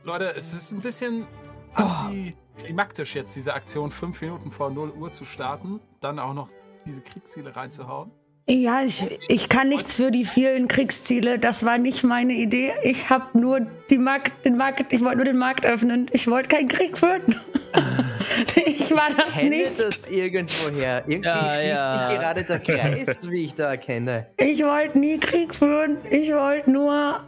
Leute, es ist ein bisschen antiklimaktisch jetzt, diese Aktion fünf Minuten vor 0 Uhr zu starten, dann auch noch diese Kriegsziele reinzuhauen. Ja, ich, ich kann nichts für die vielen Kriegsziele. Das war nicht meine Idee. Ich habe nur die Markt, den Markt, ich wollte nur den Markt öffnen. Ich wollte keinen Krieg führen. ich war das ich kenne nicht. das irgendwoher. Irgendwie ja, schließt ja. sich gerade der Kreis, wie ich da erkenne. Ich wollte nie Krieg führen. Ich wollte nur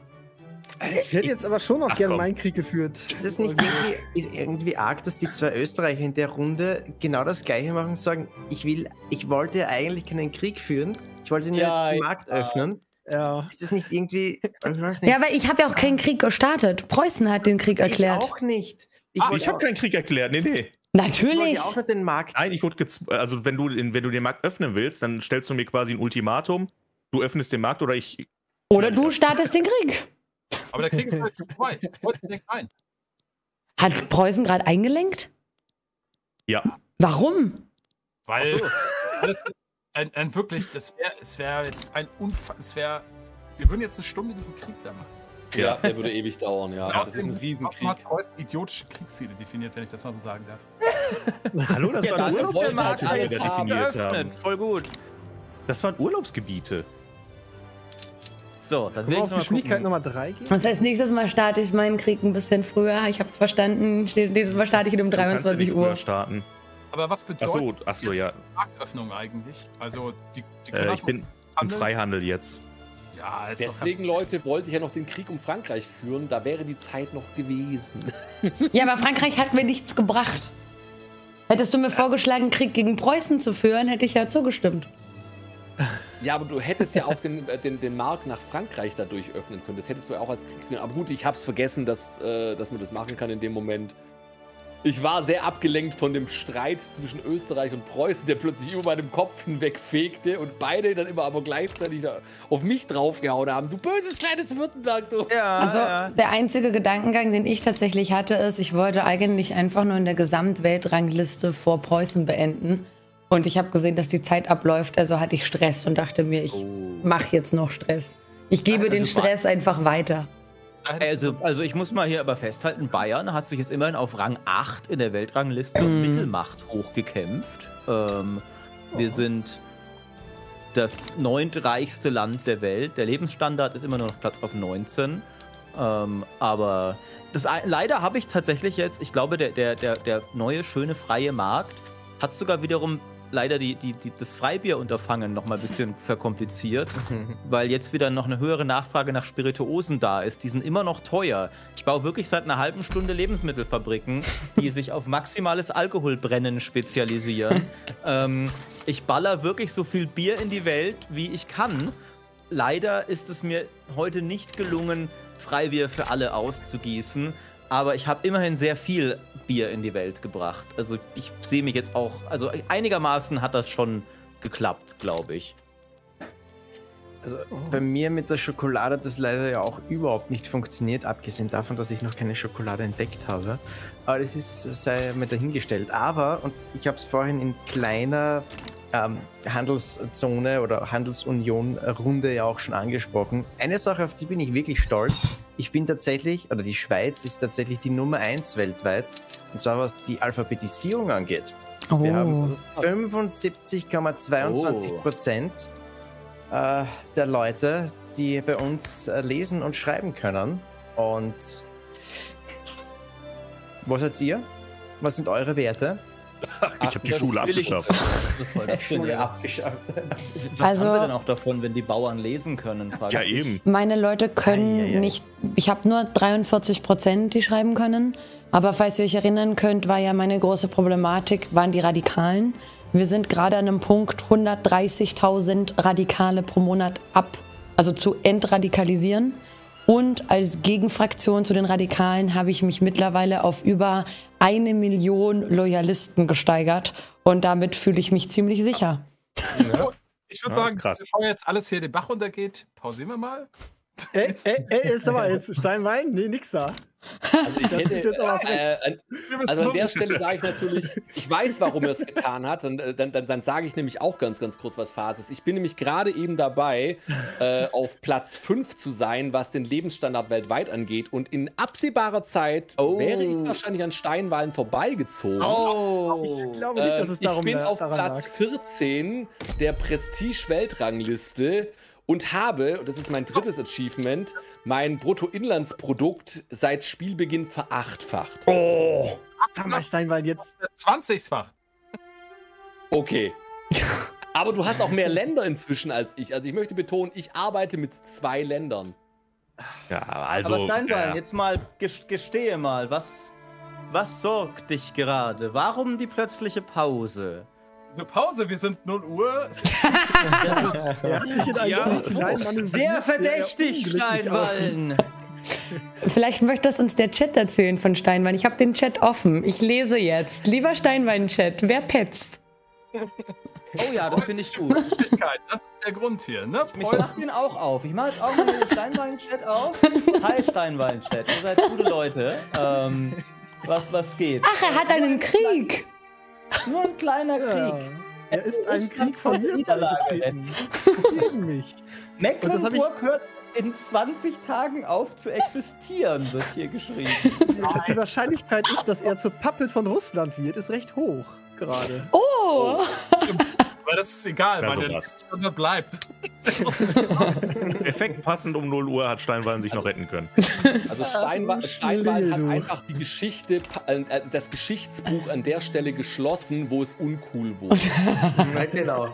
ich hätte jetzt aber schon noch gerne meinen Krieg geführt. Ist es nicht irgendwie, ist irgendwie arg, dass die zwei Österreicher in der Runde genau das gleiche machen und sagen, ich will, ich wollte eigentlich keinen Krieg führen, ich wollte nur ja, den Markt ja. öffnen. Ja. Ist das nicht irgendwie. Nicht. Ja, weil ich habe ja auch keinen Krieg gestartet. Preußen hat den Krieg erklärt. Ich auch nicht. Ich, ah, ich habe keinen Krieg erklärt, nee, nee. Natürlich. Ich auch den Markt. Nein, ich wurde also wenn du, wenn du den Markt öffnen willst, dann stellst du mir quasi ein Ultimatum. Du öffnest den Markt oder ich. Oder du startest den Krieg. Aber der Krieg ist halt vorbei. Preußen lenkt ein. Hat Preußen gerade eingelenkt? Ja. Warum? Weil so. das ein, ein, wirklich, das wäre, es wäre jetzt ein Unfall, es wäre, wir würden jetzt eine Stunde diesen Krieg da machen. Ja, der würde ewig dauern, ja. Das ist ein Riesenkrieg. hat Preußen idiotische Kriegsziele definiert, wenn ich das mal so sagen darf. Hallo, das ja, waren Urlaubsgebiete, die wir definiert haben. Voll gut. Das waren Urlaubsgebiete. So, dann will ich auf Geschwindigkeit Nummer 3 gehen. Das heißt, nächstes Mal starte ich meinen Krieg ein bisschen früher. Ich habe es verstanden. Nächstes Mal starte ich ihn um 23 du Uhr. starten. Aber was bedeutet ach so, ja. Marktöffnung eigentlich? Also die, die äh, Ich bin im Freihandel jetzt. Ja, Deswegen, Leute, wollte ich ja noch den Krieg um Frankreich führen. Da wäre die Zeit noch gewesen. ja, aber Frankreich hat mir nichts gebracht. Hättest du mir vorgeschlagen, Krieg gegen Preußen zu führen, hätte ich ja zugestimmt. Ja, aber du hättest ja auch den, äh, den, den Markt nach Frankreich dadurch öffnen können. Das hättest du ja auch als Kriegsminister. Aber gut, ich hab's vergessen, dass, äh, dass man das machen kann in dem Moment. Ich war sehr abgelenkt von dem Streit zwischen Österreich und Preußen, der plötzlich über meinem Kopf hinwegfegte und beide dann immer aber gleichzeitig auf mich draufgehauen haben. Du böses kleines Württemberg, du. Ja, also ja. der einzige Gedankengang, den ich tatsächlich hatte, ist, ich wollte eigentlich einfach nur in der Gesamtweltrangliste vor Preußen beenden. Und ich habe gesehen, dass die Zeit abläuft, also hatte ich Stress und dachte mir, ich oh. mache jetzt noch Stress. Ich gebe also den Stress einfach weiter. Also, also ich muss mal hier aber festhalten, Bayern hat sich jetzt immerhin auf Rang 8 in der Weltrangliste mm. Mittelmacht hochgekämpft. Ähm, oh. Wir sind das neuntreichste Land der Welt. Der Lebensstandard ist immer nur noch Platz auf 19. Ähm, aber das, leider habe ich tatsächlich jetzt, ich glaube, der, der, der, der neue, schöne, freie Markt hat sogar wiederum leider die, die, die, das Freibierunterfangen noch mal ein bisschen verkompliziert, weil jetzt wieder noch eine höhere Nachfrage nach Spirituosen da ist. Die sind immer noch teuer. Ich baue wirklich seit einer halben Stunde Lebensmittelfabriken, die sich auf maximales Alkoholbrennen spezialisieren. ähm, ich baller wirklich so viel Bier in die Welt, wie ich kann. Leider ist es mir heute nicht gelungen, Freibier für alle auszugießen aber ich habe immerhin sehr viel Bier in die Welt gebracht. Also ich sehe mich jetzt auch, also einigermaßen hat das schon geklappt, glaube ich. Also bei mir mit der Schokolade hat das leider ja auch überhaupt nicht funktioniert, abgesehen davon, dass ich noch keine Schokolade entdeckt habe. Aber das ist, sei mir dahingestellt. Aber, und ich habe es vorhin in kleiner ähm, Handelszone oder Handelsunion-Runde ja auch schon angesprochen. Eine Sache, auf die bin ich wirklich stolz. Ich bin tatsächlich, oder die Schweiz ist tatsächlich die Nummer 1 weltweit. Und zwar was die Alphabetisierung angeht. Oh. Wir haben 75,22 Prozent oh. äh, der Leute, die bei uns äh, lesen und schreiben können. Und was seid ihr? Was sind eure Werte? ich habe die Schule abgeschafft. Das Schule abgeschafft. Was also, haben wir denn auch davon, wenn die Bauern lesen können? Ja, eben. Meine Leute können ah, ja, ja. nicht. Ich habe nur 43 Prozent, die schreiben können. Aber falls ihr euch erinnern könnt, war ja meine große Problematik, waren die Radikalen. Wir sind gerade an einem Punkt, 130.000 Radikale pro Monat ab, also zu entradikalisieren. Und als Gegenfraktion zu den Radikalen habe ich mich mittlerweile auf über eine Million Loyalisten gesteigert. Und damit fühle ich mich ziemlich sicher. Ja. Ich würde sagen, bevor jetzt alles hier den Bach runtergeht, pausieren wir mal. Ey, ey, ey, ist aber jetzt Steinwein? Nee, nix da. Also, ich hätte, äh, äh, also an der Stelle sage ich natürlich, ich weiß, warum er es getan hat. Und äh, dann, dann, dann sage ich nämlich auch ganz, ganz kurz, was Phase ist. Ich bin nämlich gerade eben dabei, äh, auf Platz 5 zu sein, was den Lebensstandard weltweit angeht. Und in absehbarer Zeit oh. wäre ich wahrscheinlich an Steinwahlen vorbeigezogen. Oh. Ich glaube nicht, dass es darum Ich bin auf Platz lag. 14 der Prestige-Weltrangliste und habe, und das ist mein drittes Achievement, mein Bruttoinlandsprodukt seit Spielbeginn verachtfacht. Oh! Sag mal, Steinwald, jetzt. 20-fach. Okay. Aber du hast auch mehr Länder inzwischen als ich. Also ich möchte betonen, ich arbeite mit zwei Ländern. Ja, also. Aber Steinwald, ja. jetzt mal gestehe mal, was, was sorgt dich gerade? Warum die plötzliche Pause? Eine Pause, wir sind 0 Uhr. ja, sehr verdächtig, Steinwallen. Vielleicht möchte das uns der Chat erzählen von Steinwein. Ich habe den Chat offen. Ich lese jetzt. Lieber Steinwein-Chat, wer petzt? Oh ja, das finde ich gut. Das ist der Grund hier, ne? Ich mach den auch auf. Ich mache jetzt auch mal den Steinwein-Chat auf. Hi Steinwein-Chat, ihr seid gute Leute. Ähm, was, was geht? Ach, er hat einen Krieg. Nur ein kleiner Krieg. Ja. Er ist ein Krieg von mir Niederlage gegen mich. Mecklenburg hört in 20 Tagen auf zu existieren, wird hier geschrieben. Die Wahrscheinlichkeit ist, dass er zur Puppet von Russland wird, ist recht hoch gerade. Oh! oh. Aber das ist egal, weil der Stunde bleibt. Effekt passend um 0 Uhr hat Steinwallen sich noch retten können. Also Steinwallen Steinwall hat einfach die Geschichte, äh, das Geschichtsbuch an der Stelle geschlossen, wo es uncool wurde. genau.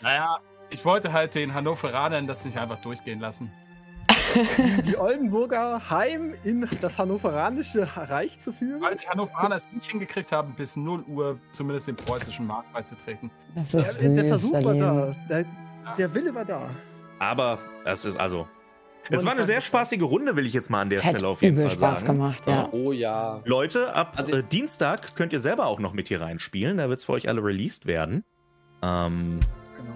Naja, ich wollte halt den Hannoveranern das nicht einfach durchgehen lassen. Die Oldenburger heim in das hannoveranische Reich zu führen? Weil die Hannoveraner es nicht hingekriegt haben, bis 0 Uhr zumindest den preußischen Markt beizutreten. Das ist der, der Versuch war da. Der, der, Wille war da. Aber es ist also. Es war eine sehr spaßige Runde, will ich jetzt mal an der Stelle auf jeden Fall Spaß sagen. gemacht, ja. Oh ja. Leute, ab also, äh, Dienstag könnt ihr selber auch noch mit hier reinspielen. Da wird es für euch alle released werden. Ähm.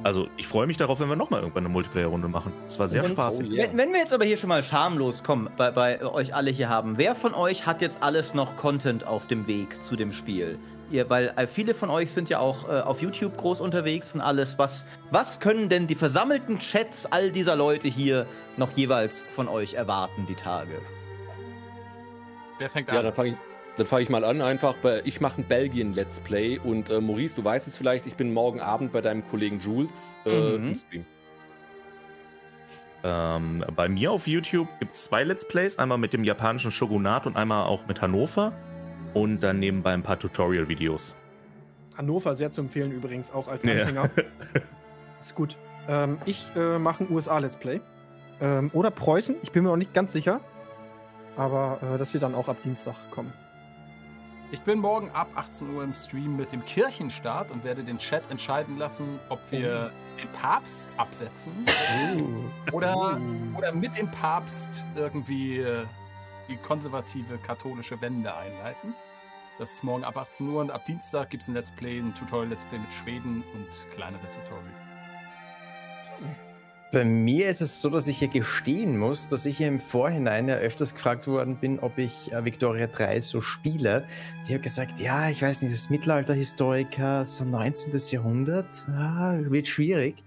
Also ich freue mich darauf, wenn wir nochmal irgendwann eine Multiplayer-Runde machen. Es war sehr spaßig. Oh, yeah. wenn, wenn, wir jetzt aber hier schon mal schamlos kommen, bei, bei euch alle hier haben, wer von euch hat jetzt alles noch Content auf dem Weg zu dem Spiel? Ihr, weil äh, viele von euch sind ja auch äh, auf YouTube groß unterwegs und alles. Was, was können denn die versammelten Chats all dieser Leute hier noch jeweils von euch erwarten, die Tage? Wer fängt an? Ja, dann fange ich, dann fange ich mal an, einfach. Bei, ich mache ein Belgien-Let's Play und äh, Maurice, du weißt es vielleicht, ich bin morgen Abend bei deinem Kollegen Jules äh, mhm. im Stream. Ähm, bei mir auf YouTube gibt es zwei Let's Plays, einmal mit dem japanischen Shogunat und einmal auch mit Hannover und dann nebenbei ein paar Tutorial-Videos. Hannover sehr zu empfehlen übrigens, auch als Anfänger. Ja. Ist gut. Ähm, ich äh, mache ein USA-Let's Play. Ähm, oder Preußen, ich bin mir noch nicht ganz sicher. Aber äh, das wird dann auch ab Dienstag kommen. Ich bin morgen ab 18 Uhr im Stream mit dem Kirchenstart und werde den Chat entscheiden lassen, ob wir oh. den Papst absetzen oh. oder, oh. oder mit dem Papst irgendwie äh, die konservative katholische Wende einleiten. Das ist morgen ab 18 Uhr und ab Dienstag gibt es ein Let's Play, ein Tutorial-Let's Play mit Schweden und kleinere Tutorials. Bei mir ist es so, dass ich ja gestehen muss, dass ich ja im Vorhinein ja öfters gefragt worden bin, ob ich äh, Victoria 3 so spiele. Die hat gesagt, ja, ich weiß nicht, das Mittelalterhistoriker, so 19. Jahrhundert, ah, wird schwierig.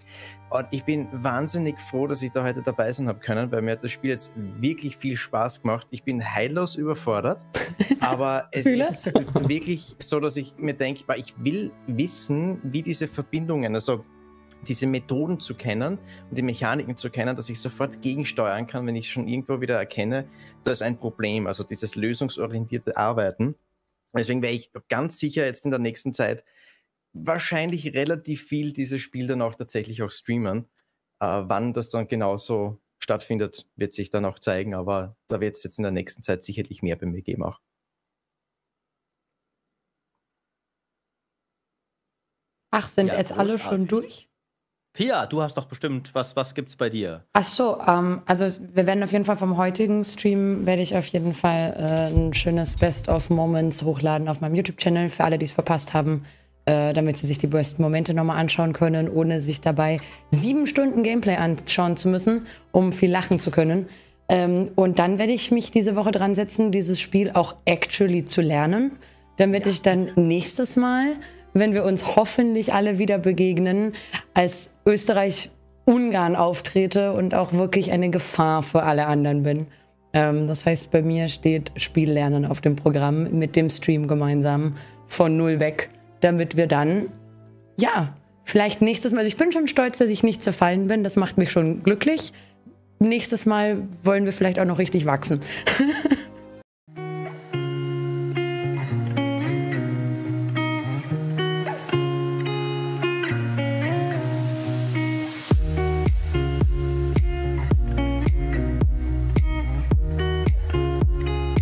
Und ich bin wahnsinnig froh, dass ich da heute dabei sein habe können, weil mir hat das Spiel jetzt wirklich viel Spaß gemacht. Ich bin heillos überfordert, aber es ist wirklich so, dass ich mir denke, ich will wissen, wie diese Verbindungen, also diese Methoden zu kennen und die Mechaniken zu kennen, dass ich sofort gegensteuern kann, wenn ich schon irgendwo wieder erkenne, da ist ein Problem. Also dieses lösungsorientierte Arbeiten. Deswegen werde ich ganz sicher jetzt in der nächsten Zeit wahrscheinlich relativ viel dieses Spiel dann auch tatsächlich auch streamen. Äh, wann das dann genauso stattfindet, wird sich dann auch zeigen, aber da wird es jetzt in der nächsten Zeit sicherlich mehr bei mir geben auch. Ach, sind ja, jetzt alle schon durch? Pia, du hast doch bestimmt, was, was gibt's bei dir? Ach so, ähm, also wir werden auf jeden Fall vom heutigen Stream, werde ich auf jeden Fall äh, ein schönes Best of Moments hochladen auf meinem YouTube-Channel für alle, die es verpasst haben, äh, damit sie sich die besten Momente nochmal anschauen können, ohne sich dabei sieben Stunden Gameplay anschauen zu müssen, um viel lachen zu können. Ähm, und dann werde ich mich diese Woche dran setzen, dieses Spiel auch actually zu lernen, damit ja. ich dann nächstes Mal wenn wir uns hoffentlich alle wieder begegnen, als Österreich-Ungarn auftrete und auch wirklich eine Gefahr für alle anderen bin. Ähm, das heißt, bei mir steht Spiellernen auf dem Programm mit dem Stream gemeinsam von null weg, damit wir dann, ja, vielleicht nächstes Mal, also ich bin schon stolz, dass ich nicht zerfallen bin, das macht mich schon glücklich. Nächstes Mal wollen wir vielleicht auch noch richtig wachsen.